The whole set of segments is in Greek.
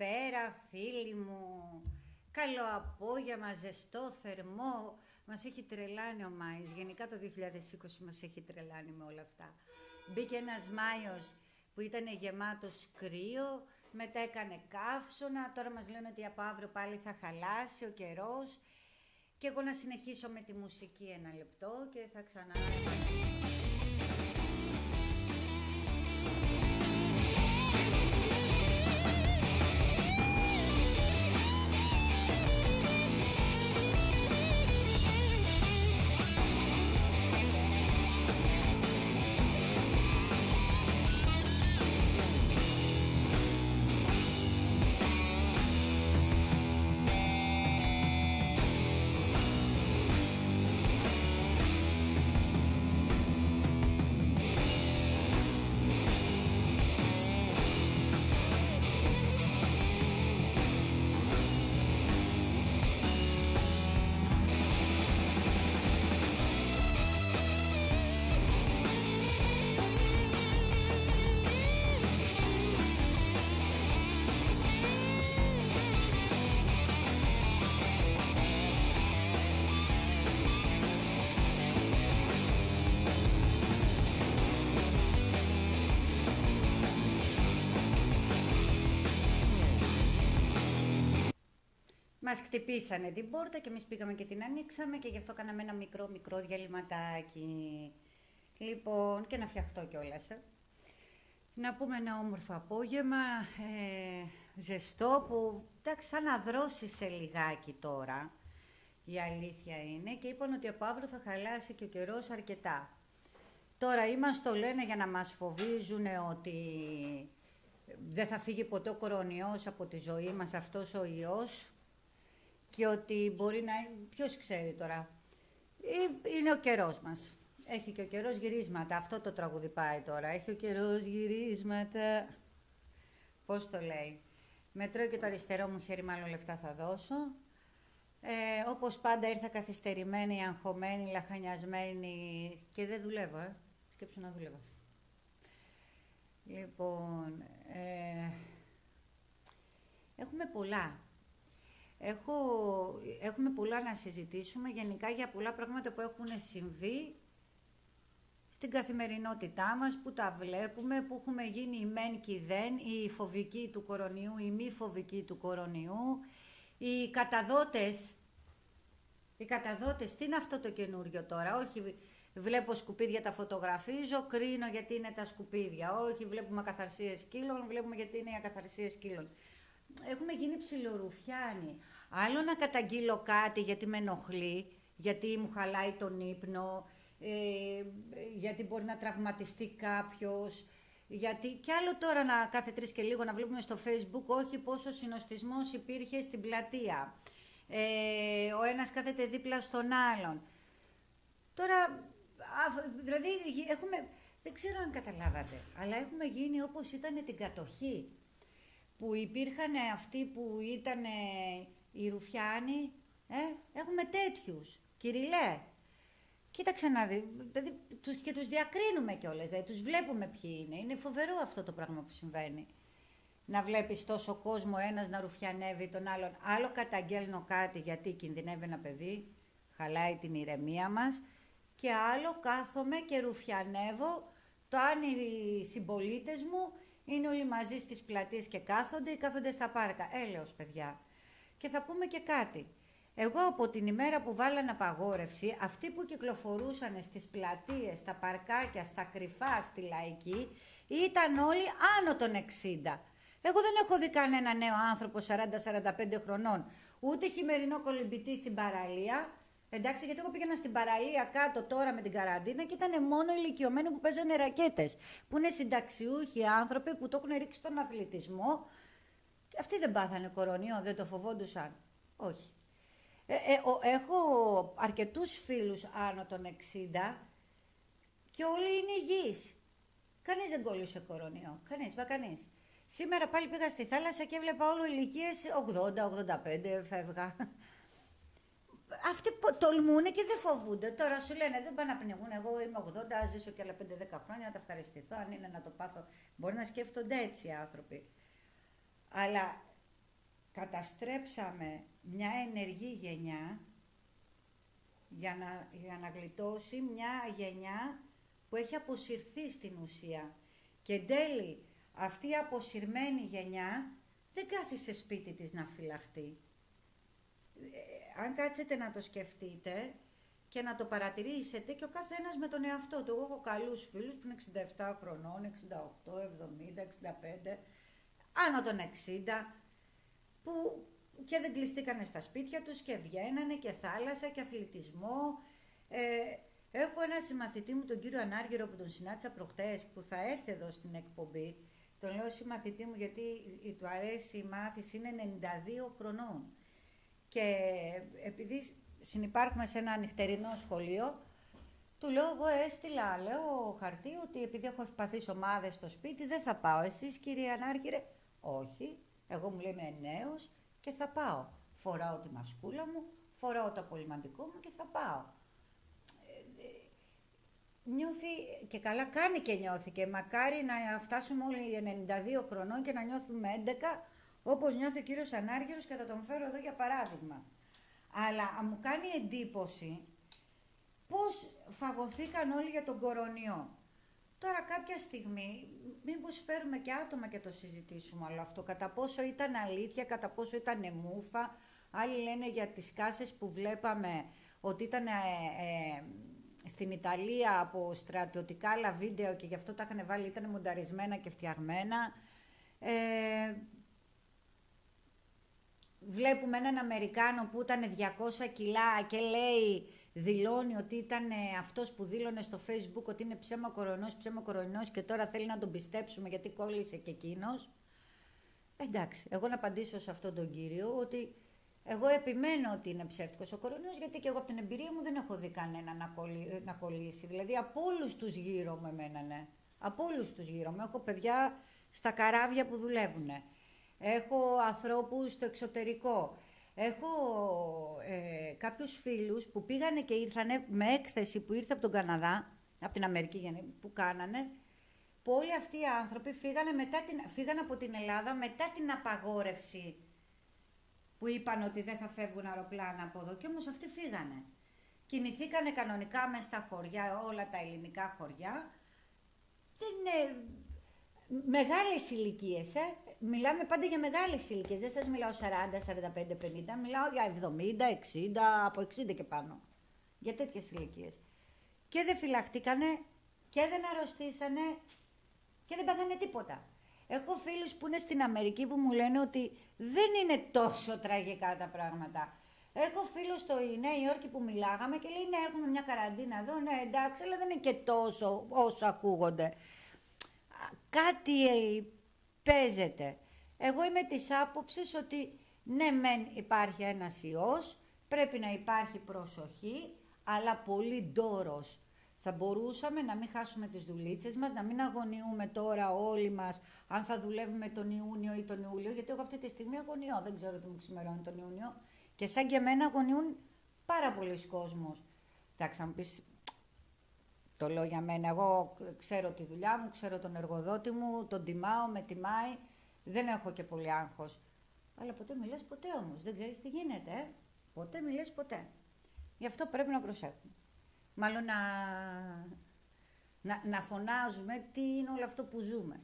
Καλησπέρα φίλοι μου. Καλό απόγευμα, ζεστό, θερμό. Μας έχει τρελάνει ο Μάης. Γενικά το 2020 μας έχει τρελάνει με όλα αυτά. Μπήκε ένας Μάιος που ήταν γεμάτος κρύο, μετά έκανε καύσωνα, τώρα μας λένε ότι από αύριο πάλι θα χαλάσει ο καιρός. Και εγώ να συνεχίσω με τη μουσική ένα λεπτό και θα ξανά Μας χτυπήσανε την πόρτα και εμείς πήγαμε και την ανοίξαμε και γι' αυτό κάναμε ένα μικρό μικρό διαλυματάκι. Λοιπόν, και να φτιαχτώ κιόλας. Ε. Να πούμε ένα όμορφο απόγευμα, ε, ζεστό που εντάξει σαν να δρώσει σε λιγάκι τώρα. Η αλήθεια είναι και είπαν ότι από αύριο θα χαλάσει και ο καιρός αρκετά. Τώρα είμαστε το λένε για να μας φοβίζουν ότι δεν θα φύγει ποτέ ο κορονοϊός από τη ζωή μας αυτός ο ιός και ότι μπορεί να είναι, ποιος ξέρει τώρα, ε, είναι ο καιρός μας. Έχει και ο καιρός γυρίσματα, αυτό το τραγούδι πάει τώρα, έχει ο καιρός γυρίσματα, πώς το λέει. Μετρώ και το αριστερό μου χέρι, μάλλον λεφτά θα δώσω. Ε, όπως πάντα ήρθα καθυστερημένη, αγχωμένη, λαχανιασμένη και δεν δουλεύω, ε. Σκέψου να δουλεύω. Λοιπόν, ε, έχουμε πολλά. Έχω, έχουμε πολλά να συζητήσουμε γενικά για πολλά πράγματα που έχουν συμβεί στην καθημερινότητά μας, που τα βλέπουμε, που έχουμε γίνει η μεν και η δεν, η φοβική του κορονιού, η μη φοβική του κορονιού, οι καταδότες, οι καταδότες, τι είναι αυτό το καινούριο τώρα, όχι βλέπω σκουπίδια τα φωτογραφίζω, κρίνω γιατί είναι τα σκουπίδια, όχι βλέπουμε ακαθαρσίες σκύλων, βλέπουμε γιατί είναι οι ακαθαρσίες σκύλων έχουμε γίνει ψιλορουφιάνοι. Άλλο να καταγγείλω κάτι γιατί με ενοχλεί, γιατί μου χαλάει τον ύπνο, ε, γιατί μπορεί να τραυματιστεί κάποιος, γιατί κι άλλο τώρα να κάθε τρεις και λίγο να βλέπουμε στο facebook όχι πόσο συνοστισμός υπήρχε στην πλατεία. Ε, ο ένας κάθεται δίπλα στον άλλον. Τώρα, δηλαδή έχουμε, δεν ξέρω αν καταλάβατε, αλλά έχουμε γίνει όπως ήταν την κατοχή που υπήρχαν αυτοί που ήταν οι Ρουφιάνοι, ε, έχουμε τέτοιους, Κυριλέ. Κοίταξε να δει, δηλαδή, τους, και τους διακρίνουμε κιόλας, δηλαδή τους βλέπουμε ποιοι είναι. Είναι φοβερό αυτό το πράγμα που συμβαίνει. Να βλέπεις τόσο κόσμο ένας να ρουφιανεύει τον άλλον. Άλλο καταγγέλνω κάτι γιατί κινδυνεύει ένα παιδί, χαλάει την ηρεμία μας. Και άλλο κάθομαι και ρουφιανεύω το αν οι συμπολίτες μου είναι όλοι μαζί στις πλατείες και κάθονται ή κάθονται στα πάρκα. Έλεος, παιδιά. Και θα πούμε και κάτι. Εγώ από την ημέρα που βάλανε απαγόρευση, αυτοί που κυκλοφορούσαν στις πλατείες, στα παρκάκια, στα κρυφά, στη λαϊκή, ήταν όλοι άνω των 60. Εγώ δεν έχω δει κανένα νέο άνθρωπο 40-45 χρονών, ούτε χειμερινό κολυμπητή στην παραλία, Εντάξει, γιατί εγώ πήγαινα στην παραλία κάτω τώρα με την καραντίνα και ήταν μόνο ηλικιωμένοι που παίζανε ρακέτες. Που είναι συνταξιούχοι άνθρωποι που το έχουν ρίξει στον αθλητισμό. Αυτοί δεν πάθανε κορονοϊό, δεν το φοβόντουσαν. Όχι. Ε, ε, έχω αρκετούς φίλους άνω των 60 και όλοι είναι υγιείς. Κανείς δεν κόλλησε κορονοϊό. Κανείς, μα κανείς. Σήμερα πάλι πήγα στη θάλασσα και έβλεπα όλο ηλικίες 80-85 φεύγα αυτοί τολμούν και δεν φοβούνται. Τώρα σου λένε δεν πάνε να πνιγούν. Εγώ είμαι 80, ζήσω και άλλα 5-10 χρόνια, να τα ευχαριστηθώ. Αν είναι να το πάθω, μπορεί να σκέφτονται έτσι οι άνθρωποι. αλλά καταστρέψαμε μια ενεργή γενιά για να, για να γλιτώσει μια γενιά που έχει αποσυρθεί στην ουσία. Και εν τέλει αυτή η αποσυρμένη γενιά δεν κάθισε σπίτι της να φυλαχτεί. Ε, αν κάτσετε να το σκεφτείτε και να το παρατηρήσετε και ο καθένας με τον εαυτό του. Εγώ έχω καλούς φίλους που είναι 67 χρονών, 68, 70, 65, άνω των 60, που και δεν κλειστήκανε στα σπίτια τους και βγαίνανε και θάλασσα και αθλητισμό. Ε, έχω ένα συμμαθητή μου, τον κύριο Ανάργυρο, που τον συνάντησα προχτές, που θα έρθει εδώ στην εκπομπή. Τον λέω συμμαθητή μου γιατί του αρέσει η μάθηση, είναι 92 χρονών. Και επειδή συνυπάρχουμε σε ένα νυχτερινό σχολείο, του λέω εγώ έστειλα, λέω χαρτί ότι επειδή έχω ευπαθείς ομάδες στο σπίτι δεν θα πάω. Εσείς κύριε Ανάργυρε, όχι, εγώ μου λέμε νέος και θα πάω. Φοράω τη μασκούλα μου, φοράω το απολυμαντικό μου και θα πάω. Ε, ε, νιώθει και καλά κάνει και νιώθει και μακάρι να φτάσουμε όλοι 92 χρονών και να νιώθουμε 11 όπως νιώθει ο κύριος Ανάργυρος και θα τον φέρω εδώ για παράδειγμα. Αλλά μου κάνει εντύπωση πώς φαγωθήκαν όλοι για τον κορονιό. Τώρα κάποια στιγμή, μήπως φέρουμε και άτομα και το συζητήσουμε όλο αυτό, κατά πόσο ήταν αλήθεια, κατά πόσο ήταν μούφα. Άλλοι λένε για τις κάσες που βλέπαμε ότι ήταν ε, ε, στην Ιταλία από στρατιωτικά άλλα βίντεο και γι' αυτό τα είχαν βάλει, ήταν μονταρισμένα και φτιαγμένα. Ε, βλέπουμε έναν Αμερικάνο που ήταν 200 κιλά και λέει δηλώνει ότι ήταν ε, αυτός που δήλωνε στο facebook ότι είναι ψέμα κορονοϊός, ψέμα κορονοϊός και τώρα θέλει να τον πιστέψουμε γιατί κόλλησε και εκείνος. Εντάξει, εγώ να απαντήσω σε αυτόν τον κύριο ότι εγώ επιμένω ότι είναι ψεύτικος ο κορονοϊός γιατί και εγώ από την εμπειρία μου δεν έχω δει κανένα να, κολλήσει. Να κολλήσει. Δηλαδή από όλους τους γύρω με εμένα, ναι. Από όλους τους γύρω μου. Έχω παιδιά στα καράβια που δουλεύουν. Έχω ανθρώπους στο εξωτερικό. Έχω ε, κάποιους φίλους που πήγανε και ήρθανε με έκθεση που ήρθε από τον Καναδά, από την Αμερική που κάνανε, που όλοι αυτοί οι άνθρωποι φύγανε, μετά την, φύγανε από την Ελλάδα μετά την απαγόρευση που είπαν ότι δεν θα φεύγουν αεροπλάνα από εδώ και όμως αυτοί φύγανε. Κινηθήκανε κανονικά μέσα στα χωριά, όλα τα ελληνικά χωριά. Δεν είναι μεγάλες ηλικίες, ε μιλάμε πάντα για μεγάλες ηλικίες. Δεν σας μιλάω 40, 45, 50. Μιλάω για 70, 60, από 60 και πάνω. Για τέτοιες ηλικίες. Και δεν φυλαχτήκανε και δεν αρρωστήσανε και δεν πάθανε τίποτα. Έχω φίλους που είναι στην Αμερική που μου λένε ότι δεν είναι τόσο τραγικά τα πράγματα. Έχω φίλο στο Νέα Υόρκη που μιλάγαμε και λέει ναι έχουμε μια καραντίνα εδώ, ναι εντάξει, αλλά δεν είναι και τόσο όσο ακούγονται. Κάτι παίζεται. Εγώ είμαι της άποψης ότι ναι μεν υπάρχει ένας ιός, πρέπει να υπάρχει προσοχή, αλλά πολύ ντόρος. Θα μπορούσαμε να μην χάσουμε τις δουλίτσες μας, να μην αγωνιούμε τώρα όλοι μας αν θα δουλεύουμε τον Ιούνιο ή τον Ιούλιο, γιατί εγώ αυτή τη στιγμή αγωνιώ, δεν ξέρω τι μου ξημερώνει τον Ιούνιο. Και σαν και εμένα αγωνιούν πάρα πολλοί κόσμος. Εντάξει, θα μου πεις, το λέω για μένα, εγώ ξέρω τη δουλειά μου, ξέρω τον εργοδότη μου, τον τιμάω, με τιμάει, δεν έχω και πολύ άγχος. Αλλά ποτέ μιλές ποτέ όμως, δεν ξέρεις τι γίνεται, ε; Ποτέ μιλές ποτέ. Γι' αυτό πρέπει να προσέχουμε. Μάλλον να, να, να φωνάζουμε τι είναι όλο αυτό που ζούμε.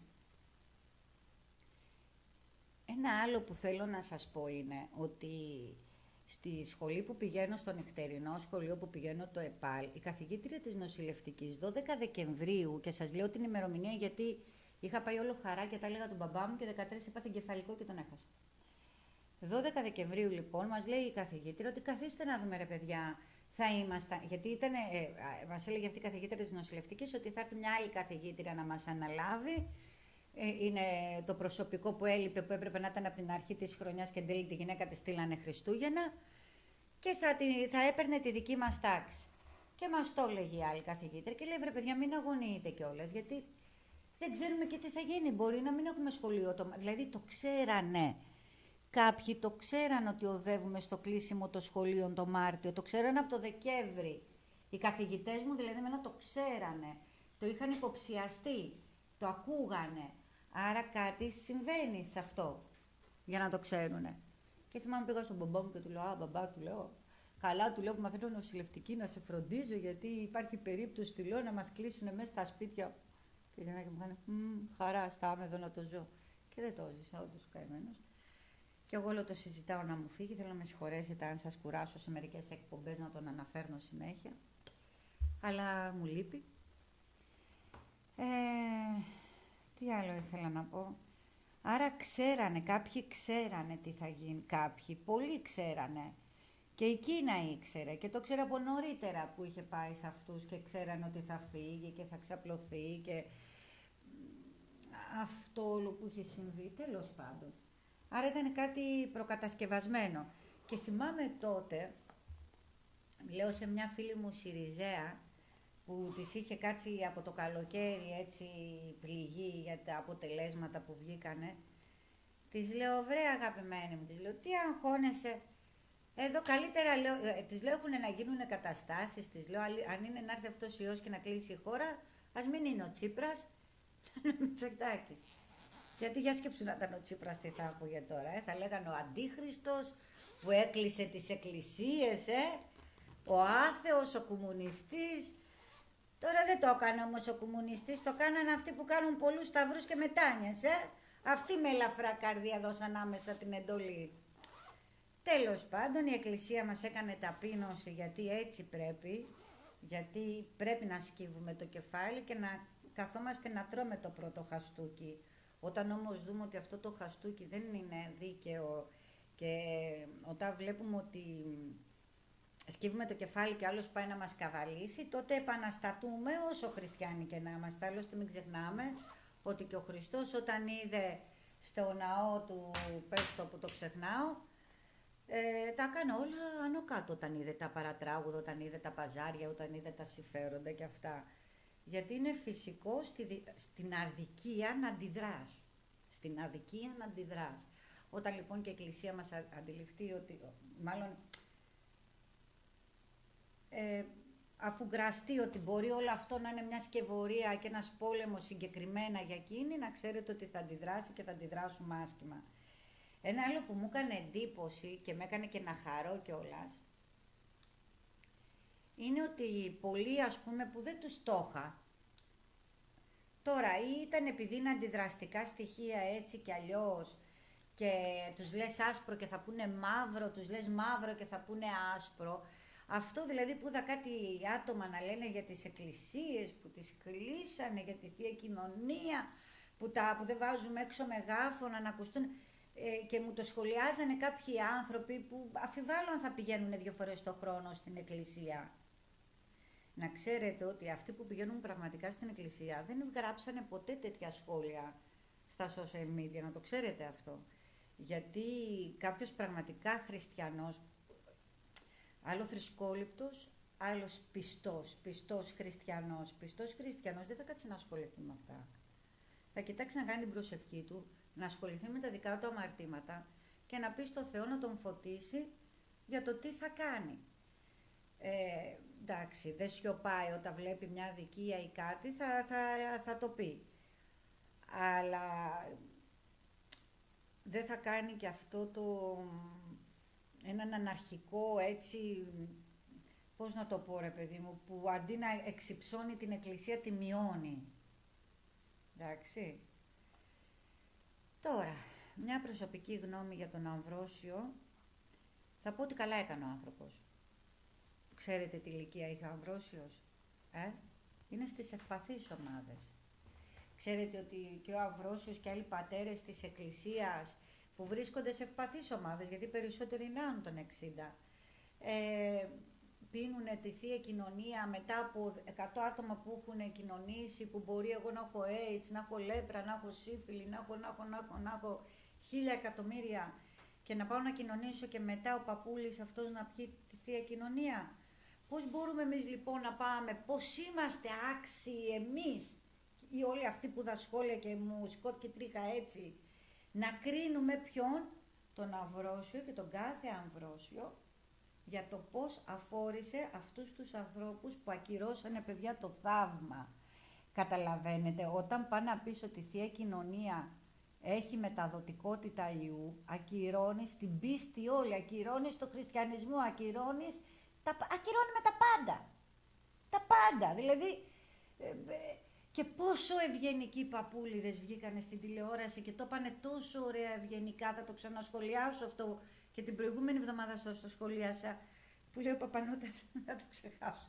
Ένα άλλο που θέλω να σας πω είναι ότι στη σχολή που πηγαίνω, στο νυχτερινό σχολείο που πηγαίνω, το ΕΠΑΛ, η καθηγήτρια της νοσηλευτικής 12 Δεκεμβρίου, και σας λέω την ημερομηνία γιατί είχα πάει όλο χαρά και τα έλεγα τον μπαμπά μου και 13 έπαθε εγκεφαλικό και τον έχασα. 12 Δεκεμβρίου λοιπόν μας λέει η καθηγήτρια ότι καθίστε να δούμε ρε παιδιά, θα ήμασταν, γιατί ήταν, ε, μας έλεγε αυτή η καθηγήτρια της νοσηλευτικής ότι θα έρθει μια άλλη καθηγήτρια να μας αναλάβει ε, είναι το προσωπικό που έλειπε, που έπρεπε να ήταν από την αρχή της χρονιάς και εν τέλει τη γυναίκα της στείλανε Χριστούγεννα και θα, θα έπαιρνε τη δική μας τάξη. Και μας το έλεγε η άλλη καθηγήτρια και λέει, βρε παιδιά, μην αγωνείτε κιόλας, γιατί δεν ξέρουμε και τι θα γίνει. Μπορεί να μην έχουμε σχολείο. Το... Δηλαδή το ξέρανε. Κάποιοι το ξέραν ότι οδεύουμε στο κλείσιμο των σχολείων το Μάρτιο. Το ξέρανε από το Δεκέμβρη. Οι καθηγητές μου δηλαδή εμένα το ξέρανε. Το είχαν υποψιαστεί. Το ακούγανε. Άρα κάτι συμβαίνει σε αυτό. για να το ξέρουν. Και θυμάμαι πήγα στον μπαμπά μου και του λέω, α, μπαμπά, του λέω, καλά, του λέω που μαθαίνω νοσηλευτική να σε φροντίζω, γιατί υπάρχει περίπτωση, του λέω, να μας κλείσουν μέσα στα σπίτια. Και η μου κάνει, χαρά, στάμε εδώ να το ζω. Και δεν το ζήσα, όντως ο καημένος. Και εγώ όλο το συζητάω να μου φύγει. Θέλω να με συγχωρέσετε αν σας κουράσω σε μερικές εκπομπές να τον αναφέρνω συνέχεια. Αλλά μου λείπει. Ε, τι άλλο ήθελα να πω; Άρα ξέρανε, κάποιοι ξέρανε τι θα γίνει. Κάποιοι, πολλοί ξέρανε. Και η Κίνα ήξερε και το ξέρε από νωρίτερα που είχε πάει σε αυτούς και ξέρανε ότι θα φύγει και θα ξαπλωθεί και αυτό όλο που είχε συμβεί, τέλος πάντων. Άρα ήταν κάτι προκατασκευασμένο. Και θυμάμαι τότε, λέω σε μια φίλη μου Σιριζέα, που της είχε κάτσει από το καλοκαίρι έτσι πληγή για τα αποτελέσματα που βγήκανε, της λέω, βρε αγαπημένη μου, της λέω, τι αγχώνεσαι, εδώ καλύτερα, λέω, ε, της λέω, έχουν να γίνουν καταστάσεις, της λέω, αν είναι να έρθει αυτός ιός και να κλείσει η χώρα, ας μην είναι ο Τσίπρας, Μητσοτάκη. Γιατί για σκέψου να ήταν ο Τσίπρας τι θα άκουγε τώρα, ε; θα λέγανε ο Αντίχριστος που έκλεισε τις εκκλησίες, ε; ο άθεος, ο κομμουνιστής. Τώρα δεν το έκανε όμως ο κομμουνιστής, το κάνανε αυτοί που κάνουν πολλούς σταυρούς και μετάνιες, ε; Αυτοί με ελαφρά καρδία δώσαν άμεσα την εντολή. Τέλος πάντων η Εκκλησία μας έκανε ταπείνωση γιατί έτσι πρέπει, γιατί πρέπει να σκύβουμε το κεφάλι και να καθόμαστε να τρώμε το πρώτο χαστούκι. Όταν όμως δούμε ότι αυτό το χαστούκι δεν είναι δίκαιο και όταν βλέπουμε ότι σκύβουμε το κεφάλι και άλλος πάει να μας καβαλήσει, τότε επαναστατούμε όσο χριστιανοί και να είμαστε. Άλλωστε μην ξεχνάμε ότι και ο Χριστός όταν είδε στο ναό του, πες το που το ξεχνάω, ε, τα έκανε όλα άνω κάτω όταν είδε τα παρατράγουδα, όταν είδε τα παζάρια, όταν είδε τα συμφέροντα και αυτά. Γιατί είναι φυσικό στη, στην αδικία να αντιδράς. Στην αδικία να αντιδράς. Όταν λοιπόν και η Εκκλησία μας αντιληφθεί ότι, μάλλον, ε, αφού γραστεί ότι μπορεί όλο αυτό να είναι μια σκευωρία και ένας πόλεμος συγκεκριμένα για εκείνη, να ξέρετε ότι θα αντιδράσει και θα αντιδράσουμε άσχημα. Ένα άλλο που μου έκανε εντύπωση και με έκανε και να χαρώ κιόλας. είναι ότι πολλοί ας πούμε που δεν τους στόχα, τώρα ή ήταν επειδή είναι αντιδραστικά στοιχεία έτσι κι αλλιώς και τους λες άσπρο και θα πούνε μαύρο, τους λες μαύρο και θα πούνε άσπρο, αυτό δηλαδή που είδα κάτι άτομα να λένε για τις εκκλησίες που τις κλείσανε, για τη Θεία Κοινωνία, που, τα, που δεν βάζουμε έξω μεγάφωνα να ακουστούν ε, και μου το σχολιάζανε κάποιοι άνθρωποι που αφιβάλλον θα πηγαίνουν δύο φορές το χρόνο στην εκκλησία. Να ξέρετε ότι αυτοί που πηγαίνουν πραγματικά στην εκκλησία δεν γράψανε ποτέ τέτοια σχόλια στα social media, να το ξέρετε αυτό. Γιατί κάποιος πραγματικά χριστιανός, άλλο θρησκόληπτος, άλλος πιστός, πιστός χριστιανός, πιστός χριστιανός δεν θα κάτσει να ασχοληθεί με αυτά. Θα κοιτάξει να κάνει την προσευχή του, να ασχοληθεί με τα δικά του αμαρτήματα και να πει στο Θεό να τον φωτίσει για το τι θα κάνει. Ε, εντάξει, δεν σιωπάει όταν βλέπει μια αδικία ή κάτι, θα, θα, θα το πει. Αλλά δεν θα κάνει και αυτό το έναν αναρχικό έτσι, πώς να το πω ρε παιδί μου, που αντί να εξυψώνει την εκκλησία τη μειώνει. Εντάξει. Τώρα, μια προσωπική γνώμη για τον Αμβρόσιο, θα πω ότι καλά έκανε ο άνθρωπος. Ξέρετε τι ηλικία είχε ο Αμβρόσιος, ε; Είναι στις ευπαθείς ομάδες. Ξέρετε ότι και ο Αμβρόσιος και άλλοι πατέρες της Εκκλησίας που βρίσκονται σε ευπαθείς ομάδες, γιατί περισσότεροι είναι άνω των 60, ε, πίνουν τη Θεία Κοινωνία μετά από 100 άτομα που έχουν κοινωνήσει, που μπορεί εγώ να έχω AIDS, να έχω λέπρα, να έχω σύφυλλη, να έχω, να έχω, να έχω, να έχω χίλια εκατομμύρια και να πάω να κοινωνήσω και μετά ο παππούλης αυτός να πιει τη Θεία Κοινωνία. Πώς μπορούμε εμείς λοιπόν να πάμε, πώς είμαστε άξιοι εμείς ή όλοι αυτοί που δα σχόλια και μου σκότει τρίχα έτσι, να κρίνουμε ποιον, τον Αμβρόσιο και τον κάθε Αμβρόσιο για το πώς αφόρησε αυτούς τους ανθρώπους που ακυρώσανε παιδιά το θαύμα. Καταλαβαίνετε, όταν πάνε να πεις ότι η Θεία Κοινωνία έχει μεταδοτικότητα ιού, ακυρώνεις την πίστη όλη, ακυρώνεις το χριστιανισμό, ακυρώνεις, τα, ακυρώνει με τα πάντα. Τα πάντα, δηλαδή... Ε, ε, και πόσο ευγενικοί παππούλιδες βγήκανε στην τηλεόραση και το είπανε τόσο ωραία ευγενικά, θα το ξανασχολιάσω αυτό και την προηγούμενη εβδομάδα στο, στο σχολίασα, που λέει ο Παπανώτας, να το ξεχάσω.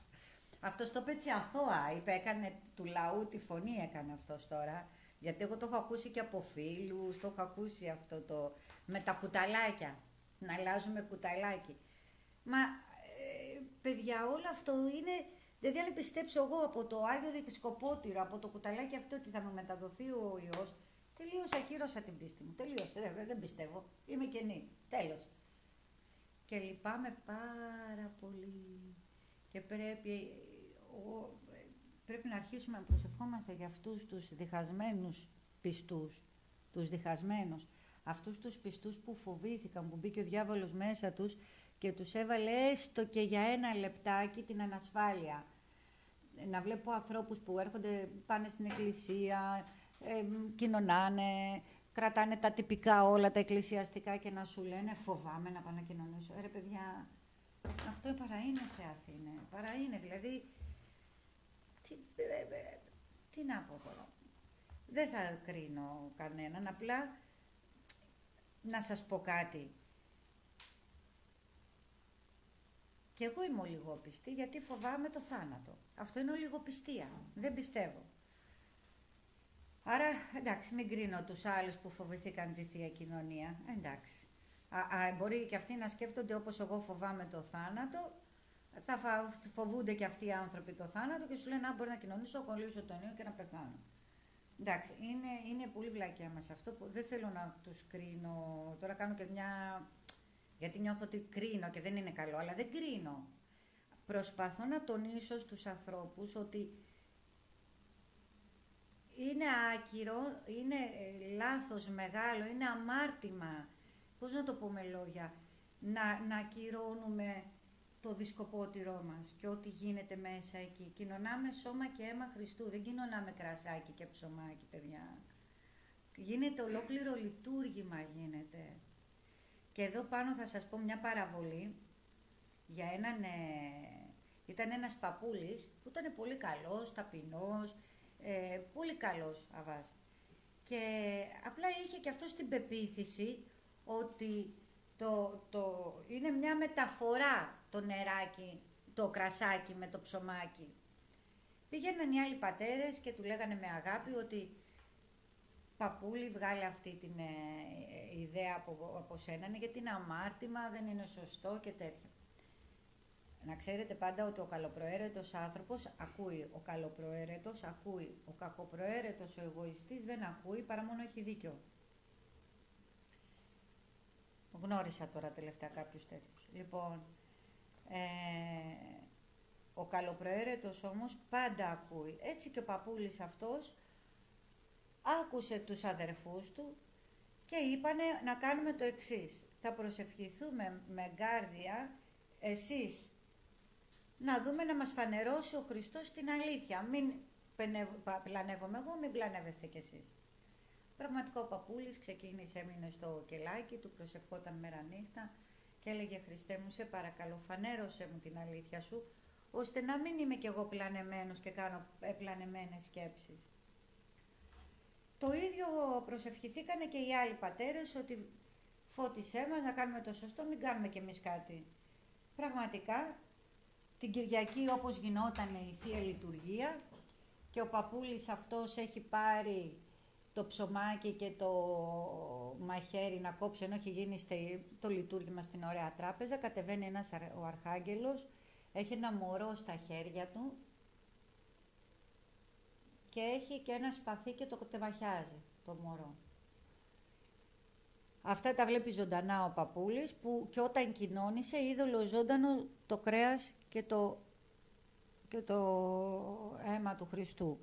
Αυτό το είπε έτσι αθώα, είπε, έκανε του λαού τη φωνή έκανε αυτός τώρα. Γιατί εγώ το έχω ακούσει και από φίλους, το έχω ακούσει αυτό το με τα κουταλάκια. Να αλλάζουμε κουταλάκι. Μα ε, παιδιά, όλο αυτό είναι. Δηλαδή, αν πιστέψω εγώ από το Άγιο Δισκοπότηρο, από το κουταλάκι αυτό ότι θα μου μεταδοθεί ο ιό, τελείως ακύρωσα την πίστη μου. Τελείωσε. Δεν, δεν πιστεύω. Είμαι κενή. Τέλος. Και λυπάμαι πάρα πολύ. Και πρέπει πρέπει να αρχίσουμε να προσευχόμαστε για αυτούς τους διχασμένους πιστούς, τους διχασμένους, αυτούς τους πιστούς που φοβήθηκαν, που μπήκε ο διάβολος μέσα τους και τους έβαλε έστω και για ένα λεπτάκι την ανασφάλεια. Να βλέπω ανθρώπους που έρχονται, πάνε στην εκκλησία, ε, κοινωνάνε, κρατάνε τα τυπικά όλα τα εκκλησιαστικά και να σου λένε φοβάμαι να πάω να κοινωνήσω. Ε, ρε παιδιά, αυτό παρά είναι Θεάθηνε, παρά είναι. Δηλαδή, τι, ε, ε, τι να πω τώρα. Δεν θα κρίνω κανέναν, απλά να σας πω κάτι. Και εγώ είμαι ολιγόπιστη γιατί φοβάμαι το θάνατο. Αυτό είναι ολιγοπιστία. Δεν πιστεύω. Άρα, εντάξει, μην κρίνω τους άλλους που φοβηθήκαν τη Θεία Κοινωνία. Εντάξει. Α, α, μπορεί και αυτοί να σκέφτονται όπως εγώ φοβάμαι το θάνατο θα φοβούνται και αυτοί οι άνθρωποι το θάνατο και σου λένε: Α, μπορεί να κοινωνήσω, κολλήσω τον ιό και να πεθάνω. Εντάξει, είναι, είναι πολύ βλακιά μας αυτό που δεν θέλω να τους κρίνω. Τώρα κάνω και μια... γιατί νιώθω ότι κρίνω και δεν είναι καλό, αλλά δεν κρίνω. Προσπαθώ να τονίσω στους ανθρώπους ότι είναι άκυρο, είναι ε, λάθος μεγάλο, είναι αμάρτημα. Πώς να το πω με λόγια. Να, να ακυρώνουμε το δισκοπότηρό μας και ό,τι γίνεται μέσα εκεί. Κοινωνάμε σώμα και αίμα Χριστού, δεν κοινωνάμε κρασάκι και ψωμάκι, παιδιά. Γίνεται ολόκληρο λειτουργήμα, γίνεται. Και εδώ πάνω θα σας πω μια παραβολή για έναν... Ε, ήταν ένας παππούλης που ήταν πολύ καλός, ταπεινός, ε, πολύ καλός αβάς. Και απλά είχε και αυτό την πεποίθηση ότι το, το, είναι μια μεταφορά το νεράκι, το κρασάκι με το ψωμάκι. Πήγαιναν οι άλλοι πατέρες και του λέγανε με αγάπη ότι παππούλη βγάλε αυτή την ε, ιδέα από, από σένα γιατί είναι αμάρτημα, δεν είναι σωστό και τέτοια. Να ξέρετε πάντα ότι ο καλοπροαίρετος άνθρωπος ακούει, ο καλοπροαίρετος ακούει, ο κακοπροαίρετος, ο εγωιστής δεν ακούει παρά μόνο έχει δίκιο. Γνώρισα τώρα τελευταία κάποιους τέτοιους. Λοιπόν, ε, ο καλοπροαίρετος όμως πάντα ακούει. Έτσι και ο παππούλης αυτός άκουσε τους αδερφούς του και είπανε να κάνουμε το εξής. Θα προσευχηθούμε με εγκάρδια εσείς να δούμε να μας φανερώσει ο Χριστός την αλήθεια. Μην πλανεύομαι εγώ, μην πλανεύεστε κι εσείς. Πραγματικό ο παππούλης ξεκίνησε, έμεινε στο κελάκι του, προσευχόταν μέρα νύχτα και έλεγε Χριστέ μου, σε παρακαλώ, φανέρωσε μου την αλήθεια σου, ώστε να μην είμαι κι εγώ πλανεμένος και κάνω πλανεμένες σκέψεις. Το ίδιο προσευχηθήκανε και οι άλλοι πατέρες ότι φώτισέ μας να κάνουμε το σωστό, μην κάνουμε κι εμείς κάτι. Πραγματικά, την Κυριακή όπως γινόταν η Θεία Λειτουργία και ο παππούλης αυτός έχει πάρει το ψωμάκι και το μαχαίρι να κόψει, ενώ έχει γίνει το λειτουργήμα στην ωραία τράπεζα, κατεβαίνει ένας ο Αρχάγγελος, έχει ένα μωρό στα χέρια του και έχει και ένα σπαθί και το τεβαχιάζει το μωρό. Αυτά τα βλέπει ζωντανά ο παππούλης που και όταν κοινώνησε είδωλο ζωντανό το κρέας και το, και το αίμα του Χριστού.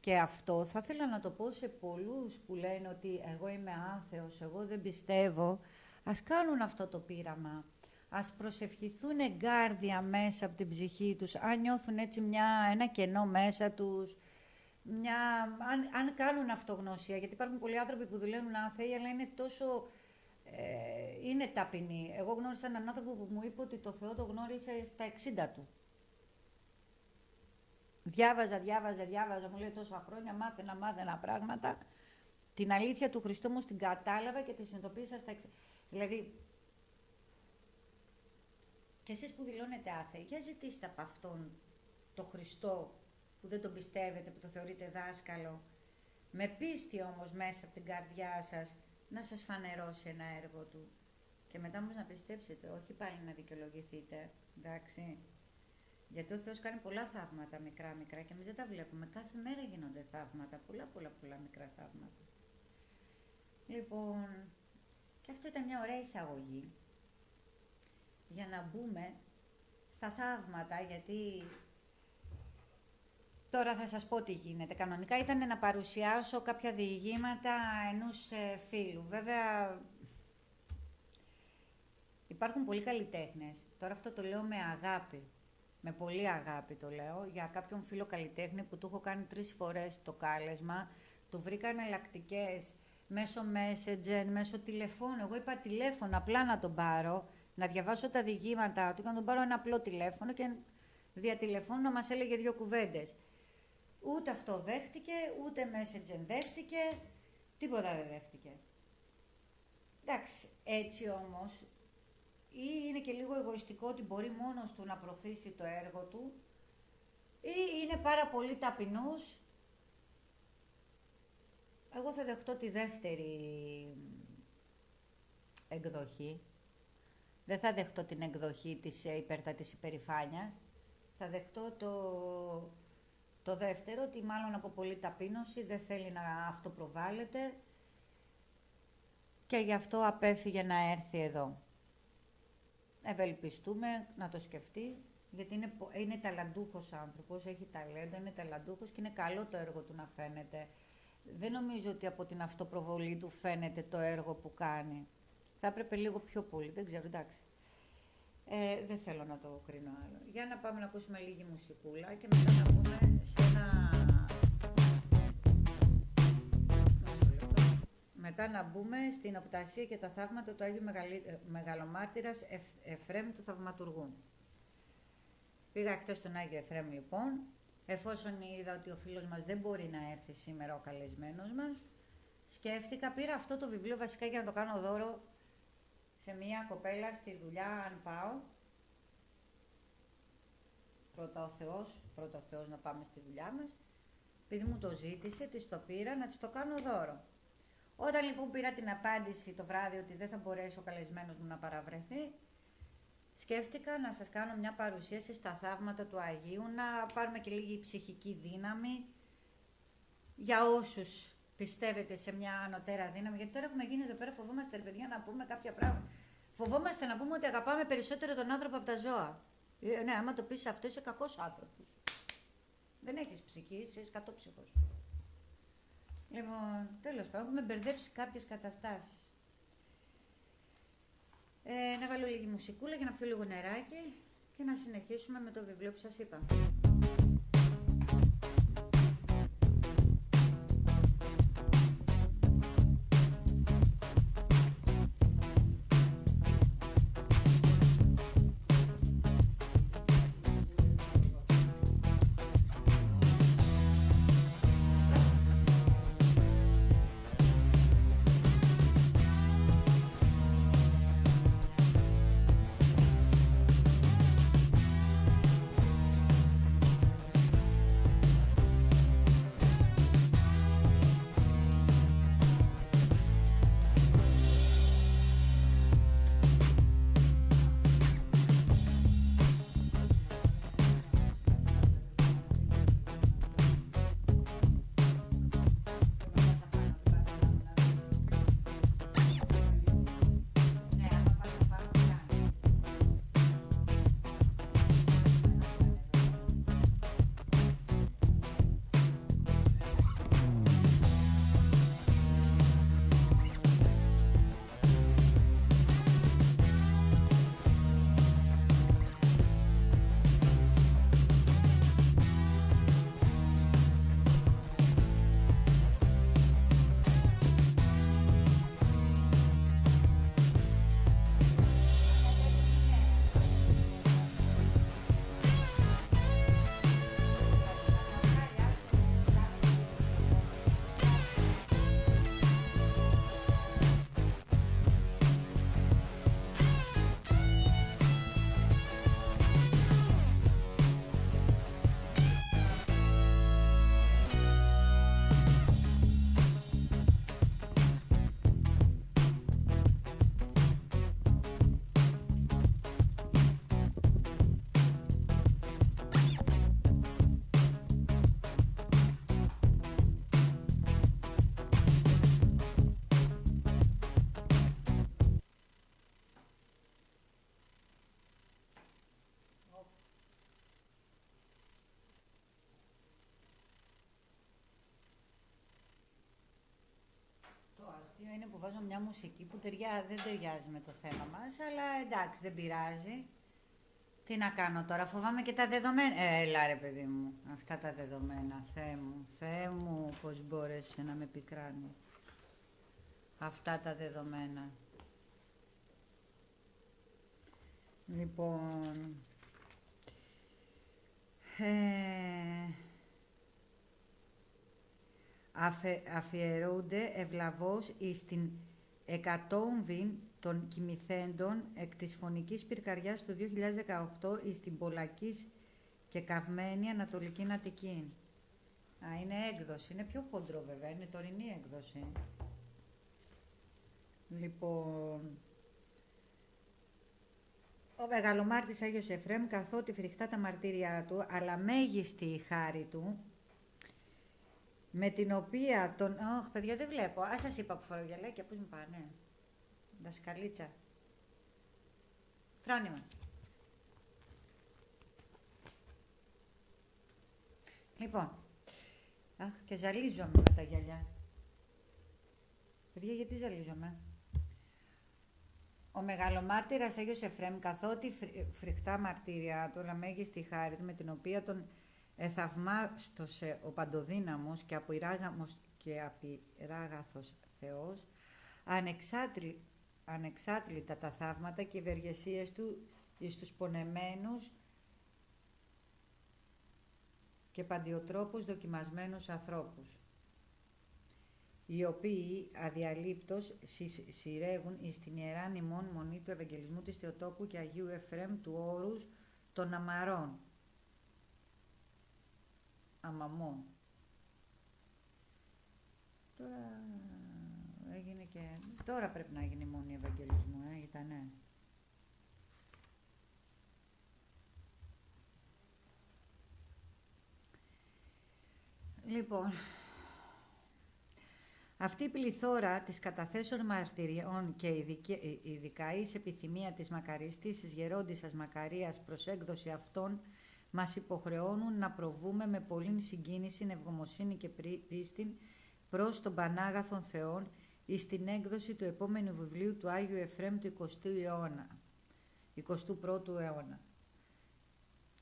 Και αυτό θα ήθελα να το πω σε πολλούς που λένε ότι εγώ είμαι άνθεος, εγώ δεν πιστεύω. Ας κάνουν αυτό το πείραμα. Ας προσευχηθούν εγκάρδια μέσα από την ψυχή τους. Αν νιώθουν έτσι μια, ένα κενό μέσα τους, μια, αν, αν κάνουν αυτογνωσία, γιατί υπάρχουν πολλοί άνθρωποι που δουλεύουν άθεοι, αλλά είναι τόσο ε, είναι ταπεινή. Εγώ γνώρισα έναν άνθρωπο που μου είπε ότι το Θεό το γνώρισε στα 60 του. Διάβαζα, διάβαζα, διάβαζα, μου λέει τόσα χρόνια, μάθαινα, μάθαινα πράγματα. Την αλήθεια του Χριστού μου την κατάλαβα και τη συνειδητοποίησα στα 60. Δηλαδή, και εσείς που δηλώνετε άθεοι, για ζητήστε από αυτόν το Χριστό που δεν τον πιστεύετε, που το θεωρείτε δάσκαλο, με πίστη όμως μέσα από την καρδιά σας, να σας φανερώσει ένα έργο του. Και μετά όμως να πιστέψετε, όχι πάλι να δικαιολογηθείτε, εντάξει. Γιατί ο Θεός κάνει πολλά θαύματα μικρά μικρά και εμείς δεν τα βλέπουμε. Κάθε μέρα γίνονται θαύματα, πολλά πολλά πολλά μικρά θαύματα. Λοιπόν, και αυτό ήταν μια ωραία εισαγωγή για να μπούμε στα θαύματα, γιατί Τώρα θα σας πω τι γίνεται. Κανονικά ήταν να παρουσιάσω κάποια διηγήματα ενός ε, φίλου. Βέβαια, υπάρχουν πολλοί καλλιτέχνες. Τώρα αυτό το λέω με αγάπη. Με πολύ αγάπη το λέω. Για κάποιον φίλο καλλιτέχνη που του έχω κάνει τρεις φορές το κάλεσμα. Του βρήκα εναλλακτικές μέσω messenger, μέσω τηλεφώνου. Εγώ είπα τηλέφωνο, απλά να τον πάρω, να διαβάσω τα διηγήματα του και να τον πάρω ένα απλό τηλέφωνο και διατηλεφώνω να μας έλεγε δύο κουβέντες. Ούτε αυτό δέχτηκε, ούτε Messenger δέχτηκε, τίποτα δεν δέχτηκε. Εντάξει, έτσι όμως, ή είναι και λίγο εγωιστικό ότι μπορεί μόνος του να προωθήσει το έργο του, ή είναι πάρα πολύ ταπεινός. Εγώ θα δεχτώ τη δεύτερη εκδοχή. Δεν θα δεχτώ την εκδοχή της υπέρτατης υπερηφάνειας. Θα δεχτώ το το δεύτερο, ότι μάλλον από πολύ ταπείνωση δεν θέλει να αυτοπροβάλλεται και γι' αυτό απέφυγε να έρθει εδώ. Ευελπιστούμε να το σκεφτεί, γιατί είναι, είναι ταλαντούχος άνθρωπος, έχει ταλέντο, είναι ταλαντούχος και είναι καλό το έργο του να φαίνεται. Δεν νομίζω ότι από την αυτοπροβολή του φαίνεται το έργο που κάνει. Θα έπρεπε λίγο πιο πολύ, δεν ξέρω, εντάξει. Ε, δεν θέλω να το κρίνω άλλο. Για να πάμε να ακούσουμε λίγη μουσικούλα και μετά να πούμε σε ένα... Μετά να μπούμε στην οπτασία και τα θαύματα του Άγιου Μεγαλή... Ε, Μεγαλομάρτυρας Εφ... Εφρέμ του Θαυματουργού. Πήγα χθε στον Άγιο Εφρέμ λοιπόν, εφόσον είδα ότι ο φίλος μας δεν μπορεί να έρθει σήμερα ο καλεσμένος μας, σκέφτηκα, πήρα αυτό το βιβλίο βασικά για να το κάνω δώρο σε μία κοπέλα στη δουλειά αν πάω. Πρώτα ο Θεός, πρώτα ο Θεός να πάμε στη δουλειά μας. Επειδή μου το ζήτησε, της το πήρα να της το κάνω δώρο. Όταν λοιπόν πήρα την απάντηση το βράδυ ότι δεν θα μπορέσει ο καλεσμένος μου να παραβρεθεί, σκέφτηκα να σας κάνω μια παρουσίαση στα θαύματα του Αγίου, να πάρουμε και λίγη ψυχική δύναμη για όσους πιστεύετε σε μια ανωτέρα δύναμη, γιατί τώρα έχουμε γίνει εδώ πέρα, φοβόμαστε ρε παιδιά να πούμε κάποια πράγματα. Φοβόμαστε να πούμε ότι αγαπάμε περισσότερο τον άνθρωπο από τα ζώα. Ε, ναι, άμα το πεις αυτό, είσαι κακός άνθρωπος. Δεν έχεις ψυχή, είσαι σκατόψυχο. Λοιπόν, τέλος πάντων, έχουμε μπερδέψει κάποιες καταστάσεις. Ε, να βάλω λίγη μουσικούλα για να πιω λίγο νεράκι και να συνεχίσουμε με το βιβλίο που σας είπα. Αστείο είναι που βάζω μια μουσική που ταιριά, δεν ταιριάζει με το θέμα μας, αλλά εντάξει, δεν πειράζει. Τι να κάνω τώρα, φοβάμαι και τα δεδομένα. Ε, έλα ρε παιδί μου, αυτά τα δεδομένα, Θεέ μου, Θεέ μου, πώς μπόρεσε να με πικράνει. Αυτά τα δεδομένα. Λοιπόν, ε, αφε, αφιερούνται ευλαβώς εις την εκατόμβην των κοιμηθέντων εκ της φωνικής πυρκαριάς του 2018 εις την Πολακής και καυμένη Ανατολική Νατική. Α, είναι έκδοση. Είναι πιο χοντρό βέβαια. Είναι τωρινή έκδοση. Λοιπόν, ο μεγαλομάρτης Άγιος Εφραίμ, καθότι φρικτά τα μαρτύρια του, αλλά μέγιστη η χάρη του, με την οποία τον... Ωχ, παιδιά, δεν βλέπω. Α, σας είπα που φορώ γυαλάκια, πώς μου πάνε. Δασκαλίτσα. Φρόνημα. Λοιπόν, αχ, και ζαλίζομαι με τα γυαλιά. Παιδιά, γιατί ζαλίζομαι; Ο μεγαλομάρτυρας Άγιος Εφραίμ, καθότι φρικτά μαρτύρια του, αλλά μέγιστη χάρη με την οποία τον εθαυμάστοσε ο παντοδύναμος και απειράγαμος και απειράγαθος Θεός, ανεξάτλητα τα θαύματα και ευεργεσίες του εις τους πονεμένους και παντιοτρόπους δοκιμασμένους ανθρώπους οι οποίοι αδιαλείπτως σειρεύουν εις την Ιερά Νημών Μονή του Ευαγγελισμού της Θεοτόκου και Αγίου Εφραίμ του όρους των Αμαρών. Αμαμών. Τώρα έγινε και... Τώρα πρέπει να γίνει η Ευαγγελισμού, ε, ήτανε. Λοιπόν, αυτή η πληθώρα της καταθέσεων μαρτυριών και ειδικά η επιθυμία της μακαρίστης, της γερόντισσας Μακαρίας προς έκδοση αυτών, μας υποχρεώνουν να προβούμε με πολλή συγκίνηση, ευγομοσύνη και πίστη προς τον Πανάγαθον Θεόν εις την έκδοση του επόμενου βιβλίου του Άγιου Εφραίμ του 20ου αιώνα, 21ου αιώνα.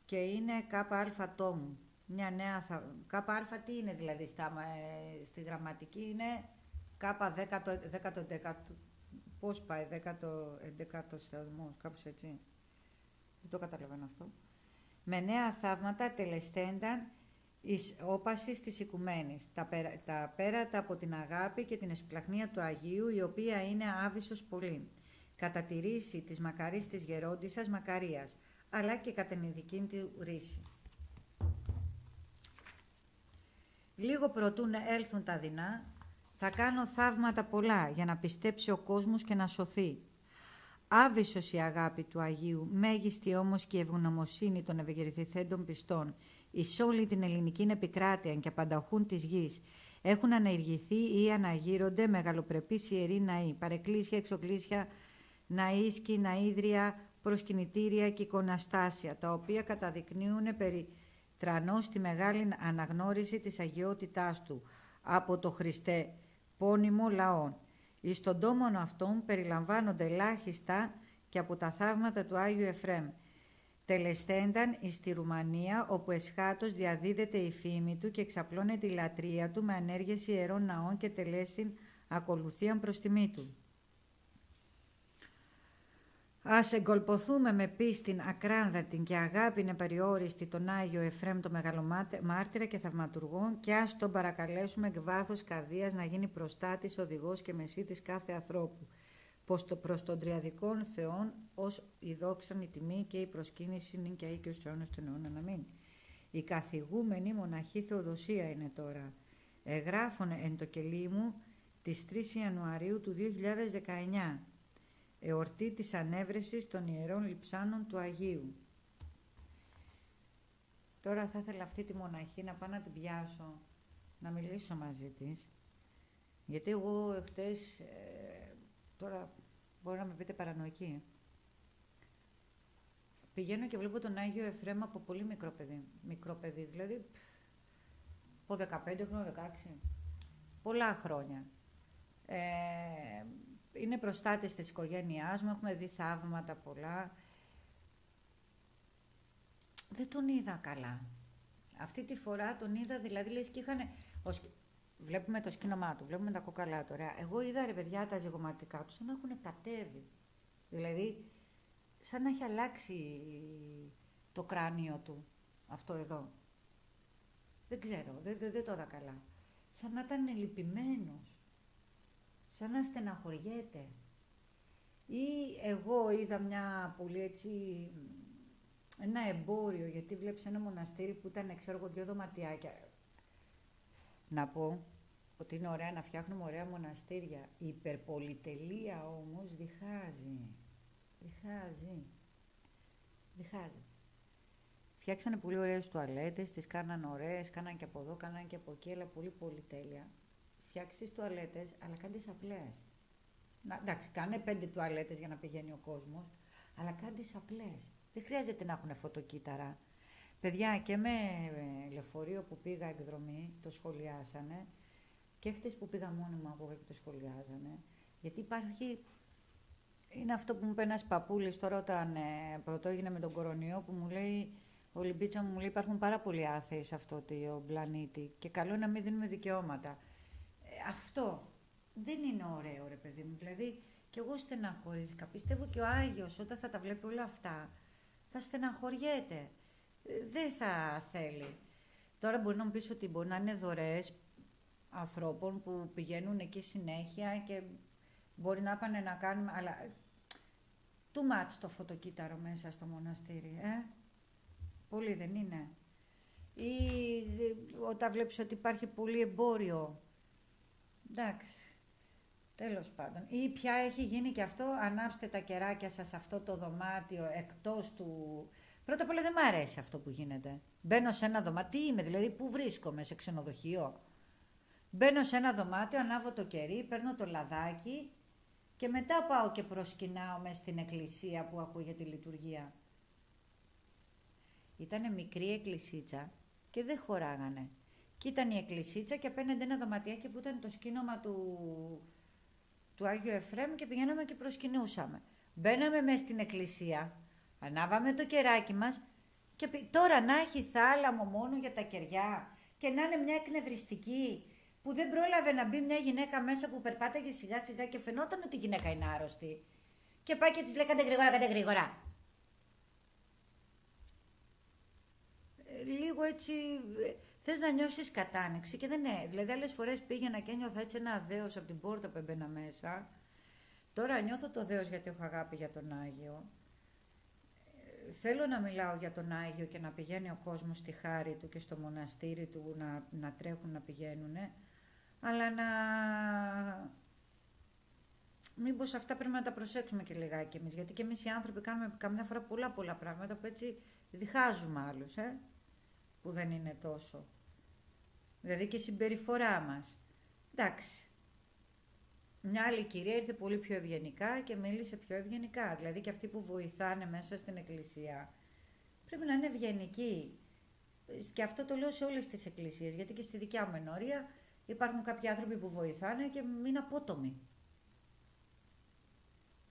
Και είναι ΚΑ τόμου, μια νέα θα... ΚΑ τι είναι δηλαδή στα, ε, στη γραμματική, είναι ΚΑ δέκατο, δέκατο, δέκατο, πώς πάει, δέκατο, εντεκάτο σταθμός, κάπως έτσι. Δεν το καταλαβαίνω αυτό. Με νέα θαύματα τελεστένταν εις όπασης της οικουμένης, τα, πέρα, τα πέρατα από την αγάπη και την εσπλαχνία του Αγίου, η οποία είναι άβυσος πολύ. Κατατηρήσει της μακαρής της γερόντισσας Μακαρίας, αλλά και κατά την ειδική του ρίση. Λίγο προτούν έλθουν τα δεινά, θα κάνω θαύματα πολλά για να πιστέψει ο κόσμος και να σωθεί. Άβυσος η αγάπη του Αγίου, μέγιστη όμως και η ευγνωμοσύνη των ευεργετηθέντων πιστών, εις όλη την ελληνική επικράτεια και απανταχούν της γης, έχουν ανεργηθεί ή αναγείρονται μεγαλοπρεπείς ιεροί ναοί, παρεκκλήσια, εξοκλήσια, ναΐσκοι, ναΐδρια, προσκυνητήρια και εικοναστάσια, τα οποία καταδεικνύουν περί τρανός τη μεγάλη αναγνώριση της αγιότητάς του από το Χριστέ πόνιμο λαό. Εις τον τόμον αυτόν περιλαμβάνονται ελάχιστα και από τα θαύματα του Άγιου Εφρέμ. Τελεστένταν εις τη Ρουμανία, όπου εσχάτως διαδίδεται η φήμη του και εξαπλώνεται η λατρεία του με ανέργειες ιερών ναών και τελέστην ακολουθίαν προς τιμή του. Ας εγκολποθούμε με πίστην ακράνδατη και αγάπη περιόριστη τον Άγιο Εφρέμ το μεγαλομάρτυρα και θαυματουργό και ας τον παρακαλέσουμε εκ βάθος καρδίας να γίνει προστάτης, οδηγός και μεσίτης κάθε ανθρώπου. Πως το προς τον τριαδικών θεών ως η δόξαν η τιμή και η προσκύνηση είναι και αίκαιος του αιώνας των αιώνων. Αμήν. Η καθηγούμενη μοναχή Θεοδοσία είναι τώρα. Εγγράφουν εν το κελί μου τις 3 Ιανουαρίου του 2019 εορτή της ανέβρεσης των Ιερών Λιψάνων του Αγίου. Τώρα θα ήθελα αυτή τη μοναχή να πάω να την πιάσω, να μιλήσω μαζί της, γιατί εγώ χτες, ε, τώρα μπορεί να με πείτε παρανοϊκή, πηγαίνω και βλέπω τον Άγιο Εφραίμα από πολύ μικρό παιδί, μικρό παιδί, δηλαδή από 15 χρόνια, 16, πολλά χρόνια. Ε, είναι προστάτες της οικογένειάς μου, έχουμε δει θαύματα πολλά. Δεν τον είδα καλά. Αυτή τη φορά τον είδα, δηλαδή λες και είχαν... Βλέπουμε το σκήνομά του, βλέπουμε τα κοκαλά του. Εγώ είδα ρε παιδιά τα ζυγωματικά τους σαν να έχουν κατέβει. Δηλαδή, σαν να έχει αλλάξει το κράνιο του αυτό εδώ. Δεν ξέρω, δεν, δεν, δεν το είδα καλά. Σαν να ήταν λυπημένος. Σαν να στεναχωριέται. Ή εγώ είδα μια πολύ έτσι, ένα εμπόριο, γιατί βλέπεις ένα μοναστήρι που ήταν, ξέρω εγώ, δυο δωματιάκια. Να πω ότι είναι ωραία να φτιάχνουμε ωραία μοναστήρια. Η υπερπολιτελεία όμως διχάζει. Διχάζει. Διχάζει. Φτιάξανε πολύ ωραίες τουαλέτες, τις κάναν ωραίες, κάναν και από εδώ, κάναν και από εκεί, αλλά πολύ πολυτέλεια. Φτιάξεις τις τουαλέτες, αλλά κάντε απλές. Να, εντάξει, κάνε πέντε τουαλέτες για να πηγαίνει ο κόσμος, αλλά κάντε απλές. Δεν χρειάζεται να έχουν φωτοκύτταρα. Παιδιά, και με ε, λεωφορείο που πήγα εκδρομή, το σχολιάσανε. Και χτες που πήγα μόνιμα από και το σχολιάζανε. Γιατί υπάρχει... Είναι αυτό που μου είπε ένας παππούλης τώρα όταν ε, πρωτό έγινε με τον κορονοϊό που μου λέει ο Λιμπίτσα μου λέει υπάρχουν πάρα πολλοί άθεοι σε αυτό το πλανήτη και καλό να μην δίνουμε δικαιώματα. Ε, αυτό δεν είναι ωραίο ρε παιδί μου. Δηλαδή και εγώ στεναχωρήθηκα. Πιστεύω και ο Άγιος όταν θα τα βλέπει όλα αυτά θα στεναχωριέται. Ε, δεν θα θέλει. Τώρα μπορεί να μου πεις ότι μπορεί να είναι δωρεές ανθρώπων που πηγαίνουν εκεί συνέχεια και μπορεί να πάνε να κάνουμε, αλλά too much το φωτοκύτταρο μέσα στο μοναστήρι, ε; Πολύ δεν είναι. Ή όταν βλέπεις ότι υπάρχει πολύ εμπόριο. Εντάξει. Τέλος πάντων. Ή πια έχει γίνει και αυτό, ανάψτε τα κεράκια σας σε αυτό το δωμάτιο εκτός του... Πρώτα απ' όλα δεν μ' αρέσει αυτό που γίνεται. Μπαίνω σε ένα δωμάτιο, τι είμαι δηλαδή, πού βρίσκομαι, σε ξενοδοχείο; Μπαίνω σε ένα δωμάτιο, ανάβω το κερί, παίρνω το λαδάκι και μετά πάω και προσκυνάω μέσα στην εκκλησία που ακούγεται τη λειτουργία. Ήταν μικρή εκκλησίτσα και δεν χωράγανε. Και ήταν η εκκλησίτσα και απέναντι ένα δωματιάκι που ήταν το σκήνομα του, του Άγιου Εφραίμ και πηγαίναμε και προσκυνούσαμε. Μπαίναμε μέσα στην εκκλησία, ανάβαμε το κεράκι μας και τώρα να έχει θάλαμο μόνο για τα κεριά και να είναι μια εκνευριστική που δεν πρόλαβε να μπει μια γυναίκα μέσα που περπάταγε σιγά σιγά και φαινόταν ότι η γυναίκα είναι άρρωστη. Και πάει και της λέει: Κάντε γρήγορα, κάντε γρήγορα. Ε, λίγο έτσι. Ε, Θες να νιώσεις κατάνοιξη και δεν είναι. Δηλαδή, άλλες φορές πήγαινα και ένιωθα έτσι ένα δέος από την πόρτα που έμπαινα μέσα. Τώρα νιώθω το δέος γιατί έχω αγάπη για τον Άγιο. Ε, θέλω να μιλάω για τον Άγιο και να πηγαίνει ο κόσμος στη χάρη του και στο μοναστήρι του να, να τρέχουν να πηγαίνουν αλλά να... Μήπως αυτά πρέπει να τα προσέξουμε και λιγάκι εμείς, γιατί και εμείς οι άνθρωποι κάνουμε καμιά φορά πολλά πολλά πράγματα που έτσι διχάζουμε άλλους, ε; που δεν είναι τόσο. Δηλαδή και η συμπεριφορά μας. Εντάξει. Μια άλλη κυρία ήρθε πολύ πιο ευγενικά και μίλησε πιο ευγενικά. Δηλαδή και αυτοί που βοηθάνε μέσα στην εκκλησία πρέπει να είναι ευγενικοί. Και αυτό το λέω σε όλες τις εκκλησίες, γιατί και στη δικιά μου ενορία Υπάρχουν κάποιοι άνθρωποι που βοηθάνε και μην απότομοι.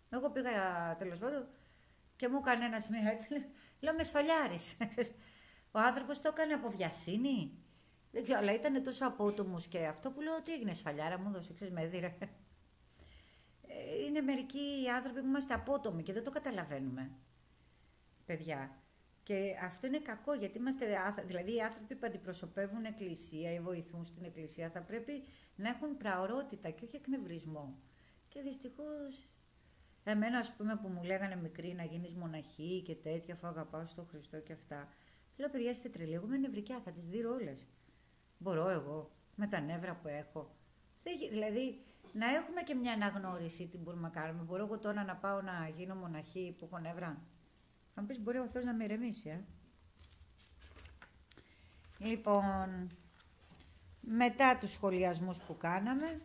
Εγώ πήγα τέλος πάντων και μου έκανε ένας σημείο έτσι, λέω με σφαλιάρη. Ο άνθρωπος το έκανε από βιασύνη. Δεν ξέρω, αλλά ήταν τόσο απότομος και αυτό που λέω ότι έγινε σφαλιάρα μου, δώσε, ξέρεις, με δίρε. Είναι μερικοί άνθρωποι που είμαστε απότομοι και δεν το καταλαβαίνουμε. Παιδιά. Και αυτό είναι κακό γιατί είμαστε, δηλαδή οι άνθρωποι που αντιπροσωπεύουν εκκλησία ή βοηθούν στην εκκλησία θα πρέπει να έχουν πραορότητα και όχι εκνευρισμό. Και δυστυχώς εμένα ας πούμε που μου λέγανε μικρή να γίνεις μοναχή και τέτοια αφού αγαπάω στον Χριστό και αυτά. Λέω παιδιά είστε τρελή, εγώ είμαι νευρικιά, θα τις δει όλες. Μπορώ εγώ με τα νεύρα που έχω. Δηλαδή να έχουμε και μια αναγνώριση τι μπορούμε να κάνουμε. Μπορώ εγώ τώρα να πάω να γίνω μοναχή που έχω νεύρα; Αν πεις μπορεί ο Θεός να με ηρεμήσει, ε. Λοιπόν, μετά τους σχολιασμούς που κάναμε,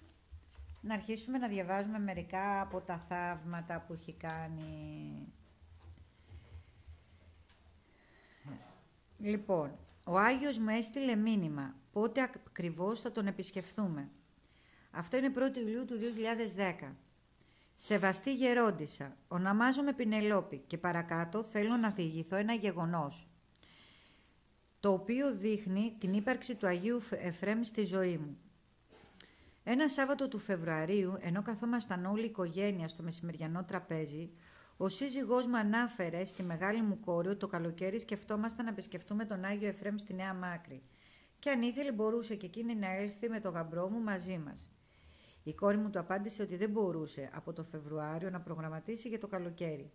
να αρχίσουμε να διαβάζουμε μερικά από τα θαύματα που έχει κάνει. Λοιπόν, ο Άγιος μου έστειλε μήνυμα, πότε ακριβώς θα τον επισκεφθούμε. Αυτό είναι 1η Ιουλίου του 2010. Σεβαστή γερόντισα, ονομάζομαι Πινελόπη και παρακάτω θέλω να διηγηθώ ένα γεγονός, το οποίο δείχνει την ύπαρξη του Αγίου Εφρέμ στη ζωή μου. Ένα Σάββατο του Φεβρουαρίου, ενώ καθόμασταν όλη η οικογένεια στο μεσημεριανό τραπέζι, ο σύζυγός μου ανάφερε στη μεγάλη μου κόρη ότι το καλοκαίρι σκεφτόμασταν να επισκεφτούμε τον Άγιο Εφρέμ στη Νέα Μάκρη και αν ήθελε μπορούσε και εκείνη να έλθει με το γαμπρό μου μαζί μας. Η κόρη μου του απάντησε ότι δεν μπορούσε από το Φεβρουάριο να προγραμματίσει για το καλοκαίρι.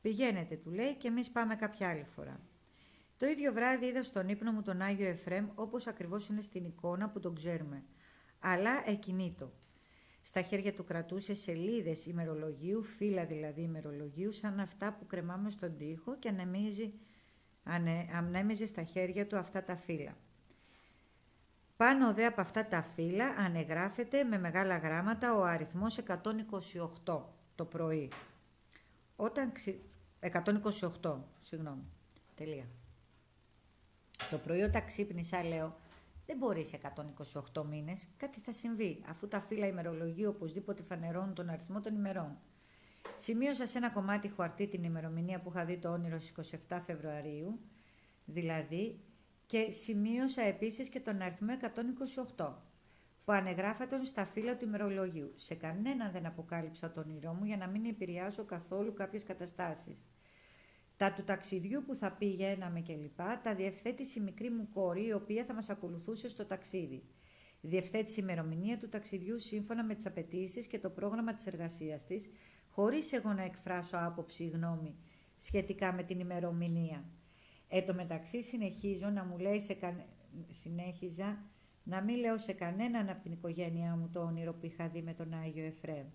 Πηγαίνετε, του λέει, και εμείς πάμε κάποια άλλη φορά. Το ίδιο βράδυ είδα στον ύπνο μου τον Άγιο Εφρέμ όπως ακριβώς είναι στην εικόνα που τον ξέρουμε. Αλλά εκινήτο. Στα χέρια του κρατούσε σελίδες ημερολογίου, φύλλα δηλαδή ημερολογίου, σαν αυτά που κρεμάμε στον τοίχο και ανέμιζε στα χέρια του αυτά τα φύλλα. Πάνω δε από αυτά τα φύλλα ανεγράφεται με μεγάλα γράμματα ο αριθμός 128 το πρωί. Όταν 128, συγγνώμη, τελεία. Το πρωί όταν ξύπνησα λέω, δεν μπορεί σε 128 μήνες, κάτι θα συμβεί, αφού τα φύλλα ημερολογίου οπωσδήποτε φανερώνουν τον αριθμό των ημερών. Σημείωσα σε ένα κομμάτι χαρτί την ημερομηνία που είχα δει το όνειρο στις 27 Φεβρουαρίου, δηλαδή και σημείωσα επίσης και τον αριθμό 128 που ανεγράφατον στα φύλλα του ημερολογίου. Σε κανέναν δεν αποκάλυψα τον όνειρό μου για να μην επηρεάσω καθόλου κάποιες καταστάσεις. Τα του ταξιδιού που θα πήγαιναμε κλπ. τα διευθέτησε η μικρή μου κόρη η οποία θα μας ακολουθούσε στο ταξίδι. Διευθέτησε η ημερομηνία του ταξιδιού σύμφωνα με τις απαιτήσεις και το πρόγραμμα της εργασίας της, χωρίς εγώ να εκφράσω άποψη ή γνώμη σχετικά με την ημερομηνία. Εν τω μεταξύ συνεχίζω να μου λέει σε συνέχιζα να μην λέω σε κανέναν από την οικογένειά μου το όνειρο που είχα δει με τον Άγιο Εφραίμ.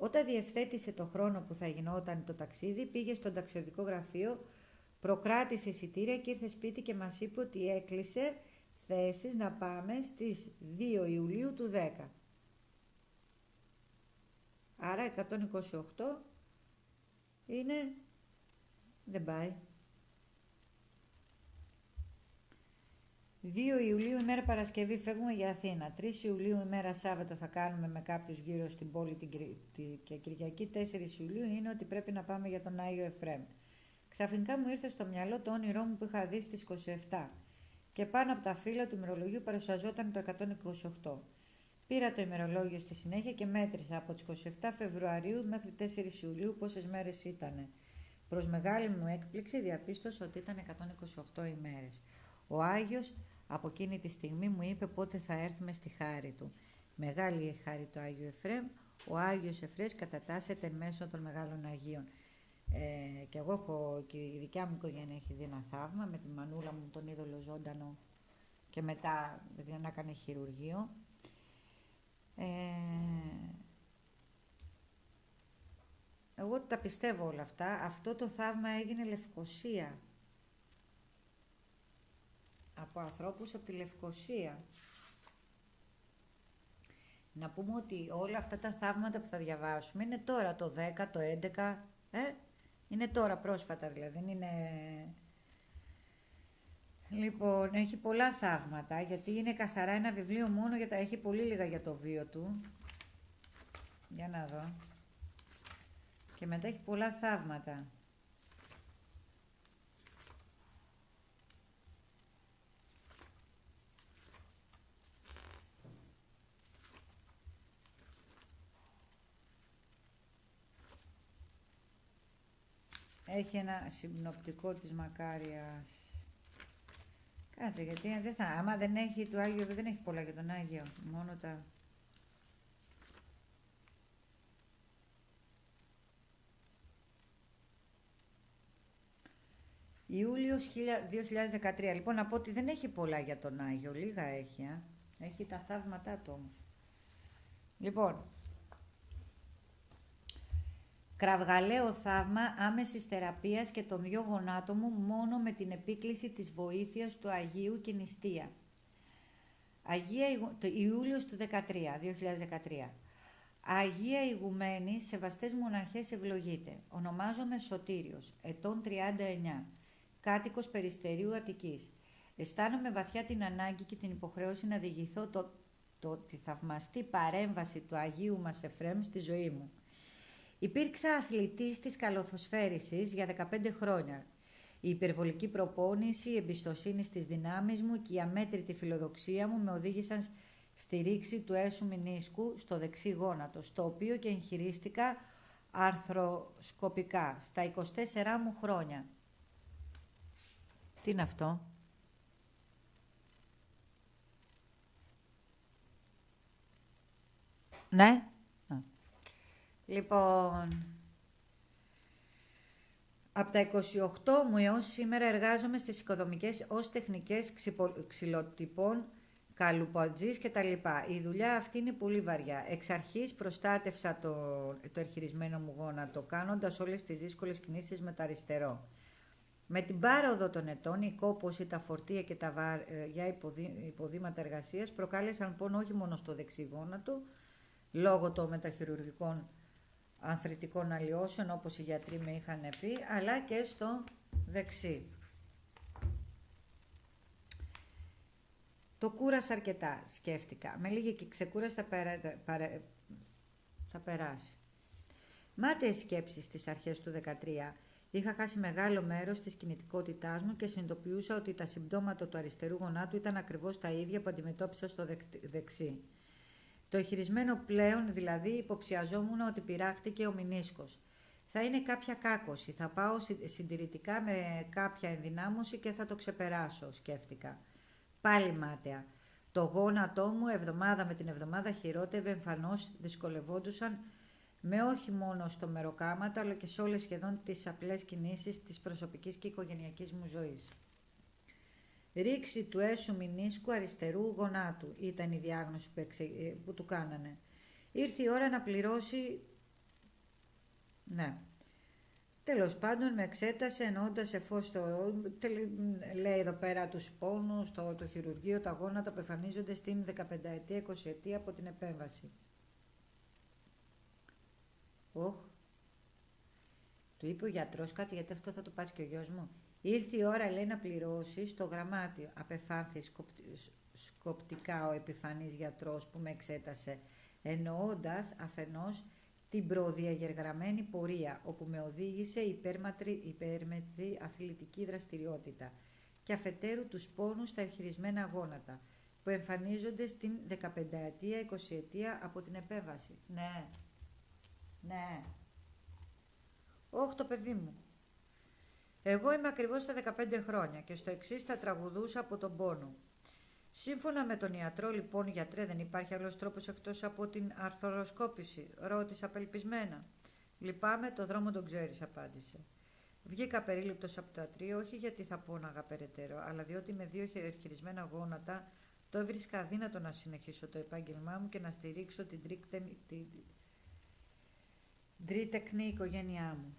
Όταν διευθέτησε το χρόνο που θα γινόταν το ταξίδι, πήγε στο ταξιδιωτικό γραφείο, προκράτησε εισιτήρια και ήρθε σπίτι και μας είπε ότι έκλεισε θέσεις να πάμε στις 2 Ιουλίου του 10. Άρα 128 είναι... δεν πάει. 2 Ιουλίου ημέρα Παρασκευή φεύγουμε για Αθήνα. 3 Ιουλίου ημέρα Σάββατο θα κάνουμε με κάποιους γύρω στην πόλη την και Κυριακή 4 Ιουλίου είναι ότι πρέπει να πάμε για τον Άγιο Εφρέμ. Ξαφνικά μου ήρθε στο μυαλό το όνειρό μου που είχα δει στις 27 και πάνω από τα φύλλα του ημερολογίου παρουσιαζόταν το 128. Πήρα το ημερολόγιο στη συνέχεια και μέτρησα από τις 27 Φεβρουαρίου μέχρι 4 Ιουλίου πόσες μέρες ήταν. Προς μεγάλη μου έκπληξη διαπίστωσα ότι ήταν 128 ημέρες. Ο Άγιος από εκείνη τη στιγμή μου είπε πότε θα έρθουμε στη χάρη του. Μεγάλη χάρη του Άγιου Εφρέμ, ο Άγιος Εφρές κατατάσσεται μέσω των μεγάλων Αγίων. Ε, και εγώ έχω, και η δικιά μου οικογένεια έχει δει ένα θαύμα με τη μανούλα μου τον είδωλο ζώντανο και μετά δεν έκανε χειρουργείο. Ε, εγώ τα πιστεύω όλα αυτά. Αυτό το θαύμα έγινε Λευκοσία από ανθρώπους από τη Λευκοσία. Να πούμε ότι όλα αυτά τα θαύματα που θα διαβάσουμε είναι τώρα το 10, το 11, ε; είναι τώρα πρόσφατα δηλαδή, δεν είναι... Λοιπόν, έχει πολλά θαύματα, γιατί είναι καθαρά ένα βιβλίο μόνο, γιατί έχει πολύ λίγα για το βίο του. Για να δω. Και μετά έχει πολλά θαύματα. Έχει ένα συμπνοπτικό της Μακάριας. Κάτσε, γιατί δεν θα... Άμα δεν έχει το Άγιο, δεν έχει πολλά για τον Άγιο. Μόνο τα... Ιούλιος 2013. Λοιπόν, να πω ότι δεν έχει πολλά για τον Άγιο. Λίγα έχει, α. Έχει τα θαύματά του όμως. Λοιπόν, Κραυγαλαίο θαύμα άμεσης θεραπείας και των δυο γονάτων μου μόνο με την επίκληση της βοήθειας του Αγίου και νηστεία. Αγία, το Ιούλιος του 13, 2013. Αγία Ηγουμένη, σεβαστές μοναχές ευλογείτε. Ονομάζομαι Σωτήριος, ετών 39, κάτοικος Περιστερίου Αττικής. Αισθάνομαι βαθιά την ανάγκη και την υποχρέωση να διηγηθώ το το, τη θαυμαστή παρέμβαση του Αγίου μας Εφρέμ στη ζωή μου. Υπήρξα αθλητής της καλοθοσφαίρησης για 15 χρόνια. Η υπερβολική προπόνηση, η εμπιστοσύνη στις δυνάμεις μου και η αμέτρητη φιλοδοξία μου με οδήγησαν στη ρήξη του έσου μηνίσκου στο δεξί γόνατο, στο οποίο και εγχειρίστηκα αρθροσκοπικά στα 24 μου χρόνια. Τι είναι αυτό; Ναι. Λοιπόν, από τα 28 μου έως σήμερα εργάζομαι στις οικοδομικές ως τεχνικές ξυλοτυπών, καλουπατζής και τα λοιπά. Η δουλειά αυτή είναι πολύ βαριά. Εξ αρχής προστάτευσα το, το ερχειρισμένο μου γόνατο, κάνοντας όλες τις δύσκολες κινήσεις με το αριστερό. Με την πάροδο των ετών, η κόπωση, τα φορτία και τα βαριά ε, υποδήματα εργασίας προκάλεσαν πόνο όχι μόνο στο δεξί γόνατο, λόγω των μεταχειρουργικών ανθρητικών αλλοιώσεων, όπως οι γιατροί με είχαν πει, αλλά και στο δεξί. Το κούρασα αρκετά, σκέφτηκα. Με λίγη και ξεκούραση θα, περα... θα περάσει. Μάταιες σκέψεις στις αρχές του 13. Είχα χάσει μεγάλο μέρος της κινητικότητάς μου και συνειδητοποιούσα ότι τα συμπτώματα του αριστερού γονάτου ήταν ακριβώς τα ίδια που αντιμετώπισα στο δεξί. Το εχειρισμένο πλέον δηλαδή υποψιαζόμουν ότι πειράχτηκε ο μηνίσκος. Θα είναι κάποια κάκωση, θα πάω συντηρητικά με κάποια ενδυνάμωση και θα το ξεπεράσω, σκέφτηκα. Πάλι μάταια. Το γόνατό μου εβδομάδα με την εβδομάδα χειρότερη εμφανώς δυσκολευόντουσαν με όχι μόνο στο μεροκάματα αλλά και σε όλες σχεδόν τις απλές κινήσεις της προσωπικής και οικογενειακής μου ζωής. Ρήξη του έσου μηνίσκου αριστερού γονάτου ήταν η διάγνωση που, ε, που του κάνανε. Ήρθε η ώρα να πληρώσει... Ναι. Τέλος πάντων με εξέτασε εννοώντας εφόσον το... λέει εδώ πέρα τους πόνους, το, το χειρουργείο, τα γόνατα που εμφανίζονται στην 15 ετία, 20 ετία από την επέμβαση. Οχ. Του είπε ο γιατρός, κάτσε γιατί αυτό θα το πάρει και ο γιος μου. Ήρθε η ώρα, λέει, να πληρώσεις το γραμμάτιο. Απεφάνθη σκοπτικά ο επιφανής γιατρός που με εξέτασε, εννοώντας αφενός την προδιαγεγραμμένη πορεία, όπου με οδήγησε υπέρμετρη, υπέρμετρη αθλητική δραστηριότητα και αφετέρου τους πόνους στα εγχειρισμένα γόνατα, που εμφανίζονται στην 15ετία, 20ετία από την επέβαση. Ναι, ναι. Όχι το παιδί μου. Εγώ είμαι ακριβώς στα 15 χρόνια και στο εξής θα τραγουδούσα από τον πόνο. Σύμφωνα με τον ιατρό, λοιπόν, γιατρέ, δεν υπάρχει άλλος τρόπος εκτός από την αρθροσκόπηση, ρώτησα απελπισμένα. Λυπάμαι, το δρόμο τον ξέρεις, απάντησε. Βγήκα περίληπτος από το ατρίο, όχι γιατί θα πόναγα περαιτέρω, αλλά διότι με δύο χειρισμένα γόνατα το έβρισκα αδύνατο να συνεχίσω το επάγγελμά μου και να στηρίξω την τρίτεκνη οικογένειά μου.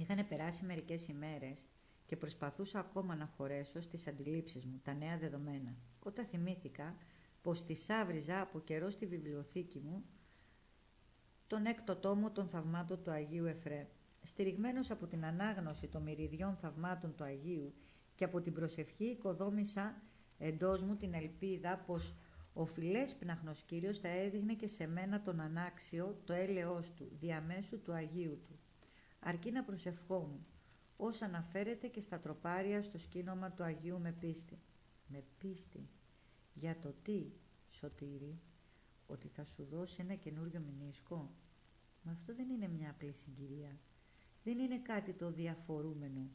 Είχαν περάσει μερικές ημέρες και προσπαθούσα ακόμα να χωρέσω στις αντιλήψεις μου τα νέα δεδομένα. Όταν θυμήθηκα πως τη σάβριζα από καιρό στη βιβλιοθήκη μου τον έκτο τόμο των θαυμάτων του Αγίου Εφρέ. Στηριγμένος από την ανάγνωση των μυριδιών θαυμάτων του Αγίου και από την προσευχή οικοδόμησα εντός μου την ελπίδα πως ο φιλές πναχνος Κύριος θα έδειχνε και σε μένα τον ανάξιο, το έλεος του, διαμέσου του Αγίου του αρκεί να προσευχόμουν, όσα αναφέρεται και στα τροπάρια στο σκήνομα του Αγίου με πίστη. Με πίστη. Για το τι, Σωτήρη, ότι θα σου δώσει ένα καινούριο μηνίσκο; Μα αυτό δεν είναι μια απλή συγκυρία. Δεν είναι κάτι το διαφορούμενο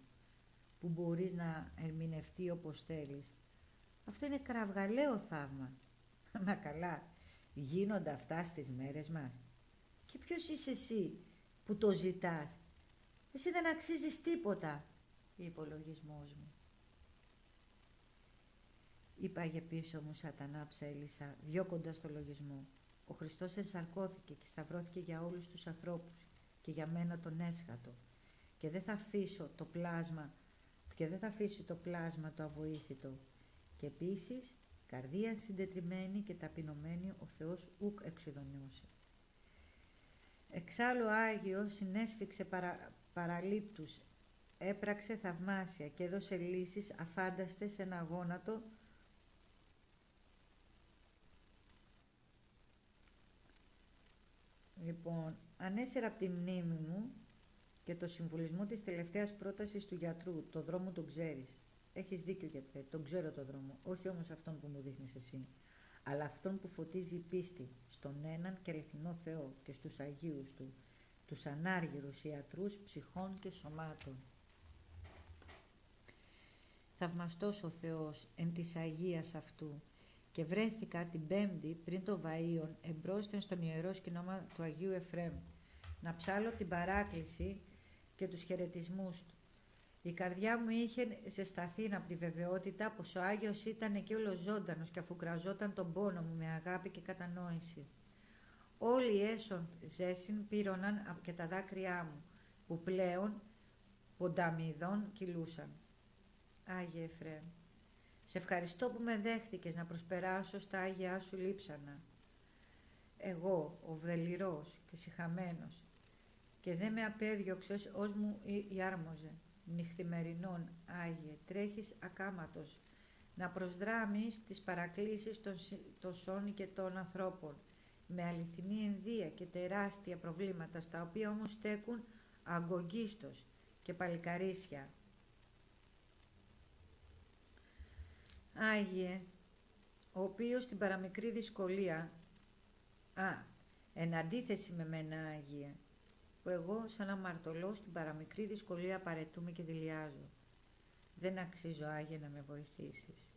που μπορείς να ερμηνευτεί όπως θέλεις. Αυτό είναι κραυγαλαίο θαύμα. Μα καλά, γίνονται αυτά στις μέρες μας. Και ποιος είσαι εσύ που το ζητάς; Εσύ δεν αξίζεις τίποτα, είπε ο λογισμός μου. Είπαγε πίσω μου σατανά ψέλισσα, διώκοντας το λογισμό. Ο Χριστός ενσαρκώθηκε και σταυρώθηκε για όλους τους ανθρώπους και για μένα τον έσχατο. Και δεν θα αφήσω το πλάσμα και δεν θα αφήσει το πλάσμα το αβοήθητο. Και επίσης, καρδία συντετριμένη και ταπεινωμένη ο Θεός ουκ εξειδονιούσε. Εξάλλου Άγιος συνέσφιξε παρα, παραλήπτους. Έπραξε θαυμάσια και έδωσε λύσεις αφάνταστες σε ένα γόνατο Λοιπόν, ανέσυρα από τη μνήμη μου και το συμβολισμό της τελευταίας πρότασης του γιατρού. Το δρόμο τον ξέρεις. Έχεις δίκιο γιατρέ, τον ξέρω το δρόμο. Όχι όμως αυτόν που μου δείχνεις εσύ. Αλλά αυτόν που φωτίζει η πίστη στον έναν και αληθινό Θεό και στους Αγίους Του τους ανάργυρους ιατρούς ψυχών και σωμάτων. Θαυμαστός ο Θεός εν της Αγίας αυτού και βρέθηκα την Πέμπτη πριν το Βαΐον εμπρόστεν στον Ιερό Σκηνόμα του Αγίου Εφρέμ να ψάλω την παράκληση και τους χαιρετισμούς του. Η καρδιά μου είχε ζεσταθεί από τη βεβαιότητα πως ο Άγιος ήταν εκεί ολοζώντανος και αφού κραζόταν τον πόνο μου με αγάπη και κατανόηση. Όλοι οι έσον ζέσιν πήρωναν και τα δάκρυά μου, που πλέον πονταμιδών κυλούσαν. Άγιε Εφραίμ, σε ευχαριστώ που με δέχτηκες να προσπεράσω στα Άγια Σου λείψανα. Εγώ, ο βδελυρός και συχαμένος, και δεν με απέδιωξες ως μου η άρμοζε. Νυχθημερινών, Άγιε, τρέχεις ακάματος, να προσδράμεις τις παρακλήσεις των, των και των ανθρώπων, με αληθινή ενδία και τεράστια προβλήματα, στα οποία όμως στέκουν αγκογίστος και παλικαρίσια. Άγιε, ο οποίος στην παραμικρή δυσκολία, α, εν αντίθεση με μένα Άγιε, που εγώ σαν αμαρτωλός στην παραμικρή δυσκολία παρετούμε και δηλιάζω. Δεν αξίζω, Άγιε, να με βοηθήσεις.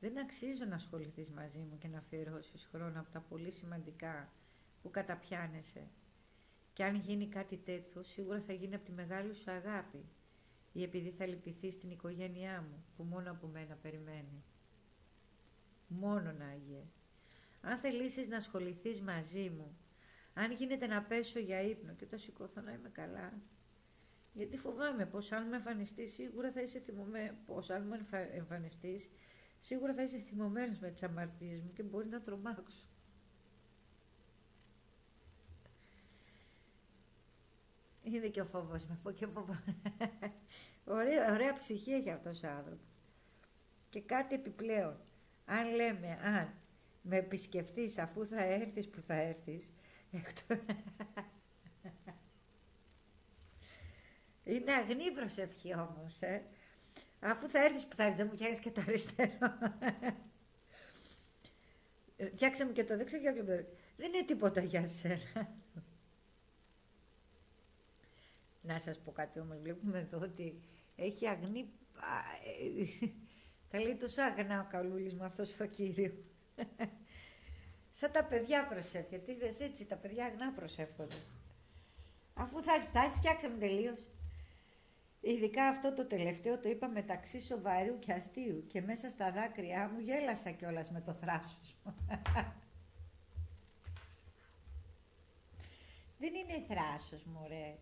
Δεν αξίζω να ασχοληθείς μαζί μου και να αφιερώσεις χρόνο από τα πολύ σημαντικά που καταπιάνεσαι. Και αν γίνει κάτι τέτοιο, σίγουρα θα γίνει από τη μεγάλη σου αγάπη ή επειδή θα λυπηθείς στην οικογένειά μου, που μόνο από μένα περιμένει. Μόνον, Άγιε. Αν θελήσεις να ασχοληθείς μαζί μου, αν γίνεται να πέσω για ύπνο και το σηκώθω να είμαι καλά, γιατί φοβάμαι πως αν με εμφανιστείς σίγουρα θα είσαι θυμωμένο, πως αν με εμφανιστείς Σίγουρα θα είσαι θυμωμένος με τις αμαρτίες μου και μπορεί να τρομάξω. Είναι και ο φόβος με, και φόβο. ωραία, ωραία ψυχή έχει αυτός ο άνθρωπος. Και κάτι επιπλέον. Αν λέμε, αν με επισκεφθείς αφού θα έρθεις που θα έρθεις, είναι αγνή προσευχή όμως, ε. Αφού θα έρθεις που θα έρθεις, δεν μου φτιάχνεις και το αριστερό. Ε, φτιάξε μου και το δεξί, φτιάξε μου το δεξί. Δεν είναι τίποτα για σένα. Να σας πω κάτι όμως, βλέπουμε εδώ ότι έχει αγνή... Ε, τα λέει τόσο αγνά ο καλούλης μου αυτός ο κύριος. Σαν τα παιδιά προσεύχεται, είδες έτσι, τα παιδιά αγνά προσεύχονται. Αφού θα φτάσεις, φτιάξε μου τελείως. Ειδικά αυτό το τελευταίο το είπα μεταξύ σοβαρού και αστείου και μέσα στα δάκρυά μου γέλασα κιόλας με το θράσος μου. Δεν είναι θράσος μωρέ.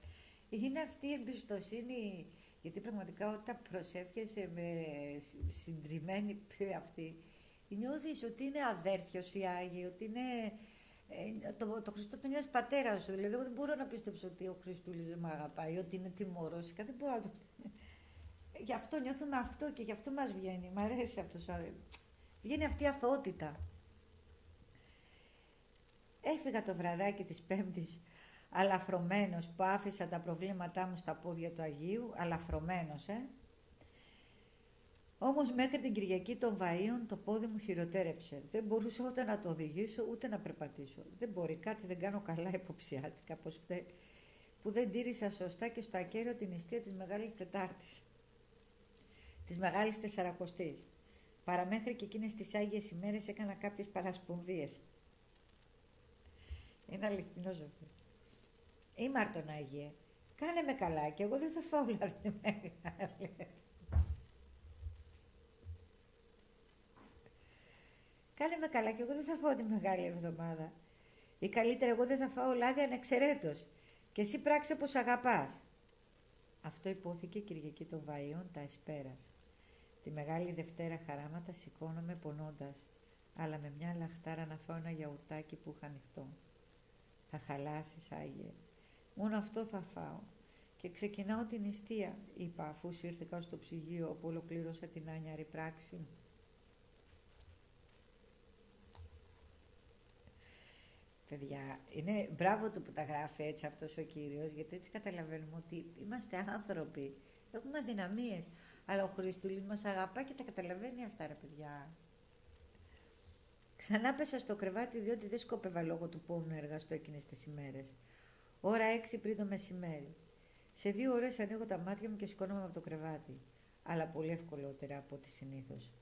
Είναι αυτή η εμπιστοσύνη, γιατί πραγματικά όταν προσεύχεσαι με συντριμμένη αυτή, νιώθεις ότι είναι αδέρφιος η Άγιοι, ότι είναι ε, το, το Χριστό το μοιάζει πατέρας σου. Δηλαδή, εγώ δεν μπορώ να πιστέψω ότι ο Χριστούλης δεν με αγαπάει, ότι είναι τιμωρό. Δεν μπορώ να το. Γι' αυτό νιώθουμε αυτό και γι' αυτό μας βγαίνει. Μ' αρέσει αυτός. Βγαίνει αυτή η αθωότητα. Έφυγα το βραδάκι της Πέμπτης αλαφρωμένος που άφησα τα προβλήματά μου στα πόδια του Αγίου, αλαφρωμένος, ε, Όμως μέχρι την Κυριακή των Βαΐων το πόδι μου χειροτέρεψε. Δεν μπορούσα ούτε να το οδηγήσω ούτε να περπατήσω. Δεν μπορεί, κάτι δεν κάνω καλά υποψιάτικα, πως φταίει, που δεν τήρησα σωστά και στο ακέραιο την νηστεία της Μεγάλης Τετάρτης, της Μεγάλης Τεσσαρακοστής. Παραμέχνει και εκείνες τις Άγιες ημέρες έκανα κάποιες παρασπονδίες. Είναι αληθινός αυτό. Ήμαρτον Άγιε, κάνε με καλά και εγώ δεν θα φάω λάδι μεγάλη. Κάνε με καλά και εγώ δεν θα φάω τη μεγάλη εβδομάδα. Ή καλύτερα εγώ δεν θα φάω λάδι ανεξαιρέτως. Και εσύ πράξε όπως αγαπάς. Αυτό υπόθηκε Κυριακή των Βαΐων τα εσπέρας. Τη Μεγάλη Δευτέρα χαράματα σηκώνομαι πονώντας, αλλά με μια λαχτάρα να φάω ένα γιαουρτάκι που είχα ανοιχτό. Θα χαλάσεις, Άγιε. Μόνο αυτό θα φάω. Και ξεκινάω την νηστεία, είπα αφού σύρθηκα στο ψυγείο όπου ολοκλήρωσα την άνιαρη πράξη Παιδιά, είναι μπράβο του που τα γράφει έτσι αυτός ο κύριος, γιατί έτσι καταλαβαίνουμε ότι είμαστε άνθρωποι, έχουμε αδυναμίες. Αλλά ο Χριστούλης μας αγαπά και τα καταλαβαίνει αυτά ρε παιδιά. Ξανά πέσα στο κρεβάτι διότι δεν σκόπευα λόγω του πόνου να εργαστώ εκείνες τις ημέρες. Ώρα έξι πριν το μεσημέρι. Σε δύο ώρες ανοίγω τα μάτια μου και σηκώνομαι από το κρεβάτι. Αλλά πολύ ευκολότερα από ό,τι συνήθως.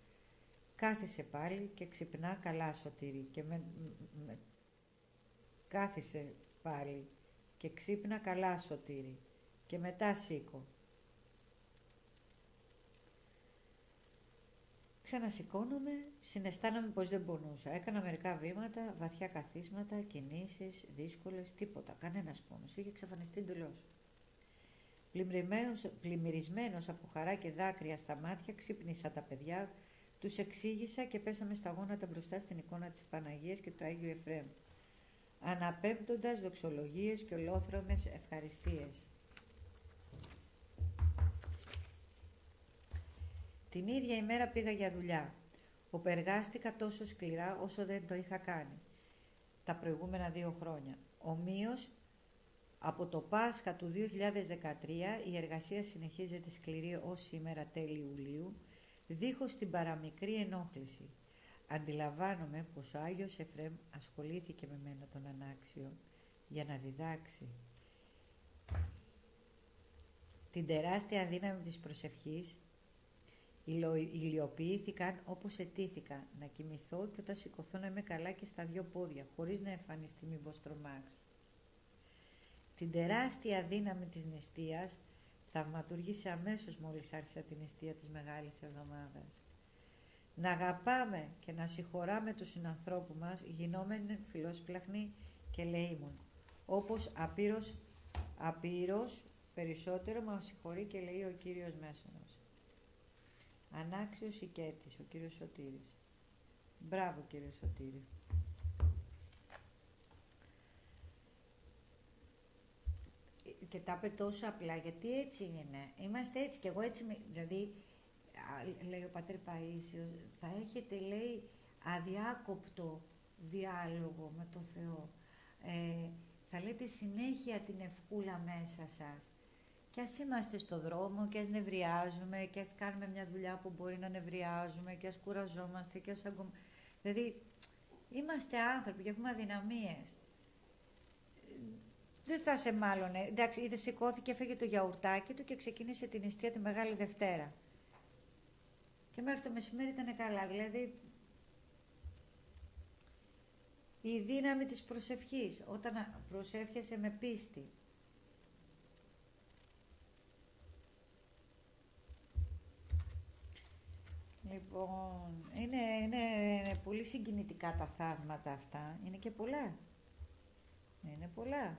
Κάθισε πάλι και ξυπνά καλά σωτήρι και με, με, κάθισε πάλι και ξύπνα καλά σωτήρι και μετά σήκω. Ξανασηκώνομαι, συναισθάνομαι πως δεν πονούσα. Έκανα μερικά βήματα, βαθιά καθίσματα, κινήσεις, δύσκολες, τίποτα, κανένας πόνος. Είχε εξαφανιστεί εντελώς. Πλημμυρισμένος από χαρά και δάκρυα στα μάτια, ξύπνησα τα παιδιά, τους εξήγησα και πέσαμε στα γόνατα μπροστά στην εικόνα της Παναγίας και του Άγιου Εφραίμ, αναπέμπτοντας δοξολογίες και ολόθρομες ευχαριστίες. Την ίδια ημέρα πήγα για δουλειά, όπου εργάστηκα τόσο σκληρά όσο δεν το είχα κάνει τα προηγούμενα δύο χρόνια. Ομοίως, από το Πάσχα του 2013 η εργασία συνεχίζεται σκληρή ως σήμερα τέλη Ιουλίου, δίχως την παραμικρή ενόχληση. Αντιλαμβάνομαι πως ο Άγιος Εφρέμ ασχολήθηκε με μένα τον ανάξιο για να διδάξει την τεράστια δύναμη της προσευχής ηλιοποιήθηκαν όπως ετήθηκα, να κοιμηθώ και όταν σηκωθώ να είμαι καλά και στα δυο πόδια, χωρίς να εμφανιστεί μήπως τρομάξω. Την τεράστια δύναμη της νηστείας θαυματουργήσε αμέσως μόλις άρχισα την νηστεία της Μεγάλης Εβδομάδας. Να αγαπάμε και να συγχωράμε τους συνανθρώπου μας γινόμενοι φιλόσπλαχνοι και λαίμουν, όπως απείρως, απείρως περισσότερο μας συγχωρεί και λέει ο Κύριος Μέσονος. Ανάξιος οικέτης, ο κύριος Σωτήρης. Μπράβο κύριε Σωτήρη. Και τα είπε τόσο απλά, γιατί έτσι είναι. Είμαστε έτσι και εγώ έτσι, δηλαδή, λέει ο πατέρ Παΐσιος, θα έχετε, λέει, αδιάκοπτο διάλογο με το Θεό. Ε, θα λέτε συνέχεια την ευκούλα μέσα σας. Και ας είμαστε στο δρόμο και ας νευριάζουμε και ας κάνουμε μια δουλειά που μπορεί να νευριάζουμε και ας κουραζόμαστε και ας αγκομ... Δηλαδή, είμαστε άνθρωποι και έχουμε αδυναμίες. Δεν θα σε μάλλον, εντάξει, είδε σηκώθηκε, έφεγε το γιαουρτάκι του και ξεκίνησε την νηστεία τη Μεγάλη Δευτέρα. Και μέχρι το μεσημέρι ήταν καλά, δηλαδή η δύναμη της προσευχής, όταν προσεύχεσαι με πίστη, Λοιπόν, είναι, είναι, πολύ συγκινητικά τα θαύματα αυτά. Είναι και πολλά. Είναι πολλά.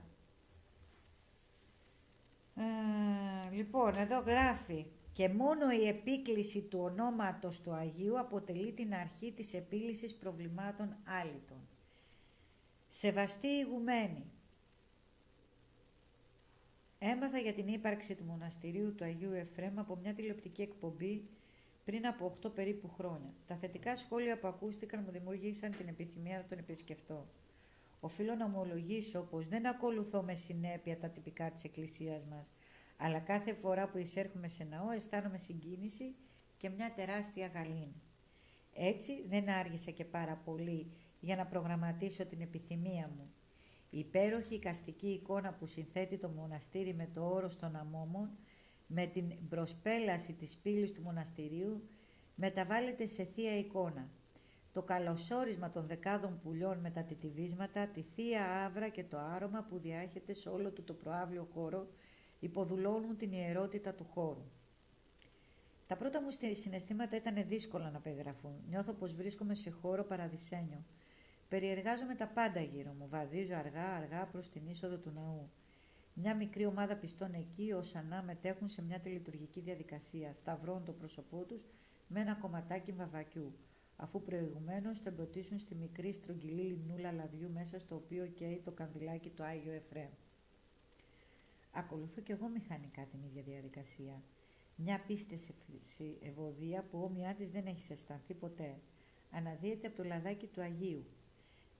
λοιπόν, εδώ γράφει και μόνο η επίκληση του ονόματος του Αγίου αποτελεί την αρχή της επίλυσης προβλημάτων άλυτων. Σεβαστή ηγουμένη. Έμαθα για την ύπαρξη του μοναστηρίου του Αγίου Εφρέμ από μια τηλεοπτική εκπομπή πριν από 8 περίπου χρόνια. Τα θετικά σχόλια που ακούστηκαν μου δημιουργήσαν την επιθυμία να τον επισκεφτώ. Οφείλω να ομολογήσω πως δεν ακολουθώ με συνέπεια τα τυπικά της Εκκλησίας μας, αλλά κάθε φορά που εισέρχομαι σε ναό αισθάνομαι συγκίνηση και μια τεράστια γαλήνη. Έτσι δεν άργησα και πάρα πολύ για να προγραμματίσω την επιθυμία μου. Η υπέροχη οικαστική εικόνα που συνθέτει το μοναστήρι με το όρος των αμόμων με την προσπέλαση της πύλης του μοναστηρίου μεταβάλλεται σε θεία εικόνα. Το καλωσόρισμα των δεκάδων πουλιών με τα τιτιβίσματα, τη θεία άβρα και το άρωμα που διάχεται σε όλο του το προάβλιο χώρο υποδουλώνουν την ιερότητα του χώρου. Τα πρώτα μου συναισθήματα ήταν δύσκολα να περιγραφούν. Νιώθω πως βρίσκομαι σε χώρο παραδεισένιο. Περιεργάζομαι τα πάντα γύρω μου. Βαδίζω αργά-αργά προς την είσοδο του ναού. Μια μικρή ομάδα πιστών εκεί ως ανά μετέχουν σε μια τελειτουργική διαδικασία. Σταυρώνουν το πρόσωπό τους με ένα κομματάκι βαβακιού, αφού προηγουμένως το εμποτίσουν στη μικρή στρογγυλή λιμνούλα λαδιού μέσα στο οποίο καίει το κανδυλάκι του Άγιο Εφραίμ. Ακολουθώ κι εγώ μηχανικά την ίδια διαδικασία. Μια πίστευση ευωδία που όμοιά της δεν έχει αισθανθεί ποτέ. Αναδύεται από το λαδάκι του Αγίου.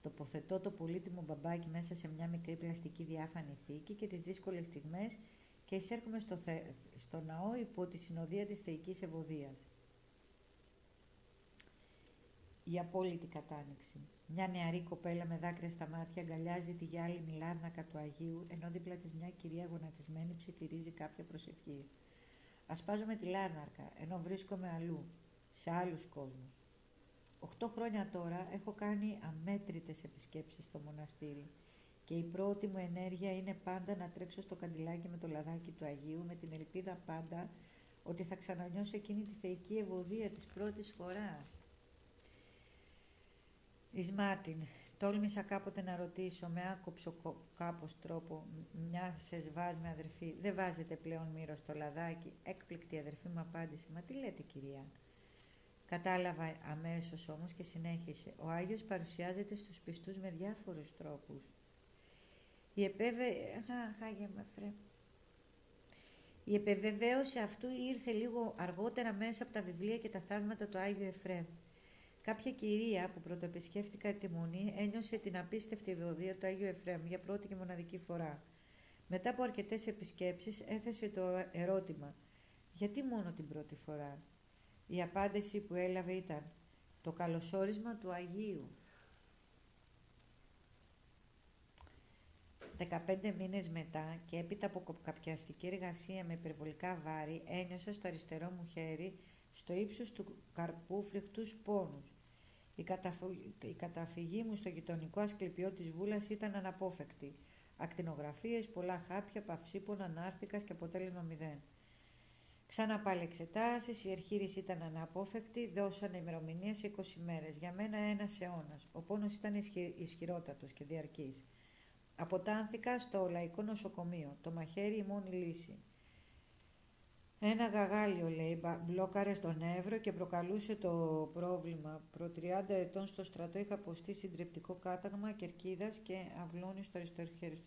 Τοποθετώ το πολύτιμο μπαμπάκι μέσα σε μια μικρή πλαστική διάφανη θήκη και τις δύσκολες στιγμές και εισέρχομαι στο, στο ναό υπό τη συνοδεία της θεϊκής ευωδίας. Η απόλυτη κατάνοιξη. Μια νεαρή κοπέλα με δάκρυα στα μάτια αγκαλιάζει τη γυάλινη λάρνακα του Αγίου, ενώ δίπλα της μια κυρία γονατισμένη ψιθυρίζει κάποια προσευχή. Ασπάζομαι τη λάρναρκα, ενώ βρίσκομαι αλλού, σε άλλους κόσμους. Οχτώ χρόνια τώρα έχω κάνει αμέτρητες επισκέψεις στο μοναστήρι και η πρώτη μου ενέργεια είναι πάντα να τρέξω στο καντιλάκι με το λαδάκι του Αγίου με την ελπίδα πάντα ότι θα ξανανιώσω εκείνη τη θεϊκή ευωδία της πρώτης φοράς. Εις Μάρτιν, τόλμησα κάποτε να ρωτήσω με άκοψο κάπως τρόπο μια σε με αδερφή «Δεν βάζετε πλέον μύρο στο λαδάκι» έκπληκτη αδερφή μου απάντησε «Μα τι λέτε κυρία» Κατάλαβα αμέσως όμως και συνέχισε. Ο Άγιος παρουσιάζεται στους πιστούς με διάφορους τρόπους. Η επέβε... Η επιβεβαίωση αυτού ήρθε λίγο αργότερα μέσα από τα βιβλία και τα θαύματα του Άγιου Εφρέμ. Κάποια κυρία που πρωτοεπισκέφτηκα τη Μονή ένιωσε την απίστευτη ευωδία του Άγιου Εφρέμ για πρώτη και μοναδική φορά. Μετά από αρκετές επισκέψεις έθεσε το ερώτημα «Γιατί μόνο την πρώτη φορά» Η απάντηση που έλαβε ήταν το καλωσόρισμα του Αγίου. 15 μήνες μετά και έπειτα από κοπκαπιαστική εργασία με υπερβολικά βάρη ένιωσα στο αριστερό μου χέρι στο ύψος του καρπού φρικτούς πόνους. Η, η καταφυγή μου στο γειτονικό ασκληπιό της βούλας ήταν αναπόφευκτη. Ακτινογραφίες, πολλά χάπια, παυσίπονα, ανάρθηκας και αποτέλεσμα μηδέν. Ξανά πάλι εξετάσεις, η ερχείρηση ήταν αναπόφευκτη, δώσανε ημερομηνία σε 20 μέρες. Για μένα ένας αιώνας. Ο πόνος ήταν ισχυρότατος και διαρκής. Αποτάνθηκα στο λαϊκό νοσοκομείο. Το μαχαίρι η μόνη λύση. Ένα γαγάλιο, λέει, μπλόκαρε στον Εύρο και προκαλούσε το πρόβλημα. Προ 30 ετών στο στρατό είχα αποστεί συντριπτικό κάταγμα κερκίδας και αυλώνει στο αριστερό χέρι.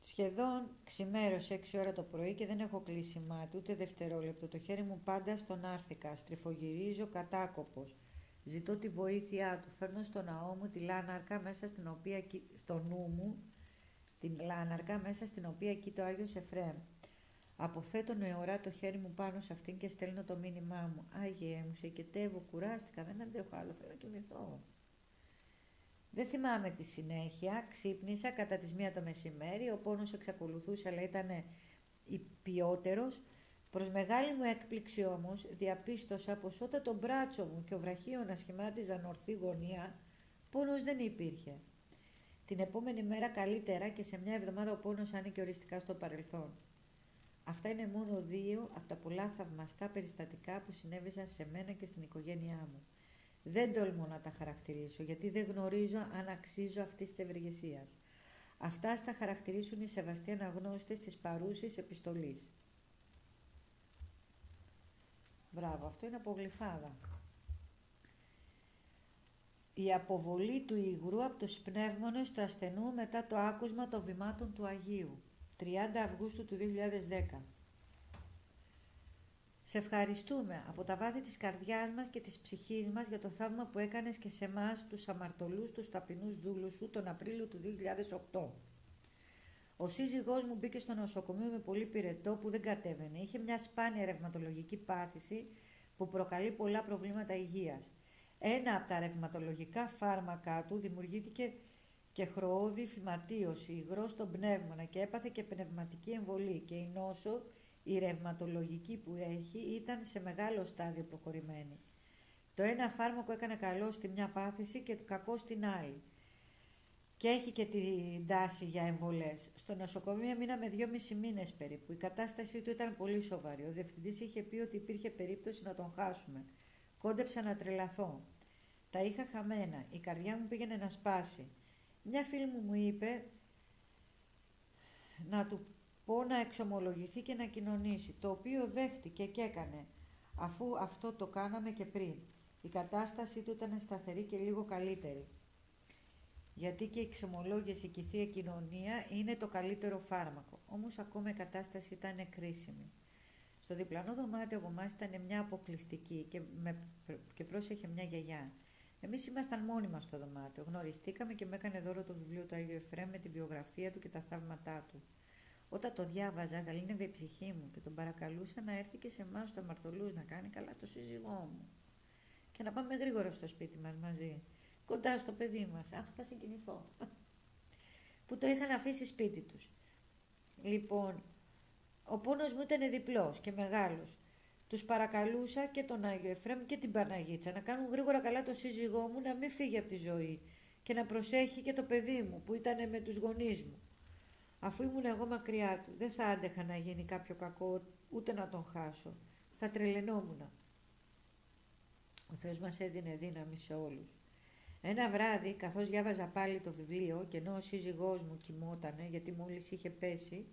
Σχεδόν ξημέρωσε 6 ώρα το πρωί και δεν έχω κλείσει μάτι ούτε δευτερόλεπτο. Το χέρι μου πάντα στον άρθηκα. Στριφογυρίζω κατάκοπος. Ζητώ τη βοήθειά του. Φέρνω στο ναό μου τη λάναρκα μέσα στην οποία, στο νου μου, την λάναρκα μέσα στην οποία κοίτω ο Άγιος Εφρέμ. Αποθέτω νεωρά το χέρι μου πάνω σε αυτήν και στέλνω το μήνυμά μου. Άγιε μου, σε κετεύω, κουράστηκα, δεν αντέχω άλλο, θέλω να κοιμηθώ. Δεν θυμάμαι τη συνέχεια, ξύπνησα κατά τις μία το μεσημέρι, ο πόνος εξακολουθούσε αλλά ήταν υπιότερος. Προς μεγάλη μου έκπληξη όμως διαπίστωσα πως όταν το μπράτσο μου και ο βραχίωνα σχημάτιζαν ορθή γωνία, πόνος δεν υπήρχε. Την επόμενη μέρα καλύτερα και σε μια εβδομάδα ο πόνος άνοιγε οριστικά στο παρελθόν. Αυτά είναι μόνο δύο από τα πολλά θαυμαστά περιστατικά που συνέβησαν σε μένα και στην οικογένειά μου. Δεν τολμώ να τα χαρακτηρίσω, γιατί δεν γνωρίζω αν αξίζω αυτής της ευεργεσίας. Αυτά στα χαρακτηρίσουν οι σεβαστοί αναγνώστες της παρούσης επιστολής. Μπράβο, αυτό είναι απογλυφάδα. Η αποβολή του υγρού από τους πνεύμονες του ασθενού μετά το άκουσμα των βημάτων του Αγίου. 30 Αυγούστου του 2010. Σε ευχαριστούμε από τα βάθη της καρδιάς μας και της ψυχής μας για το θαύμα που έκανες και σε εμάς τους αμαρτωλούς, τους ταπεινούς δούλους σου τον Απρίλιο του 2008. Ο σύζυγός μου μπήκε στο νοσοκομείο με πολύ πυρετό που δεν κατέβαινε. Είχε μια σπάνια ρευματολογική πάθηση που προκαλεί πολλά προβλήματα υγείας. Ένα από τα ρευματολογικά φάρμακά του δημιουργήθηκε και χροόδη φυματίωση, υγρό στον πνεύμονα και έπαθε και πνευματική εμβολή και η νόσο η ρευματολογική που έχει ήταν σε μεγάλο στάδιο προχωρημένη. Το ένα φάρμακο έκανε καλό στη μια πάθηση και κακό στην άλλη. Και έχει και την τάση για εμβολές. Στο νοσοκομείο μείναμε δυόμισι μήνες περίπου. Η κατάστασή του ήταν πολύ σοβαρή. Ο διευθυντής είχε πει ότι υπήρχε περίπτωση να τον χάσουμε. Κόντεψα να τρελαθώ. Τα είχα χαμένα. Η καρδιά μου πήγαινε να σπάσει. Μια φίλη μου μου είπε να του πω να εξομολογηθεί και να κοινωνήσει, το οποίο δέχτηκε και έκανε, αφού αυτό το κάναμε και πριν. Η κατάστασή του ήταν σταθερή και λίγο καλύτερη. Γιατί και η εξομολόγηση και η Θεία Κοινωνία είναι το καλύτερο φάρμακο. Όμως ακόμα η κατάσταση ήταν κρίσιμη. Στο διπλανό δωμάτιο από εμάς ήταν μια αποκλειστική και, με, και πρόσεχε μια γιαγιά. Εμείς ήμασταν μόνοι μας στο δωμάτιο. Γνωριστήκαμε και με έκανε δώρο το βιβλίο του Άγιο Εφρέμ με τη βιογραφία του και τα θαύματά του. Όταν το διάβαζα, γαλήνευε η ψυχή μου και τον παρακαλούσα να έρθει και σε εμάς του αμαρτωλού να κάνει καλά το σύζυγό μου. Και να πάμε γρήγορα στο σπίτι μας μαζί. Κοντά στο παιδί μας. Αχ, θα συγκινηθώ. που το είχαν αφήσει σπίτι τους. Λοιπόν, ο πόνος μου ήταν διπλός και μεγάλος. Τους παρακαλούσα και τον Άγιο Εφραίμ και την Παναγίτσα να κάνουν γρήγορα καλά το σύζυγό μου να μην φύγει από τη ζωή και να προσέχει και το παιδί μου που ήταν με τους γονείς μου. Αφού ήμουν εγώ μακριά του, δεν θα άντεχα να γίνει κάποιο κακό ούτε να τον χάσω. Θα τρελαινόμουν. Ο Θεός μας έδινε δύναμη σε όλους. Ένα βράδυ, καθώς διάβαζα πάλι το βιβλίο και ενώ ο σύζυγός μου κοιμότανε γιατί μόλις είχε πέσει,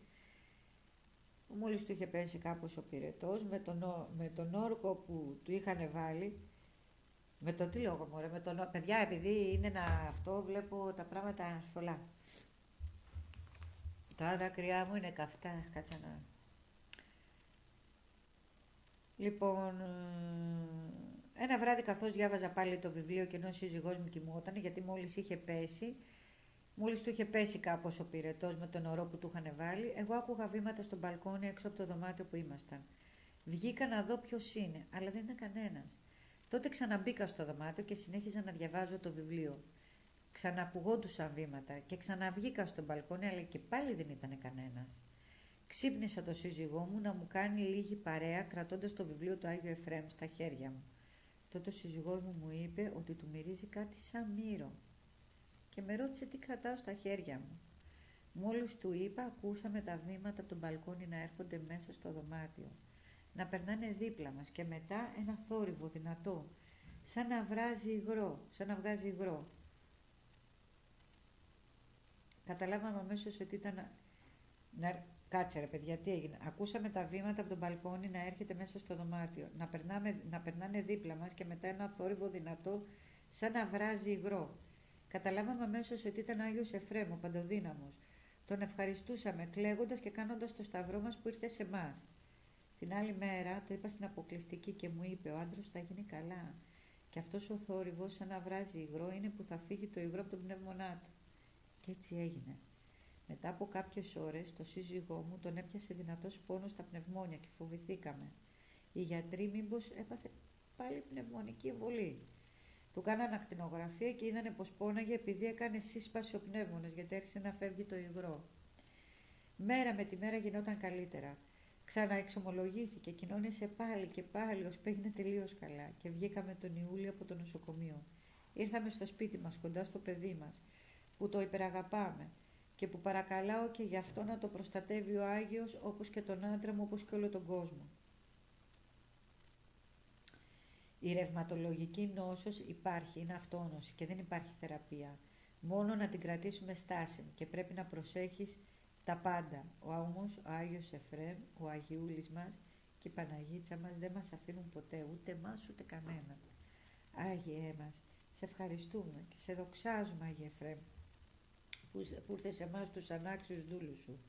Μόλις του είχε πέσει κάπως ο πυρετός, με τον, με τον όρκο που του είχαν βάλει, με το τι λόγο μωρέ, με τον, παιδιά επειδή είναι ένα αυτό βλέπω τα πράγματα φωλά. Τα δάκρυά μου είναι καυτά, κάτσε να... Λοιπόν, ε, ένα βράδυ καθώς διάβαζα πάλι το βιβλίο και ενώ ο σύζυγός μου κοιμόταν γιατί μόλις είχε πέσει, Μόλις του είχε πέσει κάπως ο πυρετός με τον ορό που του είχαν βάλει, εγώ άκουγα βήματα στο μπαλκόνι έξω από το δωμάτιο που ήμασταν. Βγήκα να δω ποιος είναι, αλλά δεν ήταν κανένας. Τότε ξαναμπήκα στο δωμάτιο και συνέχιζα να διαβάζω το βιβλίο. Ξανακουγόντουσαν βήματα και ξαναβγήκα στο μπαλκόνι, αλλά και πάλι δεν ήταν κανένας. Ξύπνησα το σύζυγό μου να μου κάνει λίγη παρέα κρατώντας το βιβλίο του Άγιο Εφρέμ στα χέρια μου. Τότε ο σύζυγός μου μου είπε ότι του μυρίζει κάτι σαν μύρο και με ρώτησε τι κρατάω στα χέρια μου; Μόλις του είπα, ακούσαμε τα βήματα από τον μπαλκόνι να έρχονται μέσα στο δωμάτιο, να περνάνε δίπλα μας και μετά ένα θόρυβο δυνατό, σαν να βράζει υγρό, σαν να βγάζει υγρό. Καταλάβαμε αμέσως ότι ήταν... Να... Κάτσε ρε παιδιά, τι έγινε. Ακούσαμε τα βήματα από τον μπαλκόνι να έρχεται μέσα στο δωμάτιο, να, περνάμε, να περνάνε δίπλα μας και μετά ένα θόρυβο δυνατό, σαν να βράζει υγρό. Καταλάβαμε αμέσως ότι ήταν Άγιος Εφρέμ, ο Παντοδύναμος. Τον ευχαριστούσαμε, κλαίγοντας και κάνοντας το σταυρό μας που ήρθε σε εμάς. Την άλλη μέρα το είπα στην αποκλειστική και μου είπε: Ο άντρας θα γίνει καλά. Και αυτός ο θόρυβος, σαν να βράζει υγρό, είναι που θα φύγει το υγρό από τον πνεύμονά του. Και έτσι έγινε. Μετά από κάποιες ώρες, το σύζυγό μου τον έπιασε δυνατός πόνος στα πνευμόνια και φοβηθήκαμε. Οι γιατροί μήπως έπαθε πάλι πνευμονική εμβολή. Του κάνανε ακτινογραφία και είδανε πως πόναγε επειδή έκανε σύσπαση ο πνεύμονας γιατί άρχισε να φεύγει το υγρό. Μέρα με τη μέρα γινόταν καλύτερα. Ξαναεξομολογήθηκε, κοινώνησε πάλι και πάλι ως έγινε τελείως καλά και βγήκαμε τον Ιούλιο από το νοσοκομείο. Ήρθαμε στο σπίτι μας, κοντά στο παιδί μας, που το υπεραγαπάμε και που παρακαλάω και γι' αυτό να το προστατεύει ο Άγιος όπως και τον άντρα μου όπως και όλο τον κόσμο. Η ρευματολογική νόσος υπάρχει, είναι αυτόνωση και δεν υπάρχει θεραπεία. Μόνο να την κρατήσουμε στάσιμη και πρέπει να προσέχεις τα πάντα. Ο όμως, ο Άγιος Εφρέμ, ο Αγιούλης μας και η Παναγίτσα μας δεν μας αφήνουν ποτέ, ούτε μας ούτε κανένα. Άγιε μας, σε ευχαριστούμε και σε δοξάζουμε Άγιε Εφρέμ που, που ήρθες σε εμάς τους ανάξιους δούλους σου.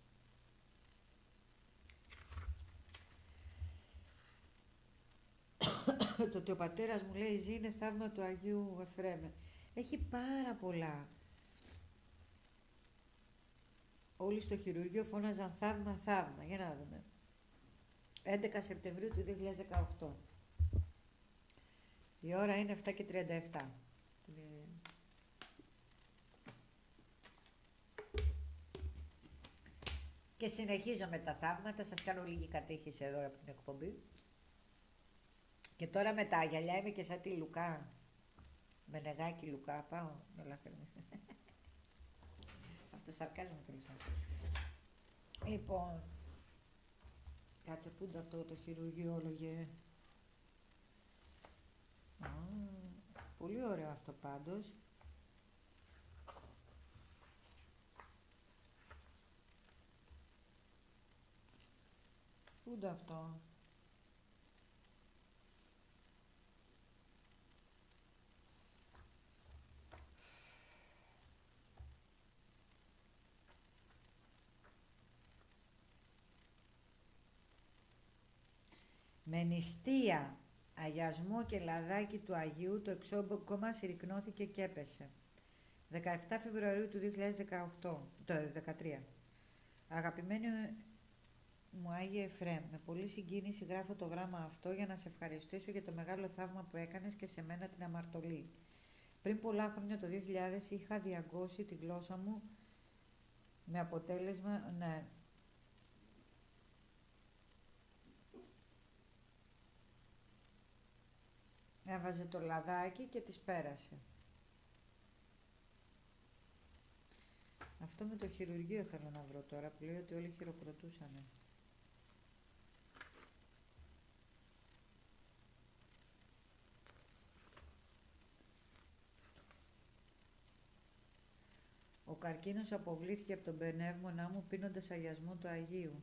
το ότι ο πατέρας μου λέει ζει είναι θαύμα του Αγίου Εφρέμε. Έχει πάρα πολλά. Όλοι στο χειρουργείο φώναζαν θαύμα, θαύμα. Για να δούμε. 11 Σεπτεμβρίου του 2018. Η ώρα είναι 7 και 37. Και συνεχίζω με τα θαύματα. Σας κάνω λίγη κατήχηση εδώ από την εκπομπή. Και τώρα με τα γυαλιά είμαι και σαν τη Λουκά. Με νεγάκι Λουκά, πάω με λάχρυμα. Αυτό σαρκάζομαι τέλος Λοιπόν, κάτσε πού είναι αυτό το χειρουργιόλογε; πολύ ωραίο αυτό πάντως. Πού είναι αυτό. Με νηστεία, αγιασμό και λαδάκι του Αγίου, το εξόμποκομα συρρυκνώθηκε και έπεσε. 17 Φεβρουαρίου του 2018, το 2013. Αγαπημένη μου Άγιε Εφρέμ, με πολύ συγκίνηση γράφω το γράμμα αυτό για να σε ευχαριστήσω για το μεγάλο θαύμα που έκανες και σε μένα την αμαρτωλή. Πριν πολλά χρόνια, το 2000, είχα διαγκώσει τη γλώσσα μου με αποτέλεσμα, ναι, Έβαζε το λαδάκι και τις πέρασε. Αυτό με το χειρουργείο θέλω να βρω τώρα που λέει ότι όλοι χειροκροτούσανε. Καρκίνος αποβλήθηκε από τον πνεύμονά μου πίνοντας αγιασμό του Αγίου.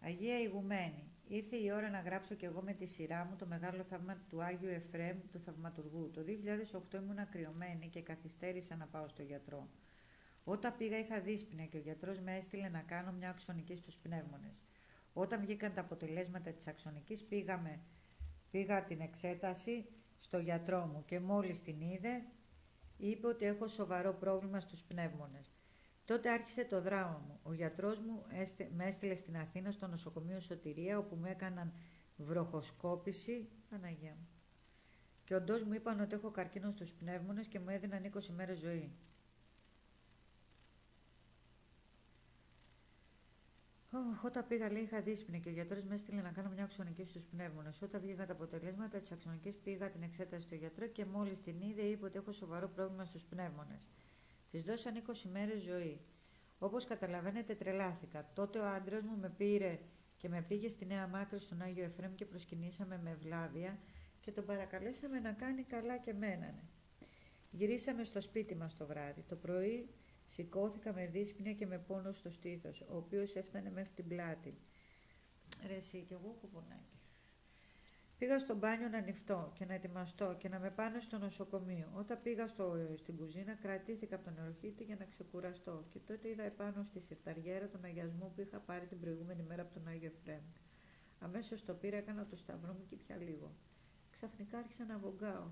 Αγία Ηγουμένη, ήρθε η ώρα να γράψω κι εγώ με τη σειρά μου το μεγάλο θαύμα του Άγιου Εφρέμ του Θαυματουργού. Το 2008 ήμουν ακριωμένη και καθυστέρησα να πάω στο γιατρό. Όταν πήγα είχα δύσπνοια και ο γιατρός με έστειλε να κάνω μια αξονική στους πνεύμονες. Όταν βγήκαν τα αποτελέσματα της αξονικής πήγαμε, πήγα την εξέταση στο γιατρό μου και μόλις την είδε είπε ότι έχω σοβαρό πρόβλημα στους πνεύμονες. Τότε άρχισε το δράμα μου. Ο γιατρός μου με έστειλε στην Αθήνα στο νοσοκομείο Σωτηρία όπου μου έκαναν βροχοσκόπηση, Παναγία μου. Και όντως μου είπαν ότι έχω καρκίνο στους πνεύμονες και μου έδιναν 20 μέρες ζωή. Oh, όταν πήγα, λέει, είχα δύσπνοια και ο γιατρός με έστειλε να κάνω μια αξονική στους πνεύμονες. Όταν βγήκαν τα αποτελέσματα της αξονική, πήγα την εξέταση στο γιατρό και μόλις την είδε, είπε ότι έχω σοβαρό πρόβλημα στους πνεύμονες. Της δώσαν 20 μέρες ζωή. Όπως καταλαβαίνετε, τρελάθηκα. Τότε ο άντρας μου με πήρε και με πήγε στη Νέα Μάκρη στον Άγιο Εφρέμ και προσκυνήσαμε με βλάβια και τον παρακαλέσαμε να κάνει καλά και μένανε. Γυρίσαμε στο σπίτι μας το βράδυ. Το πρωί σηκώθηκα με δύσπνοια και με πόνο στο στήθος, ο οποίος έφτανε μέχρι την πλάτη. Ρε εσύ, κι εγώ κουπονάκι. Πήγα στο μπάνιο να ανοιχτώ και να ετοιμαστώ και να με πάνε στο νοσοκομείο. Όταν πήγα στο, στην κουζίνα, κρατήθηκα από τον νεροχύτη για να ξεκουραστώ και τότε είδα επάνω στη συρταριέρα τον αγιασμό που είχα πάρει την προηγούμενη μέρα από τον Άγιο Εφρέμ. Αμέσως το πήρα, έκανα το σταυρό μου και πια λίγο. Ξαφνικά άρχισα να βογκάω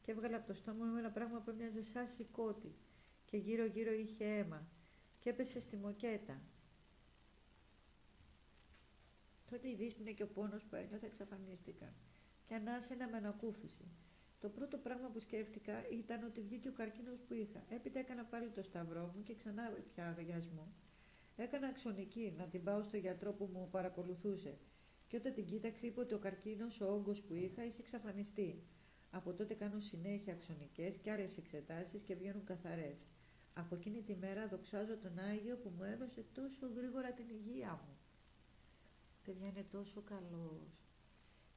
και έβγαλα από το στόμα μου ένα πράγμα που έμοιαζε σαν σηκώτη και γύρω-γύρω είχε αίμα και έπεσε στη μοκέτα. Τότε η δύσπνοια και ο πόνος που ένιωθα εξαφανίστηκαν και ανάσαινα με ανακούφιση. Το πρώτο πράγμα που σκέφτηκα ήταν ότι βγήκε ο καρκίνος που είχα. Έπειτα έκανα πάλι το σταυρό μου και ξανά πια αγιασμό. Έκανα αξονική να την πάω στο γιατρό που μου παρακολουθούσε και όταν την κοίταξε είπε ότι ο καρκίνος, ο όγκος που είχα, είχε εξαφανιστεί. Από τότε κάνω συνέχεια αξονικές και άλλες εξετάσεις και βγαίνουν καθαρές. Από εκείνη τη μέρα δοξάζω τον Άγιο που μου έδωσε τόσο γρήγορα την υγεία μου. Παιδιά είναι τόσο καλός.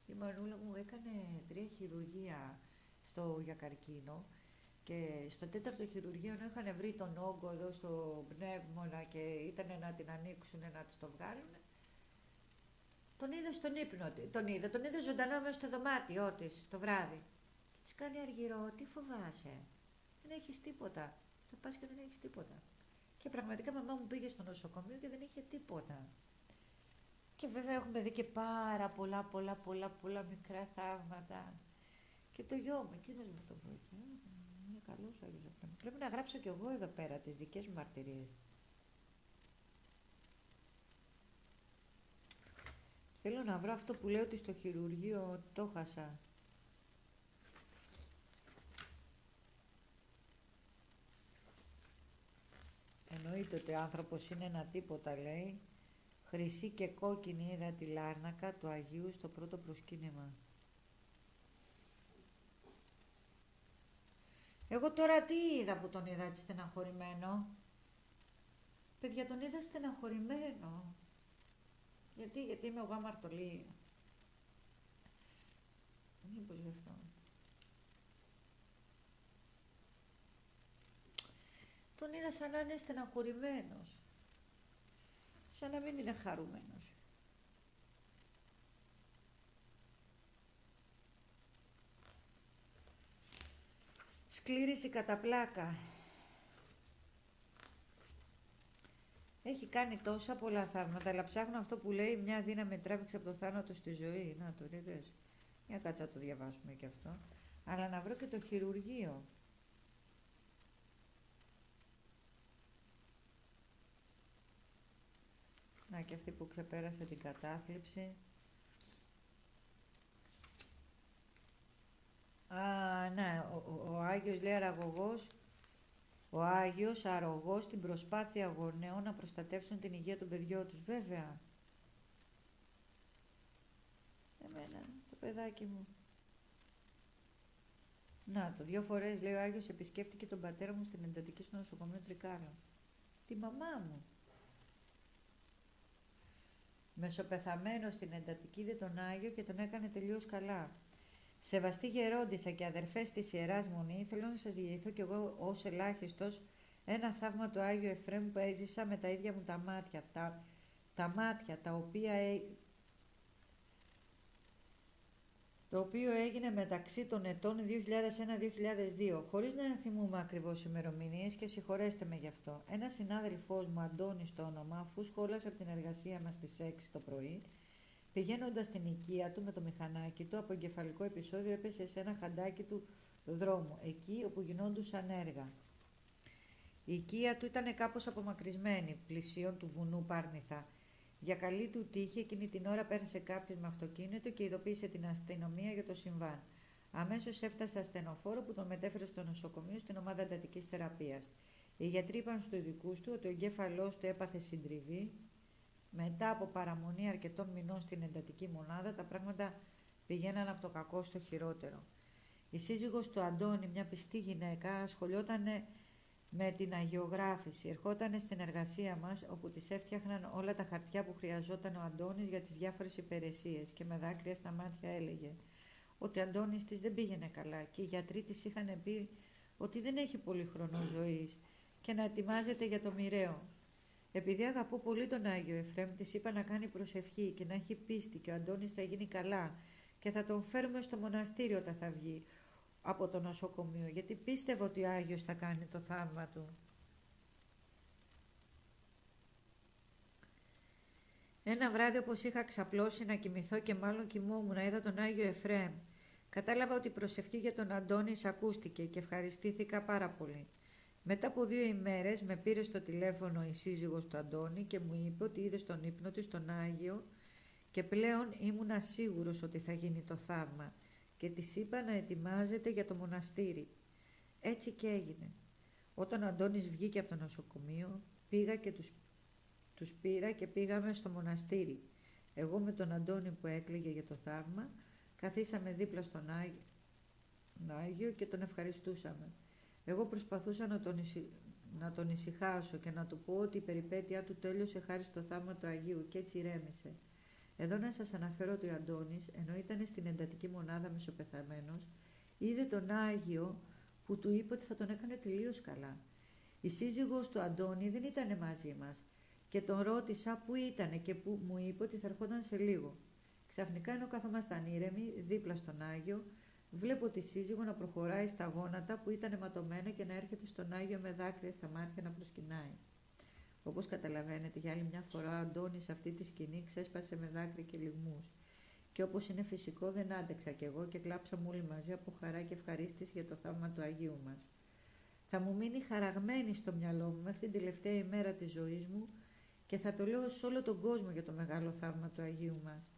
Η μανούλα μου έκανε τρία χειρουργία στο, για καρκίνο και στο τέταρτο χειρουργείο είχαν βρει τον όγκο εδώ στο πνεύμονα και ήταν να την ανοίξουν, να της το βγάλουν. Τον είδε στον ύπνο, τον είδε, τον είδε ζωντανό μέσα στο δωμάτιό της το βράδυ. Και της κάνει αργυρό, τι φοβάσαι, δεν έχεις τίποτα θα πας και δεν έχεις τίποτα. Και πραγματικά μαμά μου πήγε στο νοσοκομείο και δεν είχε τίποτα. Και βέβαια έχουμε δει και πάρα πολλά, πολλά, πολλά, πολλά μικρά θαύματα. Και το γιο μου, εκείνος μου το βοήθησε. Είναι καλός ο Άγιος αυτός. Πρέπει να γράψω κι εγώ εδώ πέρα τις δικές μου μαρτυρίες. Θέλω να βρω αυτό που λέω ότι στο χειρουργείο το χάσα. Εννοείται ότι ο άνθρωπος είναι ένα τίποτα, λέει. Χρυσή και κόκκινη είδα τη λάρνακα του Αγίου στο πρώτο προσκύνημα. Εγώ τώρα τι είδα που τον είδα έτσι στεναχωρημένο; Παιδιά, τον είδα στεναχωρημένο. Γιατί, γιατί είμαι εγώ αμαρτωλή; Μήπως γι' αυτό. Τον είδα σαν να είναι στεναχωρημένος. Σαν να μην είναι χαρούμενος. Σκλήρηση κατά πλάκα. Έχει κάνει τόσα πολλά θαύματα, αλλά ψάχνω αυτό που λέει μια δύναμη τράβηξε από το θάνατο στη ζωή. Να το είδες. Για κάτσα το διαβάσουμε και αυτό. Αλλά να βρω και το χειρουργείο. Να και αυτή που ξεπέρασε την κατάθλιψη. Α, ναι, ο, ο, ο Άγιος λέει αραγωγός, ο Άγιος αρρωγός στην προσπάθεια γονέων να προστατεύσουν την υγεία των παιδιών τους. Βέβαια. Εμένα, το παιδάκι μου. Να το, δύο φορές λέει ο Άγιος επισκέφτηκε τον πατέρα μου στην εντατική στο νοσοκομείο Τρικάλα. Τη μαμά μου. Μεσοπεθαμένος στην εντατική είδε τον Άγιο και τον έκανε τελείως καλά. Σεβαστή γερόντισα και αδερφές της Ιεράς Μονή, θέλω να σας διηγηθώ κι εγώ ως ελάχιστος ένα θαύμα του Άγιου Εφραίμ που έζησα με τα ίδια μου τα μάτια. Τα, τα μάτια τα οποία το οποίο έγινε μεταξύ των ετών 2001-2002, χωρίς να θυμούμε ακριβώς ημερομηνίες και συγχωρέστε με γι' αυτό. Ένας συνάδελφός μου, Αντώνης το όνομα, αφού σχόλασε από την εργασία μας στις 6 το πρωί, πηγαίνοντας στην οικία του με το μηχανάκι του, από εγκεφαλικό επεισόδιο έπεσε σε ένα χαντάκι του δρόμου, εκεί όπου γινόντουσαν έργα. Η οικία του ήταν κάπως απομακρυσμένη, πλησίον του βουνού Πάρνηθα, για καλή του τύχη, εκείνη την ώρα πέρασε κάποιος με αυτοκίνητο και ειδοποίησε την αστυνομία για το συμβάν. Αμέσως έφτασε ασθενοφόρο που τον μετέφερε στο νοσοκομείο στην ομάδα εντατικής θεραπείας. Οι γιατροί είπαν στους ειδικούς του ότι ο εγκέφαλός του έπαθε συντριβή. Μετά από παραμονή αρκετών μηνών στην εντατική μονάδα, τα πράγματα πηγαίναν από το κακό στο χειρότερο. Η σύζυγος του Αντώνη, μια πιστή γυναίκα, ασχολιόταν με την αγιογράφηση. Ερχόταν στην εργασία μας όπου της έφτιαχναν όλα τα χαρτιά που χρειαζόταν ο Αντώνης για τις διάφορες υπηρεσίες και με δάκρυα στα μάτια έλεγε ότι ο Αντώνης της δεν πήγαινε καλά και οι γιατροί της είχαν πει ότι δεν έχει πολύ χρόνο ζωής και να ετοιμάζεται για το μοιραίο. Επειδή αγαπώ πολύ τον Άγιο Εφρέμ, της είπα να κάνει προσευχή και να έχει πίστη και ο Αντώνης θα γίνει καλά και θα τον φέρουμε στο μοναστήριο όταν θα βγει από το νοσοκομείο, γιατί πίστευε ότι ο Άγιος θα κάνει το θαύμα του. Ένα βράδυ όπως είχα ξαπλώσει να κοιμηθώ και μάλλον κοιμόμουν να είδα τον Άγιο Εφραίμ. Κατάλαβα ότι η προσευχή για τον Αντώνης ακούστηκε και ευχαριστήθηκα πάρα πολύ. Μετά από δύο ημέρες με πήρε στο τηλέφωνο η σύζυγος του Αντώνη και μου είπε ότι είδε στον ύπνο της τον Άγιο και πλέον ήμουν σίγουρος ότι θα γίνει το θαύμα και της είπα να ετοιμάζεται για το μοναστήρι. Έτσι και έγινε. Όταν ο Αντώνης βγήκε από το νοσοκομείο, πήγα και τους, τους πήρα και πήγαμε στο μοναστήρι. Εγώ με τον Αντώνη που έκλαιγε για το θαύμα, καθίσαμε δίπλα στον Άγιο, και τον ευχαριστούσαμε. Εγώ προσπαθούσα να τον, να τον ησυχάσω και να του πω ότι η περιπέτειά του τέλειωσε χάρη στο θαύμα του Αγίου και έτσι ηρέμησε. Εδώ να σας αναφέρω ότι ο Αντώνης, ενώ ήταν στην εντατική μονάδα μεσοπεθαμένος, είδε τον Άγιο που του είπε ότι θα τον έκανε τελείως καλά. Η σύζυγος του Αντώνη δεν ήταν μαζί μας και τον ρώτησα που ήταν και που μου είπε ότι θα ερχόταν σε λίγο. Ξαφνικά ενώ καθόμασταν ήρεμοι δίπλα στον Άγιο, βλέπω τη σύζυγο να προχωράει στα γόνατα που ήταν αιματωμένα και να έρχεται στον Άγιο με δάκρυα στα μάτια να προσκυνάει. Όπως καταλαβαίνετε, για άλλη μια φορά ο Αντώνης σε αυτή τη σκηνή ξέσπασε με δάκρυ και λιγμούς. Και όπως είναι φυσικό δεν άντεξα κι εγώ και κλάψαμε όλοι μαζί από χαρά και ευχαρίστηση για το θαύμα του Αγίου μας. Θα μου μείνει χαραγμένη στο μυαλό μου μέχρι την τελευταία ημέρα της ζωής μου και θα το λέω σε όλο τον κόσμο για το μεγάλο θαύμα του Αγίου μας.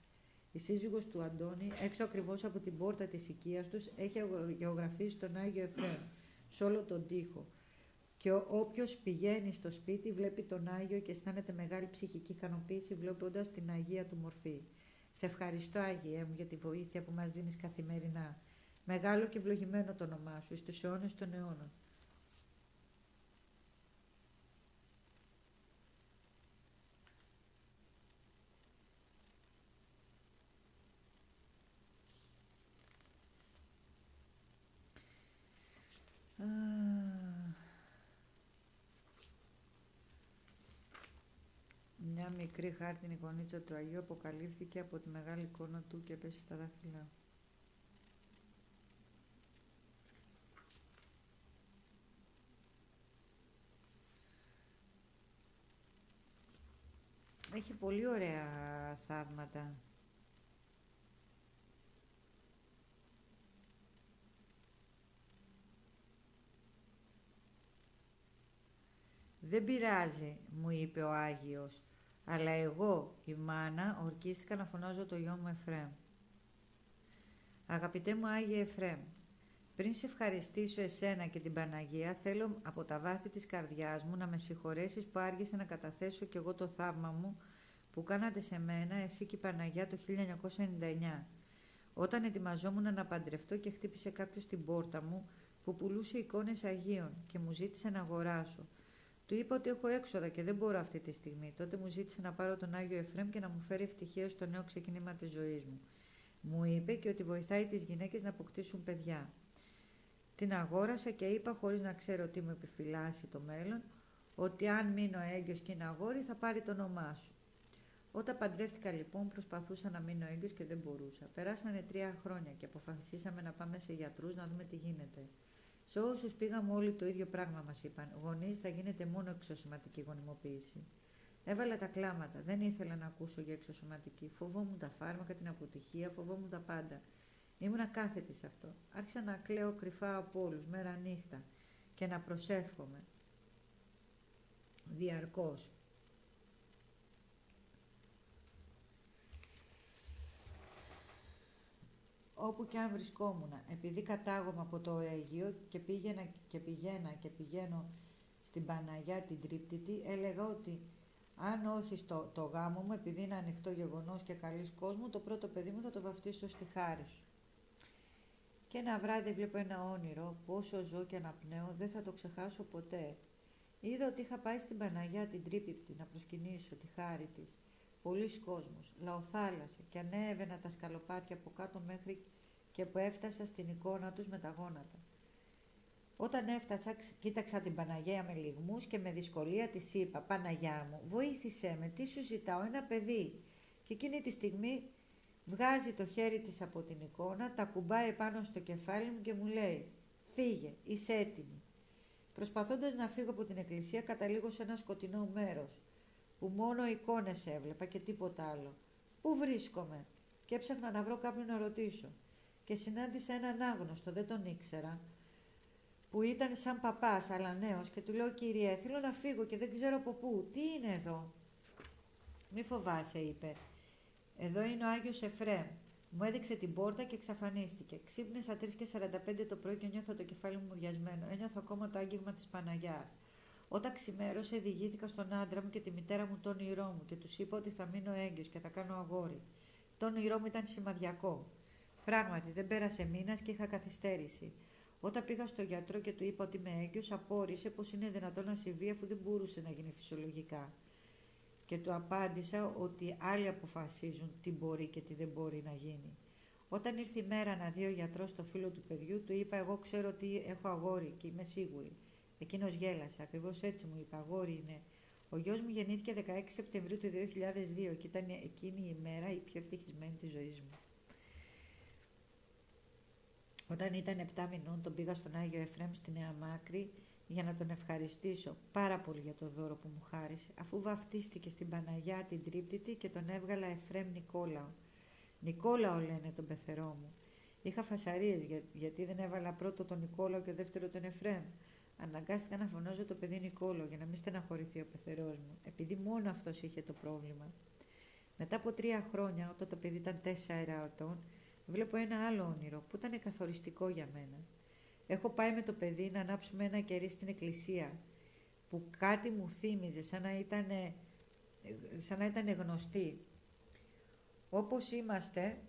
Η σύζυγος του Αντώνη, έξω ακριβώς από την πόρτα της οικίας τους, έχει γεωγραφίσει τον Άγιο Εφραίμ, σε όλο τον τοίχο, και όποιος πηγαίνει στο σπίτι βλέπει τον Άγιο και αισθάνεται μεγάλη ψυχική ικανοποίηση βλέποντας την Αγία του μορφή. Σε ευχαριστώ Άγιέ μου για τη βοήθεια που μας δίνεις καθημερινά. Μεγάλο και ευλογημένο το όνομά σου, στους αιώνες των αιώνων. Μια μικρή χάρτινη γονίτσα του Αγίου αποκαλύφθηκε από τη μεγάλη εικόνα του και πέσει στα δάχτυλά. Έχει πολύ ωραία θαύματα. «Δεν πειράζει», μου είπε ο Άγιος, «αλλά εγώ, η μάνα, ορκίστηκα να φωνάζω το γιο μου Εφρέμ». «Αγαπητέ μου Άγιε Εφρέμ, πριν σε ευχαριστήσω εσένα και την Παναγία, θέλω από τα βάθη της καρδιάς μου να με συγχωρέσεις που άργησα να καταθέσω κι εγώ το θαύμα μου που κάνατε σε μένα, εσύ και η Παναγιά το 1999. Όταν ετοιμαζόμουν να παντρευτώ και χτύπησε κάποιος την πόρτα μου που πουλούσε εικόνες Αγίων και μου ζήτησε να αγοράσω. Του είπα ότι έχω έξοδα και δεν μπορώ αυτή τη στιγμή. Τότε μου ζήτησε να πάρω τον Άγιο Εφρέμ και να μου φέρει ευτυχία στο νέο ξεκίνημα της ζωής μου. Μου είπε και ότι βοηθάει τις γυναίκες να αποκτήσουν παιδιά. Την αγόρασα και είπα χωρίς να ξέρω τι μου επιφυλάσσει το μέλλον, ότι αν μείνω έγκυος και είναι αγόρι θα πάρει το όνομά σου. Όταν παντρεύτηκα λοιπόν προσπαθούσα να μείνω έγκυος και δεν μπορούσα. Περάσανε τρία χρόνια και αποφασίσαμε να πάμε σε γιατρούς να δούμε τι γίνεται. Σε όσους πήγαμε όλοι το ίδιο πράγμα μας είπαν. Γονείς θα γίνεται μόνο εξωσωματική γονιμοποίηση. Έβαλα τα κλάματα. Δεν ήθελα να ακούσω για εξωσωματική. Φοβόμουν τα φάρμακα, την αποτυχία, φοβόμουν τα πάντα. Ήμουνα κάθετη σε αυτό. Άρχισα να κλαίω κρυφά από όλους, μέρα νύχτα, και να προσεύχομαι. Διαρκώς. Όπου και αν βρισκόμουν, επειδή κατάγομαι από το Αίγυο και πήγαινα και πηγαίνα και πηγαίνω στην Παναγιά την Τρίπτητη, έλεγα ότι αν όχι στο το γάμο μου, επειδή είναι ανοιχτό γεγονός και καλής κόσμου, το πρώτο παιδί μου θα το βαφτίσω στη χάρη σου. Και ένα βράδυ βλέπω ένα όνειρο που όσο ζω και αναπνέω δεν θα το ξεχάσω ποτέ. Είδα ότι είχα πάει στην Παναγιά την Τρίπτητη να προσκυνήσω τη χάρη της. Πολλοί κόσμος, λαοθάλασσα και ανέβαινα τα σκαλοπάτια από κάτω μέχρι και που έφτασα στην εικόνα τους με τα γόνατα. Όταν έφτασα, κοίταξα την Παναγία με λιγμούς και με δυσκολία της είπα «Παναγιά μου, βοήθησέ με, τι σου ζητάω, ένα παιδί». Και εκείνη τη στιγμή βγάζει το χέρι της από την εικόνα, τα κουμπάει πάνω στο κεφάλι μου και μου λέει «Φύγε, είσαι έτοιμη». Προσπαθώντας να φύγω από την εκκλησία, καταλήγω σε ένα σκοτεινό μέρος, που μόνο εικόνες έβλεπα και τίποτα άλλο. Πού βρίσκομαι; Και έψαχνα να βρω κάποιον να ρωτήσω και συνάντησα έναν άγνωστο, δεν τον ήξερα, που ήταν σαν παπάς, αλλά νέος και του λέω «Κύριε, θέλω να φύγω και δεν ξέρω από πού, τι είναι εδώ» «Μη φοβάσαι», είπε. «Εδώ είναι ο Άγιος Εφρέμ». Μου έδειξε την πόρτα και εξαφανίστηκε. Ξύπνησα 3 και 45 το πρωί και νιώθω το κεφάλι μου μουδιασμένο. Ένιωθω ακόμα το άγγιγμα της Παναγιάς. Όταν ξημέρωσε, διηγήθηκα στον άντρα μου και τη μητέρα μου τον όνειρό μου και τους είπα ότι θα μείνω έγκυος και θα κάνω αγόρι. Το όνειρό μου ήταν σημαδιακό. Πράγματι, δεν πέρασε μήνας και είχα καθυστέρηση. Όταν πήγα στο γιατρό και του είπα ότι είμαι έγκυος, απόρρισε πως είναι δυνατόν να συμβεί αφού δεν μπορούσε να γίνει φυσιολογικά. Και του απάντησα ότι άλλοι αποφασίζουν τι μπορεί και τι δεν μπορεί να γίνει. Όταν ήρθε η μέρα να δει ο γιατρός το φίλο του παιδιού, του είπα: Εγώ ξέρω ότι έχω αγόρι και είμαι σίγουρη. Εκείνος γέλασε. Ακριβώς έτσι μου είπε: Αγόρι είναι. Ο γιος μου γεννήθηκε 16 Σεπτεμβρίου του 2002 και ήταν εκείνη η μέρα η πιο ευτυχισμένη της ζωής μου. Όταν ήταν 7 μηνών τον πήγα στον Άγιο Εφρέμ στη Νέα Μάκρη για να τον ευχαριστήσω πάρα πολύ για το δώρο που μου χάρισε, αφού βαφτίστηκε στην Παναγιά την Τρίπτητη και τον έβγαλα Εφρέμ Νικόλαο. Νικόλαο λένε τον πεθερό μου. Είχα φασαρίες για, γιατί δεν έβαλα πρώτο τον Νικόλαο και δεύτερο τον Εφρέμ. Αναγκάστηκα να φωνάζω το παιδί Νικόλαο για να μην στεναχωρηθεί ο πεθερός μου, επειδή μόνο αυτός είχε το πρόβλημα. Μετά από τρία χρόνια, όταν το παιδί ήταν τέσσερα ετών, βλέπω ένα άλλο όνειρο που ήταν καθοριστικό για μένα. Έχω πάει με το παιδί να ανάψουμε ένα κερί στην εκκλησία που κάτι μου θύμιζε σαν να ήταν, σαν να ήταν γνωστή. Όπως είμαστε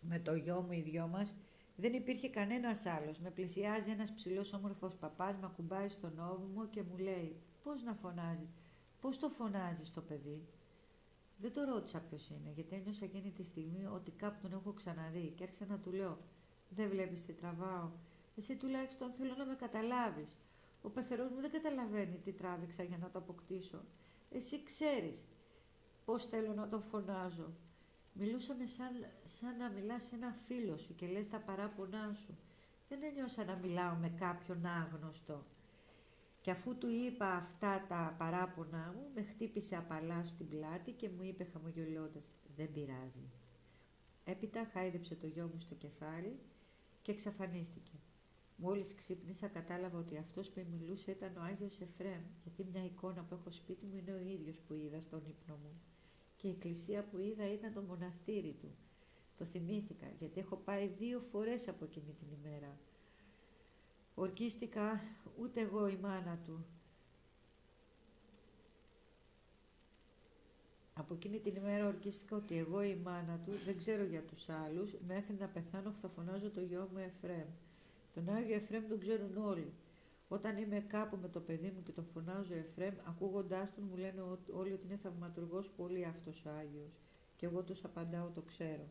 με το γιο μου οι δυο μας, δεν υπήρχε κανένας άλλος. Με πλησιάζει ένας ψηλός όμορφος παπάς, με ακουμπάει στον ώμο και μου λέει πώς να φωνάζει, πώς το φωνάζεις το παιδί; Δεν το ρώτησα ποιος είναι, γιατί ένιωσα εκείνη τη στιγμή ότι κάπου τον έχω ξαναδεί και άρχισα να του λέω: Δεν βλέπεις τι τραβάω. Εσύ τουλάχιστον θέλω να με καταλάβεις. Ο πεθερός μου δεν καταλαβαίνει τι τράβηξα για να το αποκτήσω. Εσύ ξέρεις πώς θέλω να το φωνάζω. Μιλούσαμε σαν, σαν να μιλάς σε ένα φίλο σου και λες τα παράπονά σου. Δεν ένιωσα να μιλάω με κάποιον άγνωστο. Και αφού του είπα αυτά τα παράπονά μου, με χτύπησε απαλά στην πλάτη και μου είπε χαμογελώντας «Δεν πειράζει». Έπειτα χάιδεψε το γιο μου στο κεφάλι και εξαφανίστηκε. Μόλις ξύπνησα κατάλαβα ότι αυτός που μιλούσε ήταν ο Άγιος Εφρέμ, γιατί μια εικόνα που έχω σπίτι μου είναι ο ίδιος που είδα στον ύπνο μου. Και η εκκλησία που είδα ήταν το μοναστήρι του. Το θυμήθηκα, γιατί έχω πάει δύο φορές από εκείνη την ημέρα. Ορκίστηκα ούτε εγώ η μάνα του. Από εκείνη την ημέρα ορκίστηκα ότι εγώ η μάνα του, δεν ξέρω για τους άλλους, μέχρι να πεθάνω θα φωνάζω το γιο μου Εφρέμ. Τον Άγιο Εφρέμ τον ξέρουν όλοι. Όταν είμαι κάπου με το παιδί μου και τον φωνάζω Εφρέμ, ακούγοντάς τον μου λένε όλοι ότι είναι θαυματουργός πολύ αυτός ο Άγιος. Και εγώ τους απαντάω το ξέρω.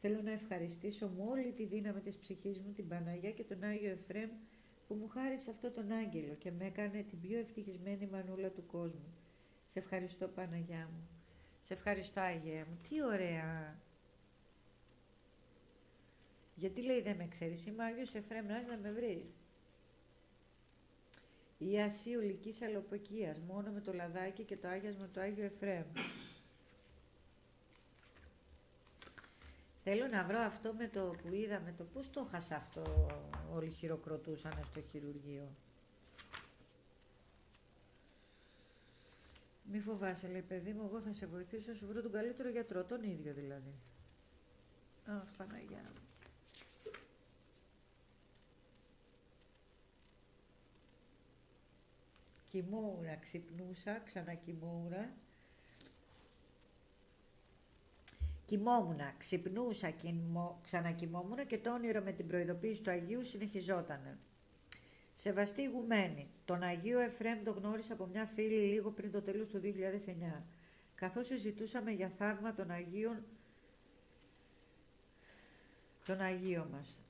Θέλω να ευχαριστήσω με όλη τη δύναμη της ψυχής μου την Παναγία και τον Άγιο Εφρέμ που μου χάρισε αυτό τον άγγελο και με έκανε την πιο ευτυχισμένη μανούλα του κόσμου. Σε ευχαριστώ Παναγιά μου. Σε ευχαριστώ Άγιε μου. Τι ωραία. Γιατί λέει δεν με ξέρεις, είμαι Άγιος Εφραίμ, να με βρεις. Η Ασία Ολικής Αλοποκίας, μόνο με το λαδάκι και το άγιασμα του Άγιο Εφραίμ. Θέλω να βρω αυτό με το που είδαμε, το πώς το χάσα αυτό, όλοι χειροκροτούσαν στο χειρουργείο. Μη φοβάσαι, λέει παιδί μου, εγώ θα σε βοηθήσω, σου βρω τον καλύτερο γιατρό, τον ίδιο δηλαδή. Αχ, Παναγιά μου. Κοιμόμουν, ξυπνούσα, ξανακοιμόμουν. Κοιμόμουν, ξυπνούσα, ξανακοιμόμουν και το όνειρο με την προειδοποίηση του Αγίου συνεχιζότανε. Σεβαστή ηγουμένη. Τον Αγίο Εφρέμ τον γνώρισα από μια φίλη λίγο πριν το τέλος του 2009. Καθώς συζητούσαμε για θαύμα των Αγίων, τον Αγίο μας.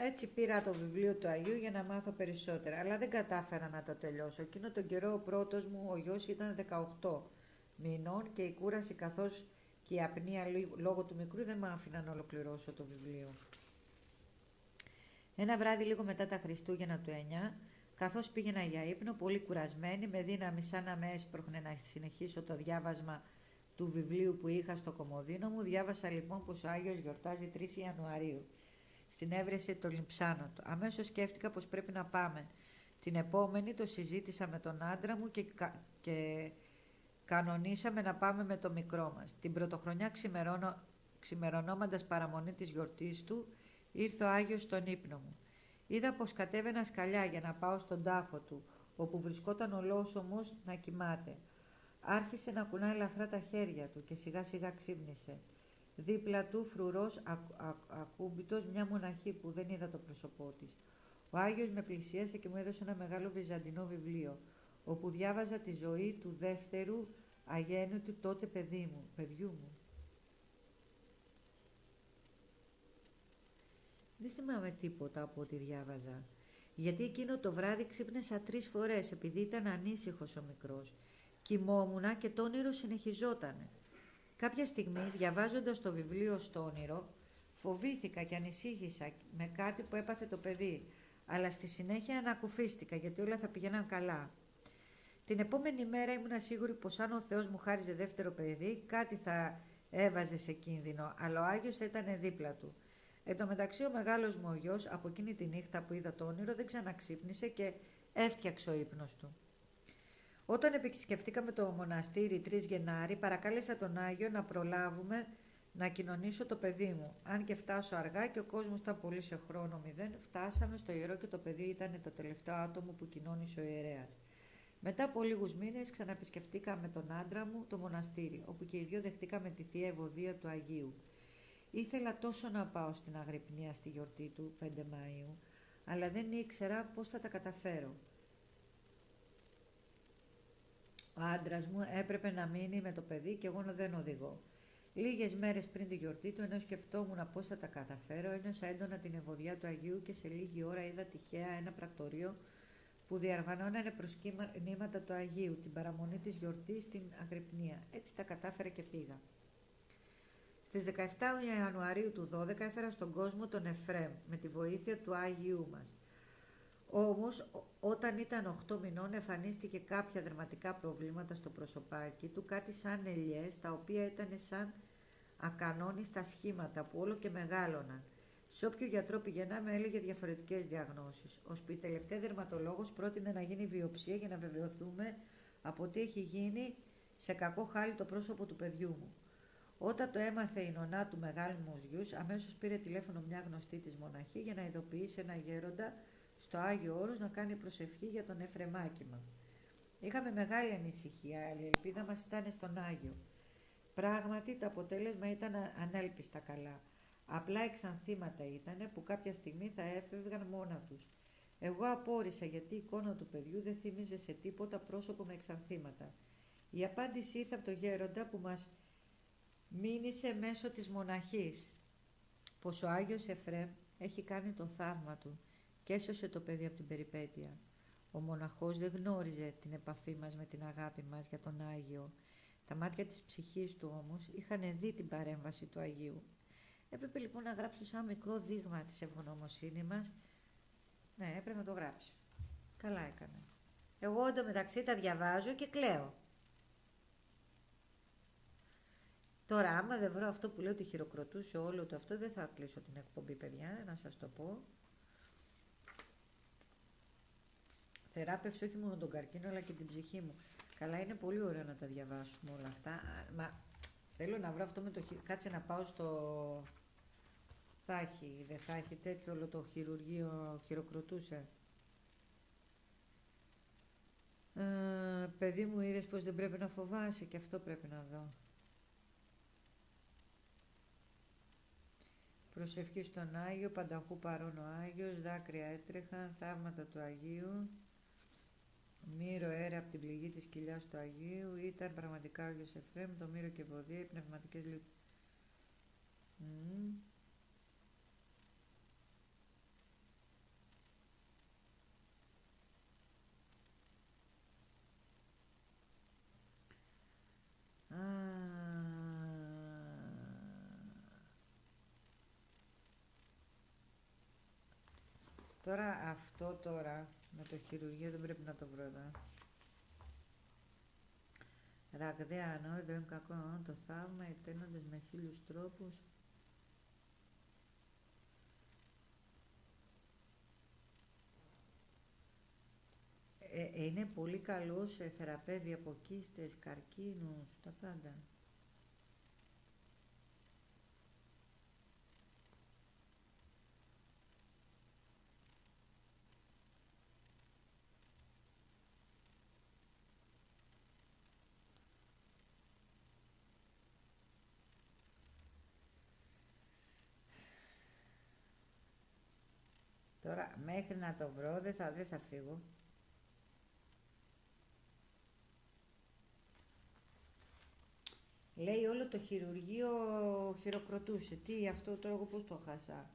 Έτσι πήρα το βιβλίο του Αγίου για να μάθω περισσότερα, αλλά δεν κατάφερα να το τελειώσω. Εκείνο τον καιρό ο πρώτος μου, ο γιος ήταν 18 μηνών και η κούραση καθώς και η απνία λόγω του μικρού δεν με άφηναν να ολοκληρώσω το βιβλίο. Ένα βράδυ λίγο μετά τα Χριστούγεννα του 9, καθώς πήγαινα για ύπνο, πολύ κουρασμένη, με δύναμη σαν να με έσπροχνε να συνεχίσω το διάβασμα του βιβλίου που είχα στο κομμωδίνο μου, διάβασα λοιπόν πως ο Άγιος γιορτάζει 3 Ιανουαρίου, στην έβρεση των Λιψάνων του. Αμέσως σκέφτηκα πως πρέπει να πάμε. Την επόμενη το συζήτησα με τον άντρα μου και, και κανονίσαμε να πάμε με το μικρό μας. Την πρωτοχρονιά ξημερωνώμαντας παραμονή της γιορτής του, ήρθε ο Άγιος στον ύπνο μου. Είδα πως κατέβαινα σκαλιά για να πάω στον τάφο του, όπου βρισκόταν ο Λόσομος να κοιμάται. Άρχισε να κουνάει ελαφρά τα χέρια του και σιγά σιγά ξύπνησε. Δίπλα του φρουρός ακούμπητος μια μοναχή που δεν είδα το πρόσωπό της. Ο Άγιος με πλησίασε και μου έδωσε ένα μεγάλο βυζαντινό βιβλίο, όπου διάβαζα τη ζωή του δεύτερου αγέννητου τότε παιδί μου, παιδιού μου. Δεν θυμάμαι τίποτα από ό,τι διάβαζα. Γιατί εκείνο το βράδυ ξύπνησα τρεις φορές επειδή ήταν ανήσυχος ο μικρός. Κοιμόμουνα και το όνειρο συνεχιζότανε. Κάποια στιγμή, διαβάζοντας το βιβλίο στο όνειρο, φοβήθηκα και ανησύχησα με κάτι που έπαθε το παιδί, αλλά στη συνέχεια ανακουφίστηκα γιατί όλα θα πηγαίναν καλά. Την επόμενη μέρα ήμουν σίγουρη πως αν ο Θεός μου χάριζε δεύτερο παιδί, κάτι θα έβαζε σε κίνδυνο, αλλά ο Άγιος ήταν δίπλα του. Εν τω μεταξύ ο μεγάλος μου ο γιος, από εκείνη τη νύχτα που είδα το όνειρο, δεν ξαναξύπνησε και έφτιαξε ο ύπνος του. Όταν επισκεφτήκαμε το μοναστήρι 3 Γενάρη, παρακάλεσα τον Άγιο να προλάβουμε να κοινωνήσω το παιδί μου. Αν και φτάσω αργά και ο κόσμος ήταν πολύ σε χρόνο μηδέν, φτάσαμε στο ιερό και το παιδί ήταν το τελευταίο άτομο που κοινώνησε ο ιερέας. Μετά από λίγους μήνες ξαναπισκεφτήκαμε τον άντρα μου το μοναστήρι, όπου και οι δυο δεχτήκαμε τη Θεία Ευωδία του Αγίου. Ήθελα τόσο να πάω στην Αγρυπνία στη γιορτή του 5 Μαΐου, αλλά δεν ήξερα πώς θα τα καταφέρω. Ο άντρας μου έπρεπε να μείνει με το παιδί και εγώ δεν οδηγώ. Λίγες μέρες πριν τη γιορτή του, ενώ σκεφτόμουν πώς θα τα καταφέρω, ένιωσα έντονα την ευωδία του Αγίου και σε λίγη ώρα είδα τυχαία ένα πρακτορείο που διαργανώνανε προσκύνηματα του Αγίου, την παραμονή της γιορτής στην Αγρυπνία. Έτσι τα κατάφερα και πήγα. Στις 17 Ιανουαρίου του 12 έφερα στον κόσμο τον Εφρέμ με τη βοήθεια του Άγιου μας. Όμως, όταν ήταν 8 μηνών εμφανίστηκε κάποια δερματικά προβλήματα στο προσωπάκι του, κάτι σαν ελιές, τα οποία ήταν σαν ακανόνιστα σχήματα που όλο και μεγάλωναν. Σε όποιο γιατρό πηγαίναμε έλεγε διαφορετικές διαγνώσεις. Ώσπου η τελευταία δερματολόγος πρότεινε να γίνει βιοψία για να βεβαιωθούμε από τι έχει γίνει σε κακό χάλι το πρόσωπο του παιδιού μου. Όταν το έμαθε η νονά του μεγάλου μου γιους, αμέσως πήρε τηλέφωνο μια γνωστή της μοναχή για να ειδοποιήσει ένα γέροντα στο Άγιο Όρος να κάνει προσευχή για τον Εφρεμάκι μας. Είχαμε μεγάλη ανησυχία, η ελπίδα μας ήταν στον Άγιο. Πράγματι το αποτέλεσμα ήταν ανέλπιστα καλά. Απλά εξανθήματα ήταν που κάποια στιγμή θα έφευγαν μόνα τους. Εγώ απόρρισα γιατί η εικόνα του παιδιού δεν θύμιζε σε τίποτα πρόσωπο με εξανθήματα. Η απάντηση ήρθε από το γέροντα που μας μήνυσε μέσω της μοναχής πως ο Άγιος Εφρέμ έχει κάνει το θαύμα του και έσωσε το παιδί από την περιπέτεια. Ο μοναχός δεν γνώριζε την επαφή μας με την αγάπη μας για τον Άγιο. Τα μάτια της ψυχής του όμως είχαν δει την παρέμβαση του Αγίου. Έπρεπε λοιπόν να γράψω σαν μικρό δείγμα της ευγνωμοσύνης μας. Ναι, έπρεπε να το γράψω. Καλά έκανα. Εγώ εντωμεταξύ τα διαβάζω και κλαίω. Τώρα, άμα δεν βρω αυτό που λέω ότι χειροκροτούσε όλο το αυτό, δεν θα κλείσω την εκπομπή, παιδιά, να σας το πω. Θεράπευσε όχι μόνο τον καρκίνο, αλλά και την ψυχή μου. Καλά, είναι πολύ ωραίο να τα διαβάσουμε όλα αυτά. Μα θέλω να βρω αυτό με το Κάτσε να πάω στο... Θα έχει, δεν θα έχει τέτοιο όλο το χειρουργείο χειροκροτούσε. Ε, παιδί μου είδες πως δεν πρέπει να φοβάσαι και αυτό πρέπει να δω. Προσευχή στον Άγιο, πανταχού παρόν ο Άγιος, δάκρυα έτρεχαν, θαύματα του Αγίου. Μύρο αέρα από την πληγή της κοιλιάς του Αγίου, ήταν πραγματικά ο Άγιος Εφραίμ, το μύρο και βοδία, οι πνευματικές λειτουργίες. Τώρα αυτό τώρα με το χειρουργείο δεν πρέπει να το βρω εδώ. Ραγδαία ανόητο, είναι κακό το θαύμα, ετένοντες με χίλιους τρόπους. Ε, ε είναι πολύ καλός, ε, θεραπεύει από κίστες, καρκίνους, τα πάντα. Τώρα μέχρι να το βρω δεν θα, δεν θα φύγω. Λέει όλο το χειρουργείο χειροκροτούσε. Τι αυτό τώρα εγώ πώς το χάσα;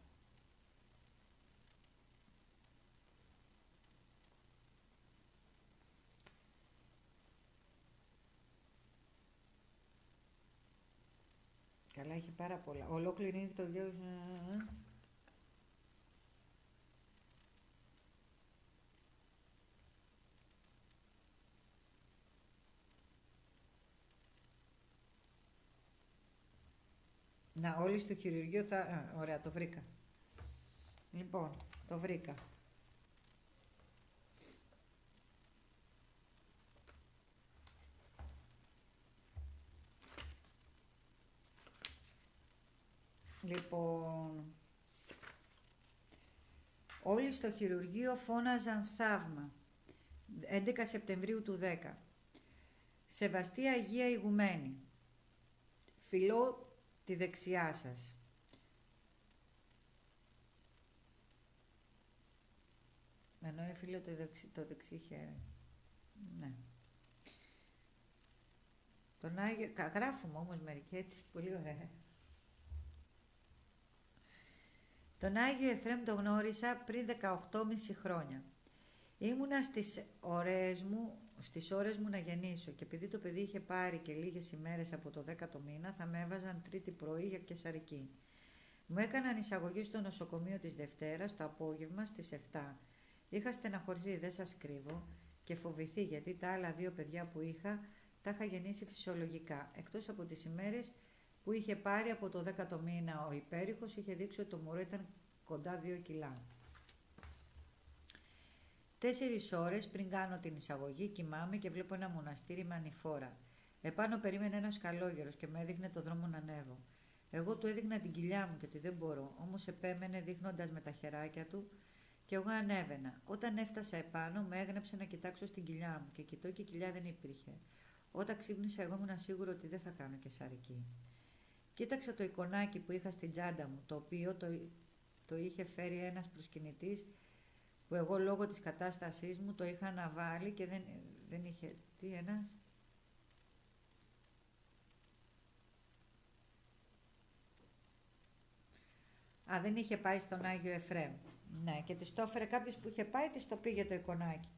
Καλά, έχει πάρα πολλά. Ολόκληρη είναι το γιος... Να, όλοι στο χειρουργείο θα... Α, ωραία, το βρήκα. Λοιπόν, το βρήκα. Λοιπόν, όλοι στο χειρουργείο φώναζαν θαύμα. 11 Σεπτεμβρίου του 10. Σεβαστή Αγία Ηγουμένη. Φιλό τη δεξιά σας. Ενώ φίλο το δεξί, το δεξί χέρι. Ναι. Τον Άγιο, γράφουμε όμως μερικοί έτσι, πολύ ωραία. Τον Άγιο Εφραίμ τον γνώρισα πριν 18,5 χρόνια. Ήμουνα στις ωραίες μου στις ώρες μου να γεννήσω και επειδή το παιδί είχε πάρει και λίγες ημέρες από το 10ο μήνα θα με έβαζαν τρίτη πρωί για κεσαρική. Μου έκαναν εισαγωγή στο νοσοκομείο της Δευτέρας το απόγευμα στις 7. Είχα στεναχωρηθεί, δεν σας κρύβω, και φοβηθεί γιατί τα άλλα δύο παιδιά που είχα τα είχα γεννήσει φυσιολογικά, εκτός από τις ημέρες που είχε πάρει από το 10ο μήνα ο υπέρηχος, είχε δείξει ότι το μωρό ήταν κοντά 2 κιλά. Τέσσερις ώρες πριν κάνω την εισαγωγή, κοιμάμαι και βλέπω ένα μοναστήρι με ανηφόρα. Επάνω περίμενε ένας καλόγερος και με έδειχνε το δρόμο να ανέβω. Εγώ του έδειχνα την κοιλιά μου και ότι δεν μπορώ, όμως επέμενε δείχνοντας με τα χεράκια του και εγώ ανέβαινα. Όταν έφτασα επάνω, με έγνεψε να κοιτάξω στην κοιλιά μου και κοιτώ και η κοιλιά δεν υπήρχε. Όταν ξύπνησα, εγώ ήμουν σίγουρο ότι δεν θα κάνω και σαρική. Κοίταξα το εικονάκι που είχα στην τσάντα μου, το οποίο το, το είχε φέρει ένας προσκυνητής που εγώ λόγω της κατάστασής μου το είχα αναβάλει και δεν, δεν είχε... Τι ένας... Α, δεν είχε πάει στον Άγιο Εφρέμ. Ναι, και της το έφερε κάποιος που είχε πάει, της το πήγε το εικονάκι.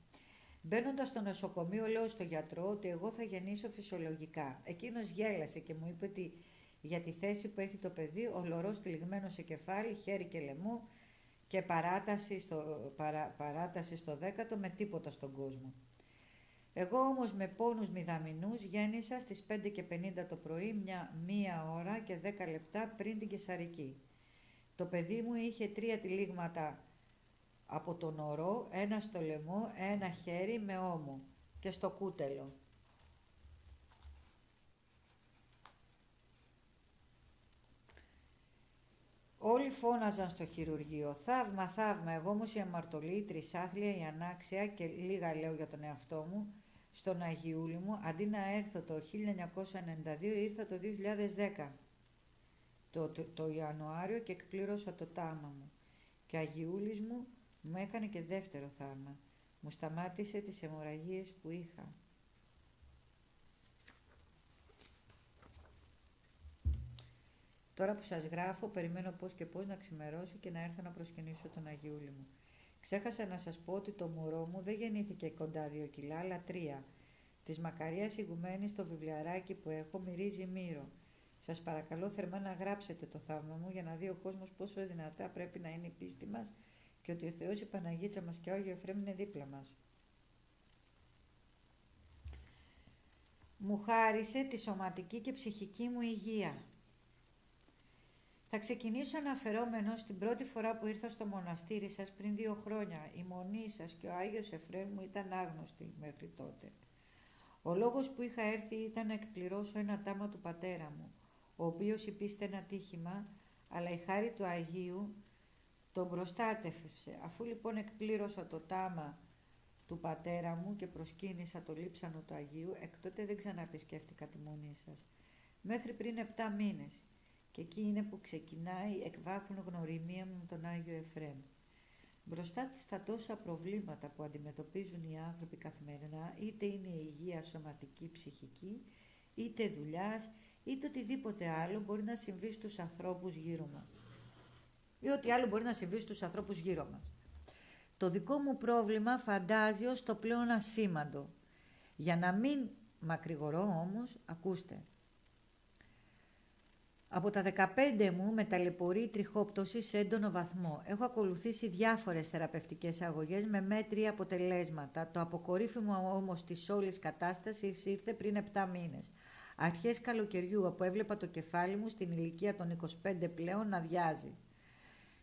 Μπαίνοντας στο νοσοκομείο, λέω στο γιατρό ότι εγώ θα γεννήσω φυσιολογικά. Εκείνος γέλασε και μου είπε ότι για τη θέση που έχει το παιδί, ο λωρός τυλιγμένος σε κεφάλι, χέρι και λαιμό, και παράταση στο, παρά, παράταση στο δέκατο με τίποτα στον κόσμο. Εγώ όμως με πόνους μηδαμινούς γέννησα στις 5 και 50 το πρωί μια μία ώρα και 10 λεπτά πριν την Κεσαρική. Το παιδί μου είχε τρία τυλίγματα από τον ορό, ένα στο λαιμό, ένα χέρι με ώμο και στο κούτελο. Όλοι φώναζαν στο χειρουργείο. Θαύμα, θαύμα. Εγώ όμως η αμαρτωλή, η τρισάθλια, η ανάξια και λίγα λέω για τον εαυτό μου, στον Αγιούλη μου, αντί να έρθω το 1992, ήρθα το 2010. Το, το, το Ιανουάριο και εκπλήρωσα το τάμα μου. Και ο Αγιούλης μου μου έκανε και δεύτερο θαύμα. Μου σταμάτησε τις αιμορραγίες που είχα. Τώρα που σας γράφω, περιμένω πώς και πώς να ξημερώσει και να έρθω να προσκυνήσω τον Αγιούλη μου. Ξέχασα να σας πω ότι το μωρό μου δεν γεννήθηκε κοντά δύο κιλά, αλλά τρία. Της Μακαρίας ηγουμένης στο βιβλιαράκι που έχω μυρίζει μύρο. Σας παρακαλώ θερμά να γράψετε το θαύμα μου για να δει ο κόσμος πόσο δυνατά πρέπει να είναι η πίστη μας και ότι ο Θεός η Παναγίτσα μας και ο Άγιο Εφραίμ είναι δίπλα μας. Μου χάρισε τη σωματική και ψυχική μου υγεία. Θα ξεκινήσω αναφερόμενο στην πρώτη φορά που ήρθα στο μοναστήρι σας πριν δύο χρόνια. Η μονή σας και ο Άγιος Εφραίμ μου ήταν άγνωστοι μέχρι τότε. Ο λόγος που είχα έρθει ήταν να εκπληρώσω ένα τάμα του πατέρα μου, ο οποίος υπήστε ένα τύχημα, αλλά η χάρη του Αγίου τον προστάτευσε. Αφού λοιπόν εκπλήρωσα το τάμα του πατέρα μου και προσκύνησα το λείψανο του Αγίου, εκ τότε δεν ξαναεπισκέφτηκα τη μονή σας. Μέχρι πριν 7 μήνες και εκεί είναι που ξεκινάει εκ βάθουν γνωριμία μου με τον Άγιο Εφρέμ. Μπροστά στα τόσα προβλήματα που αντιμετωπίζουν οι άνθρωποι καθημερινά, είτε είναι η υγεία σωματική, ψυχική, είτε δουλειάς, είτε οτιδήποτε άλλο μπορεί να συμβεί στους ανθρώπους γύρω μας. Ή ό,τι άλλο μπορεί να συμβεί στους ανθρώπους γύρω μας. Το δικό μου πρόβλημα φαντάζει ως το πλέον ασήμαντο. Για να μην μακρηγορώ όμως, ακούστε, από τα 15 μου με ταλαιπωρεί τριχόπτωση σε έντονο βαθμό. Έχω ακολουθήσει διάφορες θεραπευτικές αγωγές με μέτρια αποτελέσματα. Το αποκορύφωμα όμως της όλης κατάστασης ήρθε πριν 7 μήνες. Αρχές καλοκαιριού, όπου έβλεπα το κεφάλι μου στην ηλικία των 25 πλέον να διάζει.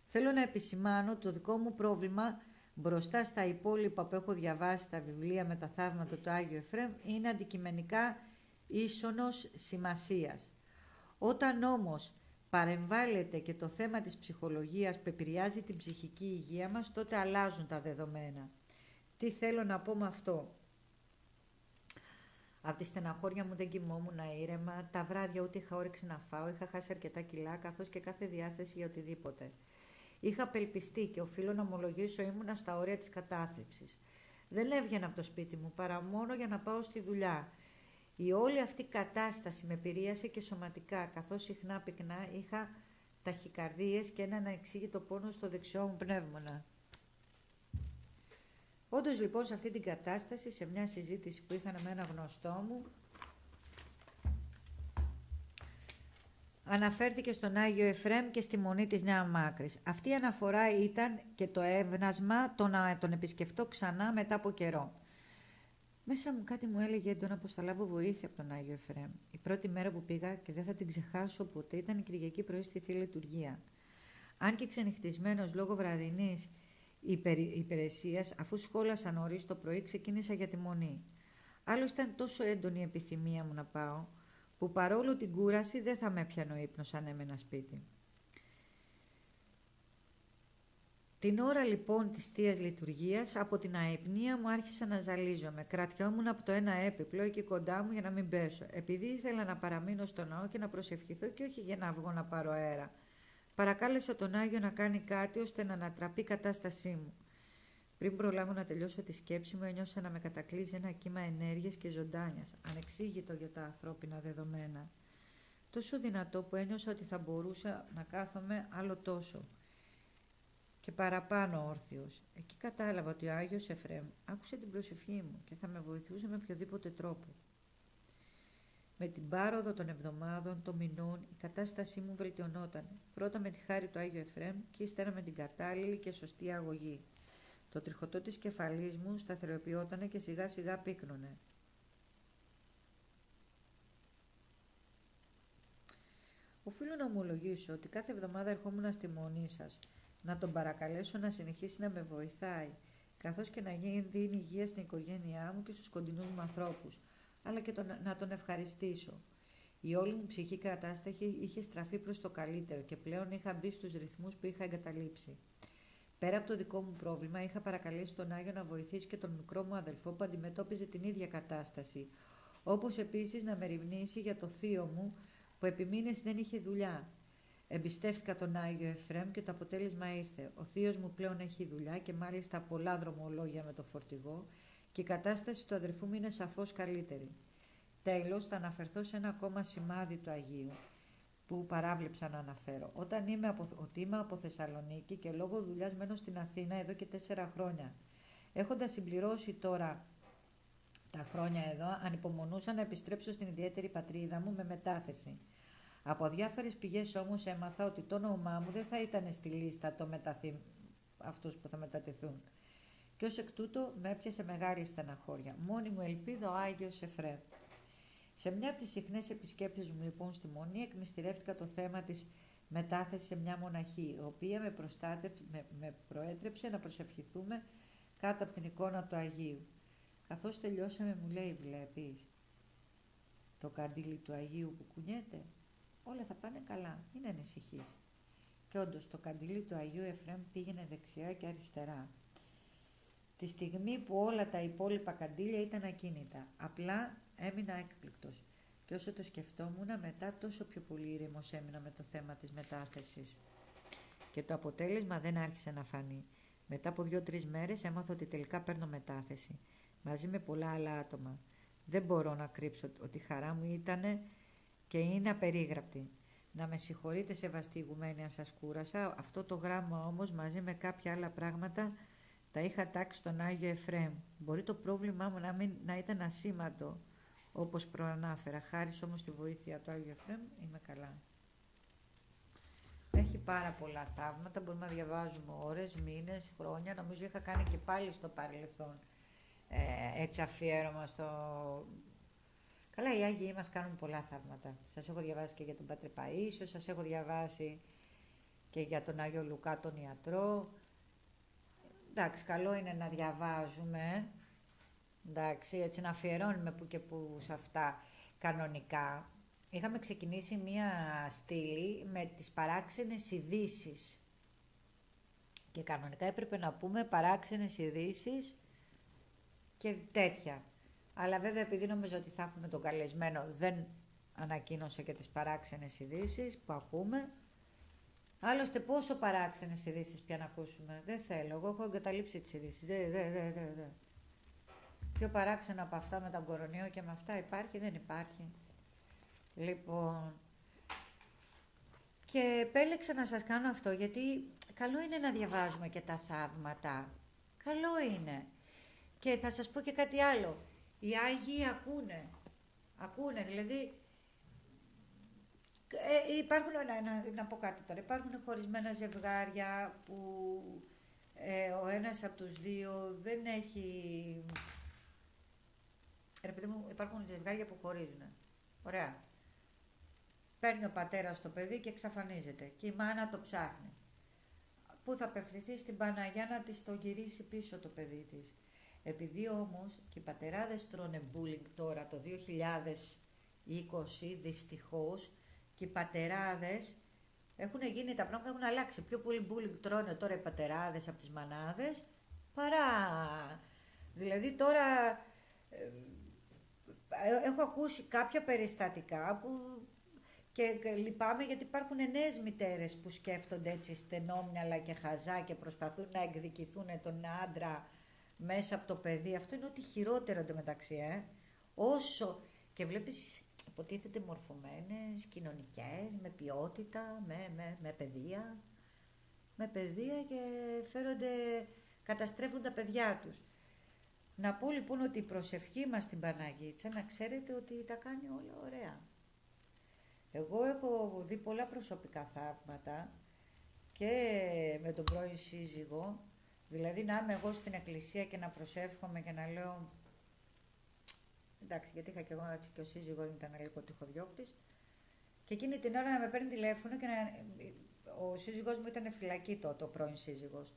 Θέλω να επισημάνω το δικό μου πρόβλημα μπροστά στα υπόλοιπα που έχω διαβάσει στα βιβλία με τα θαύματα του Άγιου Εφρέμ είναι αντικειμενικά ίσονος σημασίας. Όταν όμως παρεμβάλλεται και το θέμα της ψυχολογίας που επηρεάζει την ψυχική υγεία μας, τότε αλλάζουν τα δεδομένα. Τι θέλω να πω με αυτό; Από τη στεναχώρια μου δεν κοιμόμουν ήρεμα, τα βράδια ούτε είχα όρεξη να φάω, είχα χάσει αρκετά κιλά, καθώς και κάθε διάθεση για οτιδήποτε. Είχα απελπιστεί και οφείλω να ομολογήσω ήμουνα στα όρια της κατάθλιψης. Δεν έβγαινα από το σπίτι μου παρά μόνο για να πάω στη δουλειά η όλη αυτή κατάσταση με επηρέασε και σωματικά, καθώς συχνά πυκνά είχα ταχυκαρδίες και έναν αεξήγητο πόνο στο δεξιό μου πνεύμονα. Όντως λοιπόν σε αυτή την κατάσταση, σε μια συζήτηση που είχα με ένα γνωστό μου, αναφέρθηκε στον Άγιο Εφρέμ και στη Μονή της Νέας Μάκρης. Αυτή η αναφορά ήταν και το έβνασμα το να τον επισκεφτώ ξανά μετά από καιρό. Μέσα μου κάτι μου έλεγε έντονα πως θα λάβω βοήθεια από τον Άγιο Εφρέμ. Η πρώτη μέρα που πήγα και δεν θα την ξεχάσω ποτέ ήταν η Κυριακή πρωί στη Θεία Λειτουργία. Αν και ξενυχτισμένος λόγω βραδινής υπηρεσίας, αφού σχόλασα νωρίς το πρωί, ξεκίνησα για τη μονή. Άλλο ήταν τόσο έντονη η επιθυμία μου να πάω, που παρόλο την κούραση δεν θα με έπιανε ο ύπνος αν έμενα σπίτι. Την ώρα λοιπόν της θείας Λειτουργίας, από την αϊπνία μου άρχισα να ζαλίζομαι. Κρατιόμουν από το ένα έπιπλο εκεί κοντά μου για να μην πέσω, επειδή ήθελα να παραμείνω στο ναό και να προσευχηθώ και όχι για να βγω να πάρω αέρα. Παρακάλεσα τον Άγιο να κάνει κάτι ώστε να ανατραπεί η κατάστασή μου. Πριν προλάβω να τελειώσω τη σκέψη μου, ένιωσα να με κατακλείζει ένα κύμα ενέργειας και ζωντάνιας, ανεξήγητο για τα ανθρώπινα δεδομένα. Τόσο δυνατό που ένιωσα ότι θα μπορούσα να κάθομαι άλλο τόσο και παραπάνω όρθιος. Εκεί κατάλαβα ότι ο Άγιος Εφρέμ άκουσε την προσευχή μου και θα με βοηθούσε με οποιοδήποτε τρόπο. Με την πάροδο των εβδομάδων, των μηνών, η κατάστασή μου βελτιωνόταν. Πρώτα με τη χάρη του Άγιου Εφρέμ και ύστερα με την κατάλληλη και σωστή αγωγή. Το τριχωτό της κεφαλής μου σταθεροποιότανε και σιγά σιγά πύκνωνε. Οφείλω να ομολογήσω ότι κάθε εβδομάδα ερχόμουν στη μονή σας, να τον παρακαλέσω να συνεχίσει να με βοηθάει, καθώς και να γίνει υγεία στην οικογένειά μου και στους κοντινούς μου ανθρώπους, αλλά και τον, να τον ευχαριστήσω. Η όλη μου ψυχή κατάσταση είχε στραφεί προς το καλύτερο και πλέον είχα μπει στους ρυθμούς που είχα εγκαταλείψει. Πέρα από το δικό μου πρόβλημα, είχα παρακαλέσει τον Άγιο να βοηθήσει και τον μικρό μου αδελφό που αντιμετώπιζε την ίδια κατάσταση. Όπως επίσης να με ρημνήσει για το θείο μου που επί μήνες δεν είχε δουλειά. Εμπιστεύτηκα τον Άγιο Εφρέμ και το αποτέλεσμα ήρθε. Ο θείος μου πλέον έχει δουλειά και μάλιστα πολλά δρομολόγια με το φορτηγό και η κατάσταση του αδερφού μου είναι σαφώς καλύτερη. Τέλος, θα αναφερθώ σε ένα ακόμα σημάδι του Αγίου που παράβλεψα να αναφέρω. Όταν είμαι από, ότι είμαι από Θεσσαλονίκη και λόγω δουλειάς μένω στην Αθήνα εδώ και τέσσερα χρόνια. Έχοντας συμπληρώσει τώρα τα χρόνια εδώ, ανυπομονούσα να επιστρέψω στην ιδιαίτερη πατρίδα μου με μετάθεση. Από διάφορες πηγές όμως έμαθα ότι το όνομά μου δεν θα ήταν στη λίστα των μεταθυ... αυτούς που θα μετατεθούν. Και ως εκ τούτου με έπιασε μεγάλη στεναχώρια. Μόνη μου ελπίδα ο Άγιος Εφρέμ. Σε μια από τις συχνές επισκέψεις μου λοιπόν στη Μονή εκμυστηρεύτηκα το θέμα της μετάθεσης σε μια μοναχή, η οποία με, με, με προέτρεψε να προσευχηθούμε κάτω από την εικόνα του Αγίου. Καθώς τελειώσαμε μου λέει βλέπεις το καντήλι του Αγίου που κουνιέται, όλα θα πάνε καλά, μην ανησυχείς. Και όντως το καντήλι του Αγίου Εφρέμ πήγαινε δεξιά και αριστερά. Τη στιγμή που όλα τα υπόλοιπα καντήλια ήταν ακίνητα. Απλά Έμεινα έκπληκτος και όσο το σκεφτόμουν μετά τόσο πιο πολύ ήρεμος έμεινα με το θέμα της μετάθεσης. Και το αποτέλεσμα δεν άρχισε να φανεί. Μετά από δύο-τρεις μέρες έμαθα ότι τελικά παίρνω μετάθεση, μαζί με πολλά άλλα άτομα. Δεν μπορώ να κρύψω ότι η χαρά μου ήταν και είναι απερίγραπτη. Να με συγχωρείτε σεβαστηγουμένη αν σας κούρασα, αυτό το γράμμα όμως μαζί με κάποια άλλα πράγματα τα είχα τάξει στον Άγιο Εφρέμ. Μπορεί το πρόβλημά μου να, μην, να ήταν ασήμαντο, όπως προανάφερα, χάρης όμως στη βοήθεια του Άγιου Εφραίμ, είμαι καλά. Έχει πάρα πολλά θαύματα, μπορούμε να διαβάζουμε ώρες, μήνες, χρόνια. Νομίζω είχα κάνει και πάλι στο παρελθόν ε, έτσι αφιέρωμα στο... Καλά, οι Άγιοι μας κάνουν πολλά θαύματα. Σας έχω διαβάσει και για τον Πατρε Παΐσιο, σας έχω διαβάσει και για τον Άγιο Λουκά τον Ιατρό. Εντάξει, καλό είναι να διαβάζουμε εντάξει, έτσι να αφιερώνουμε που και που σε αυτά κανονικά. Είχαμε ξεκινήσει μία στήλη με τις παράξενες ειδήσεις. Και κανονικά έπρεπε να πούμε παράξενες ειδήσεις και τέτοια. Αλλά βέβαια επειδή νομίζω ότι θα έχουμε τον καλεσμένο δεν ανακοίνωσε και τις παράξενες ειδήσεις που ακούμε. Άλλωστε πόσο παράξενες ειδήσεις πια να ακούσουμε; Δεν θέλω, εγώ έχω εγκαταλείψει τις ειδήσεις. Δεν, δεν, δεν, δεν. Πιο παράξενο από αυτά με τον κορονοϊό και με αυτά υπάρχει, δεν υπάρχει. Λοιπόν, και επέλεξα να σας κάνω αυτό γιατί καλό είναι να διαβάζουμε και τα θαύματα. Καλό είναι. Και θα σας πω και κάτι άλλο. Οι Άγιοι ακούνε. Ακούνε, δηλαδή... Ε, υπάρχουν, να, να, να πω κάτι τώρα, υπάρχουν χωρισμένα ζευγάρια που ε, ο ένας από τους δύο δεν έχει... Ρε παιδί μου, υπάρχουν ζευγάρια που χωρίζουν. Ωραία. Παίρνει ο πατέρας το παιδί και εξαφανίζεται και η μάνα το ψάχνει. Πού θα απευθυνθεί στην Παναγιά να της το γυρίσει πίσω το παιδί της. Επειδή όμως και οι πατεράδες τρώνε bullying τώρα το 2020 δυστυχώς και οι πατεράδες έχουν γίνει τα πράγματα, έχουν αλλάξει. Πιο πολύ bullying τρώνε τώρα οι πατεράδες από τις μανάδες παρά... Δηλαδή τώρα ε, έχω ακούσει κάποια περιστατικά που και λυπάμαι γιατί υπάρχουν νέες μητέρες που σκέφτονται έτσι στενόμυαλα και χαζά και προσπαθούν να εκδικηθούν τον άντρα μέσα από το παιδί. Αυτό είναι ό,τι χειρότερο εντωμεταξύ, ε. Όσο και βλέπεις υποτίθεται μορφωμένες, κοινωνικές, με ποιότητα, με, με, με παιδεία. Με παιδεία και φέρονται, καταστρέφουν τα παιδιά τους. Να πω λοιπόν ότι η προσευχή μας στην Παναγίτσα, να ξέρετε ότι τα κάνει όλα ωραία. Εγώ έχω δει πολλά προσωπικά θαύματα και με τον πρώην σύζυγο, δηλαδή να είμαι εγώ στην εκκλησία και να προσεύχομαι και να λέω εντάξει γιατί είχα και εγώ έτσι και ο σύζυγος ήταν λίγο τυχοδιώκτης και εκείνη την ώρα να με παίρνει τηλέφωνο και να... ο σύζυγός μου ήταν φυλακή τότε, ο πρώην σύζυγος.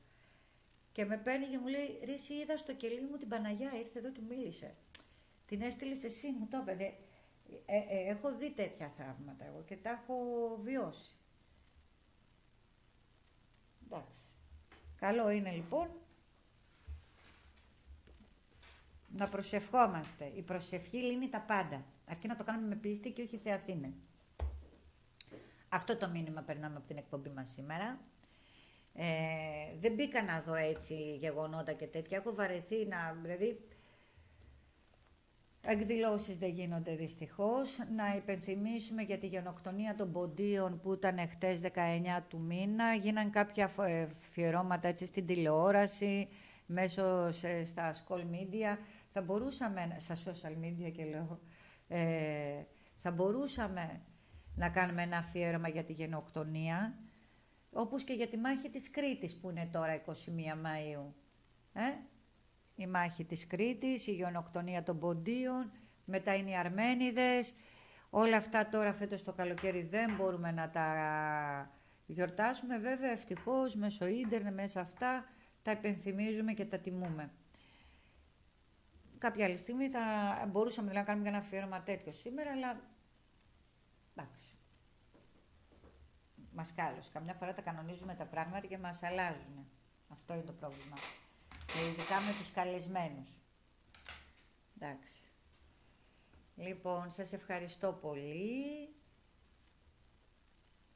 Και με παίρνει και μου λέει, Ρίση, είδα στο κελί μου την Παναγιά, ήρθε εδώ και μίλησε. Την έστειλες εσύ, μου το έπαιδε. Ε, ε, έχω δει τέτοια θαύματα εγώ και τα έχω βιώσει. Εντάξει. Καλό είναι λοιπόν να προσευχόμαστε. Η προσευχή λύνει τα πάντα. Αρκεί να το κάνουμε με πίστη και όχι θεαθήνε. Αυτό το μήνυμα περνάμε από την εκπομπή μας σήμερα. Ε, δεν μπήκα να δω έτσι γεγονότα και τέτοια. Έχω βαρεθεί να... Δηλαδή, Εκδηλώσεις δεν γίνονται δυστυχώς. Να υπενθυμίσουμε για τη γενοκτονία των ποντίων που ήταν χτες 19 του μήνα. Γίναν κάποια αφιερώματα έτσι στην τηλεόραση, μέσω στα school media. Θα μπορούσαμε, στα social media και λέω, ε, θα μπορούσαμε να κάνουμε ένα αφιέρωμα για τη γενοκτονία, όπως και για τη μάχη της Κρήτης που είναι τώρα 21 Μαΐου. Ε; Η μάχη της Κρήτης, η γενοκτονία των Ποντίων, μετά είναι οι Αρμένιδες. Όλα αυτά τώρα φέτος το καλοκαίρι δεν μπορούμε να τα γιορτάσουμε. Βέβαια ευτυχώς μέσω ίντερνετ, μέσα αυτά τα υπενθυμίζουμε και τα τιμούμε. Κάποια άλλη στιγμή θα μπορούσαμε να κάνουμε ένα αφιέρωμα τέτοιο σήμερα, αλλά εντάξει. Μας κάλωσε. Καμιά φορά τα κανονίζουμε τα πράγματα και μας αλλάζουν. Αυτό είναι το πρόβλημα και ειδικά με τους καλεσμένους. Εντάξει. Λοιπόν, σας ευχαριστώ πολύ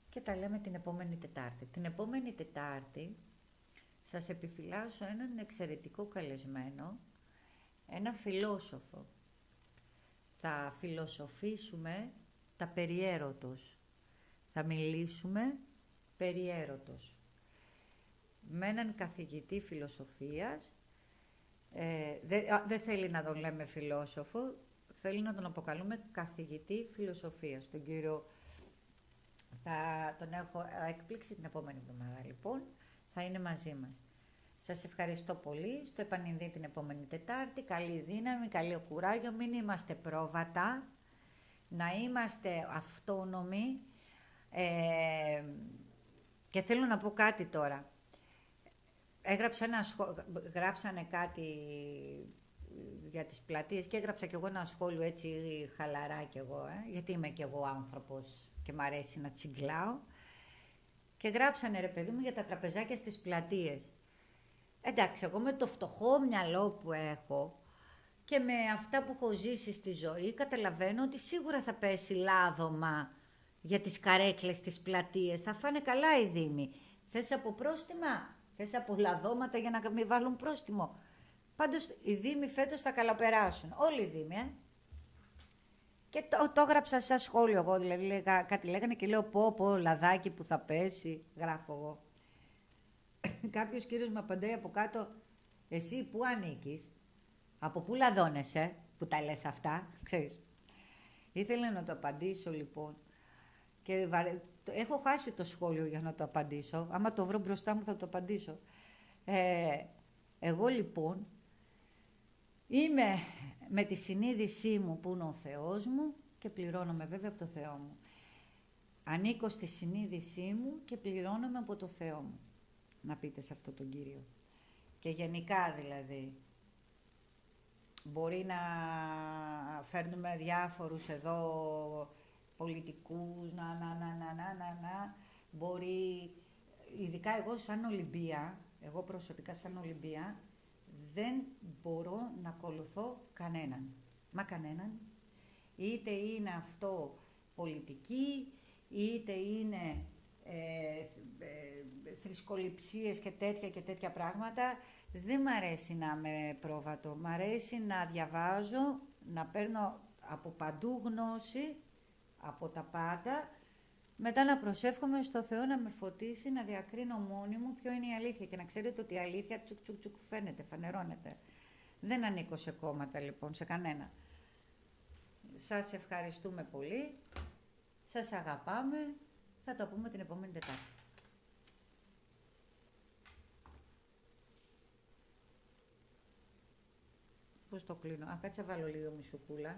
και τα λέμε την επόμενη Τετάρτη. Την επόμενη Τετάρτη σας επιφυλάσσω έναν εξαιρετικό καλεσμένο, ένα φιλόσοφο. Θα φιλοσοφήσουμε τα περιέρωτος. Θα μιλήσουμε περιέρωτος με έναν καθηγητή φιλοσοφίας, ε, δεν θέλει να τον λέμε φιλόσοφο, θέλει να τον αποκαλούμε καθηγητή φιλοσοφίας, τον κύριο... Θα τον έχω έκπληξη την επόμενη εβδομάδα λοιπόν, θα είναι μαζί μας. Σας ευχαριστώ πολύ, στο επανειδή την επόμενη Τετάρτη, καλή δύναμη, καλή κουράγιο, μην είμαστε πρόβατα, να είμαστε αυτόνομοι. Ε, και θέλω να πω κάτι τώρα. Έγραψα ένα γράψανε κάτι για τις πλατείες και έγραψα κι εγώ ένα σχόλιο έτσι χαλαρά κι εγώ, ε, γιατί είμαι κι εγώ άνθρωπος και μ' αρέσει να τσιγκλάω. Και γράψανε ρε παιδί μου για τα τραπεζάκια στις πλατείες. Εντάξει, εγώ με το φτωχό μυαλό που έχω και με αυτά που έχω ζήσει στη ζωή καταλαβαίνω ότι σίγουρα θα πέσει λάδωμα για τις καρέκλες της πλατείες. Θα φάνε καλά οι δήμοι. Θες από πρόστιμα, Θες απολαδώματα για να μην βάλουν πρόστιμο. Πάντως οι Δήμοι φέτος θα καλαπεράσουν. Όλοι οι Δήμοι, ε. Και το, το έγραψα σαν σχόλιο εγώ, δηλαδή λέγα, κάτι λέγανε και λέω πω πω λαδάκι που θα πέσει, γράφω εγώ. Κάποιος κύριος με απαντάει από κάτω, εσύ που ανήκεις, Από πού λαδώνεσαι που τα λες αυτά, ξέρεις; Ήθελα να το απαντήσω λοιπόν. Και έχω χάσει το σχόλιο για να το απαντήσω. Άμα το βρω μπροστά μου θα το απαντήσω. Ε, εγώ λοιπόν είμαι με τη συνείδησή μου που είναι ο Θεός μου και πληρώνομαι βέβαια από το Θεό μου. Ανήκω στη συνείδησή μου και πληρώνομαι από το Θεό μου. Να πείτε σε αυτό τον Κύριο. Και γενικά δηλαδή, μπορεί να φέρνουμε διάφορους εδώ πολιτικούς, να, να, να, να, να, να, να. Μπορεί, ειδικά εγώ σαν Ολυμπία, εγώ προσωπικά σαν Ολυμπία, δεν μπορώ να ακολουθώ κανέναν. Μα κανέναν. Είτε είναι αυτό πολιτική, είτε είναι ε, ε, θρησκοληψίες και τέτοια και τέτοια πράγματα. Δεν μ' αρέσει να είμαι πρόβατο. Μ' αρέσει να διαβάζω, να παίρνω από παντού γνώση, από τα πάντα, μετά να προσεύχομαι στο Θεό να με φωτίσει, να διακρίνω μόνη μου ποιο είναι η αλήθεια και να ξέρετε ότι η αλήθεια τσουκ τσουκ τσουκ φαίνεται, φανερώνεται. Δεν ανήκω σε κόμματα λοιπόν, σε κανένα. Σας ευχαριστούμε πολύ, σας αγαπάμε, θα το πούμε την επόμενη Τετάρτη. Πώς το κλείνω; Α, κάτσε βάλω λίγο μισοκούλα.